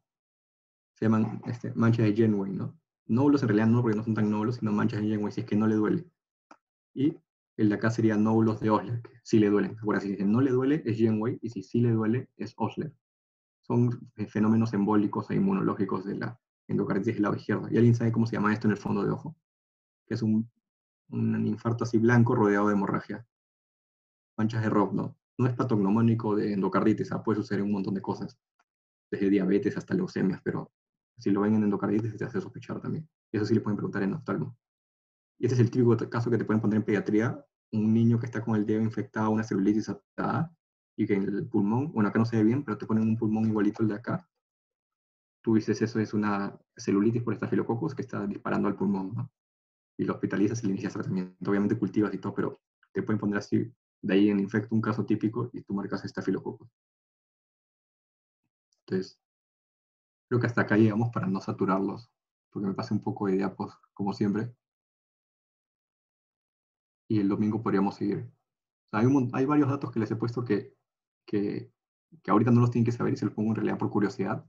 Se llaman este, manchas de Genway, ¿no? Nódulos en realidad no, porque no son tan nódulos, sino manchas de Genway, si es que no le duele. Y el de acá sería nódulos de Osler, que le duelen. Ahora, si no le duele, es Genway, y si sí le duele, es Osler. Son eh, fenómenos embólicos e inmunológicos de la endocarditis del lado izquierdo. ¿Y alguien sabe cómo se llama esto en el fondo de ojo? Que es un, un infarto así blanco rodeado de hemorragia. Manchas de Rob, ¿no? No es patognomónico de endocarditis, ah, puede suceder un montón de cosas, desde diabetes hasta leucemias, pero si lo ven en endocarditis se hace sospechar también. Eso sí le pueden preguntar en oftalmo. Y este es el típico caso que te pueden poner en pediatría, un niño que está con el dedo infectado, una celulitis afectada, y que en el pulmón, bueno, acá no se ve bien, pero te ponen un pulmón igualito al de acá. Tú dices, eso es una celulitis por estafilococos que está disparando al pulmón, ¿no? Y lo hospitalizas y le inicias tratamiento. Obviamente cultivas y todo, pero te pueden poner así de ahí en infecto un caso típico y tú marcas estafilococcus. Entonces, creo que hasta acá llegamos para no saturarlos, porque me pasé un poco de diapos, como siempre. Y el domingo podríamos seguir. hay, hay, varios datos que les he puesto que, que, que, ahorita no los tienen que saber y se los pongo en realidad por curiosidad,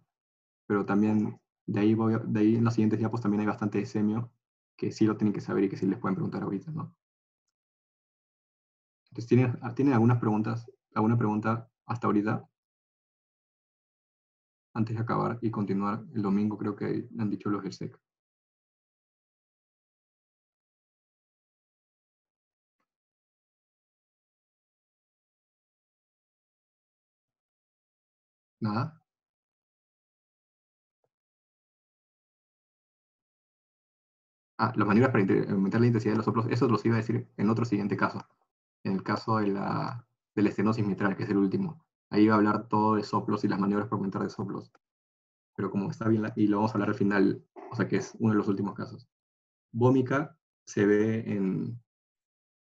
pero también de ahí, voy de ahí en los siguientes diapos también hay bastante de semio que sí lo tienen que saber y que sí les pueden preguntar ahorita, ¿no? Entonces, ¿tienen, algunas preguntas, alguna pregunta hasta ahorita? Antes de acabar y continuar el domingo, creo que han dicho los GERSEC. ¿Nada? Ah, las maneras para aumentar la intensidad de los soplos, eso los iba a decir en otro siguiente caso en el caso de la, de estenosis mitral, que es el último. Ahí va a hablar todo de soplos y las maniobras para aumentar de soplos. pero como está bien, y lo vamos a hablar al final, o sea que es uno de los últimos casos. Vómica se ve en,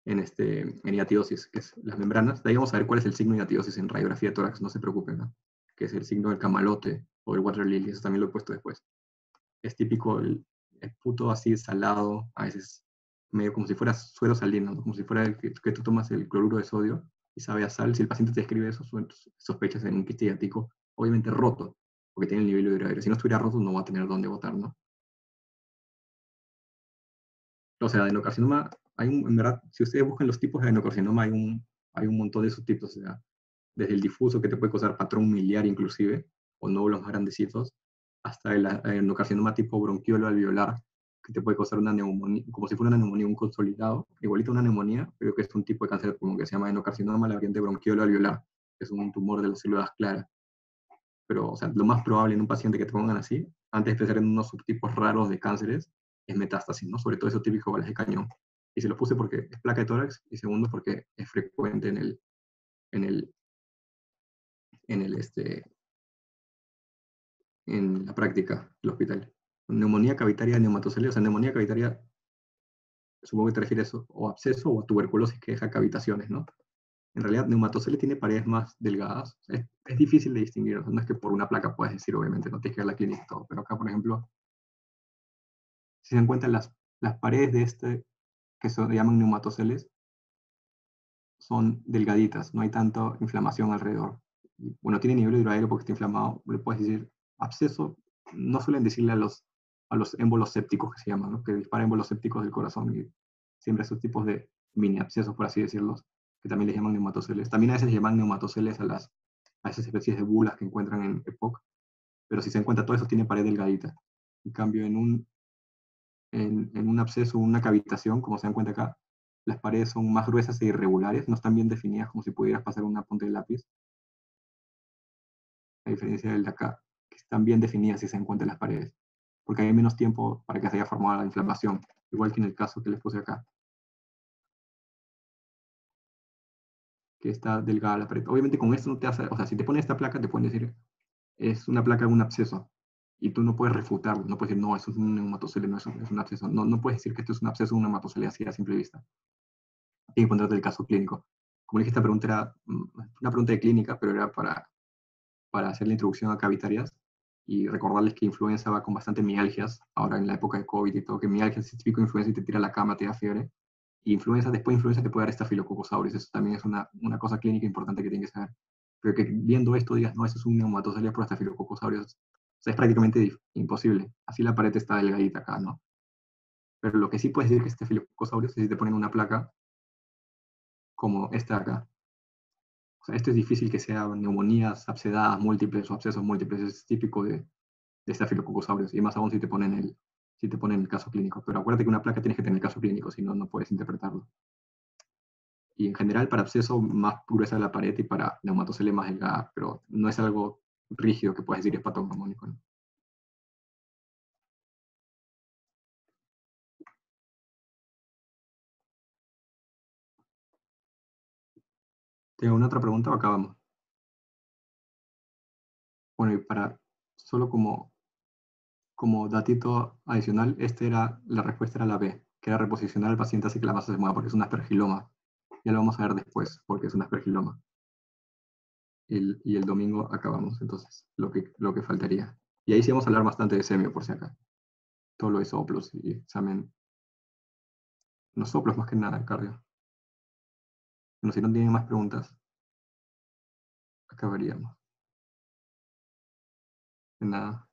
en, este, en hiatidosis, que es las membranas. De ahí vamos a ver cuál es el signo de hiatidosis en radiografía de tórax, no se preocupen, ¿no? que es el signo del camalote o el water lily, eso también lo he puesto después. Es típico el, el puto así salado, a veces medio como si fuera suero salino, ¿no? como si fuera el que, que tú tomas el cloruro de sodio y sabe a sal. Si el paciente te describe eso, sospechas en un quiste obviamente roto, porque tiene el nivel hidroaéreo. Si no estuviera roto, no va a tener dónde botar, ¿no? O sea, adenocarcinoma, hay un, en verdad, si ustedes buscan los tipos de adenocarcinoma, hay un, hay un montón de subtipos, o sea, desde el difuso que te puede causar patrón miliar inclusive, o nódulos más grandecitos, hasta el adenocarcinoma tipo bronquiolo alveolar, que te puede causar una neumonía, como si fuera una neumonía, un consolidado, igualito a una neumonía, pero que es un tipo de cáncer pulmón que se llama adenocarcinoma, la variante bronquiolo alveolar, que es un tumor de las células claras. Pero, o sea, lo más probable en un paciente que te pongan así, antes de pensar en unos subtipos raros de cánceres, es metástasis, ¿no? Sobre todo eso típico balas de cañón. Y se lo puse porque es placa de tórax, y segundo porque es frecuente en el, en el, en el, este, en la práctica del hospital. Neumonía cavitaria neumatocelia, o sea, neumonía cavitaria, supongo que te refieres o absceso o a tuberculosis que deja cavitaciones, ¿no? En realidad, neumatocelia tiene paredes más delgadas. Es, es difícil de distinguir, no es que por una placa puedes decir, obviamente, no tienes que ir a la clínica y todo, pero acá, por ejemplo, si se dan cuenta, las, las paredes de este, que se llaman neumatoceles, son delgaditas, no hay tanta inflamación alrededor. Bueno, tiene nivel hidroaéreo porque está inflamado, le puedes decir absceso, no suelen decirle a los, a los émbolos sépticos que se llaman, que disparan émbolos sépticos del corazón y siempre esos tipos de mini abscesos, por así decirlos, que también les llaman neumatoceles. También a veces llaman neumatoceles a, las, a esas especies de bulas que encuentran en EPOC, pero si se encuentra todo eso tiene pared delgadita. En cambio, en un, en, un absceso una cavitación, como se dan cuenta acá, las paredes son más gruesas e irregulares, no están bien definidas como si pudieras pasar una punta de lápiz. A diferencia del de acá, que están bien definidas si se encuentran las paredes, porque hay menos tiempo para que se haya formado la inflamación, igual que en el caso que les puse acá. Que está delgada la pared. Obviamente con esto no te hace, o sea, si te ponen esta placa te pueden decir, es una placa de un absceso, y tú no puedes refutarlo, no puedes decir, no, eso es un neumatocele, no es un, es un absceso. No, no puedes decir que esto es un absceso o una hematocele así a simple vista. Tienes que ponerte el caso clínico. Como dije, esta pregunta era mm, una pregunta de clínica, pero era para, para hacer la introducción a cavitarias y recordarles que influenza va con bastante mialgias, ahora en la época de COVID y todo, que mialgias es típico influenza y te tira la cama, te da fiebre. Y influenza, después de influenza te puede dar estafilococcus aureus, eso también es una, una cosa clínica importante que tienes que saber. Pero que viendo esto digas, no, eso es un neumatocelia por estafilococcus aureus, o sea, es prácticamente imposible. Así la pared está delgadita acá, ¿no? Pero lo que sí puedes decir que es estafilococcus aureus es si te ponen una placa como esta de acá. Sea, esto es difícil que sea neumonías absedadas múltiples o abscesos múltiples, es típico de, de estafilococcus aureus, y más aún si te ponen el, si te ponen el caso clínico. Pero acuérdate que una placa tienes que tener el caso clínico, si no, no puedes interpretarlo. Y en general para absceso más gruesa la pared y para neumatocele más delgada, pero no es algo rígido que puedes decir es patognomónico. ¿no? ¿Tengo una otra pregunta o acabamos? Bueno, y para, solo como, como datito adicional, este era, la respuesta era la B, que era reposicionar al paciente así que la masa se mueva, porque es un aspergiloma. Ya lo vamos a ver después, porque es un aspergiloma. Y el, y el domingo acabamos, entonces, lo que, lo que faltaría. Y ahí sí vamos a hablar bastante de semio, por si acá. Todo lo de soplos y examen. Los soplos más que nada, cardio. Bueno, si no tienen más preguntas, acabaríamos. De nada.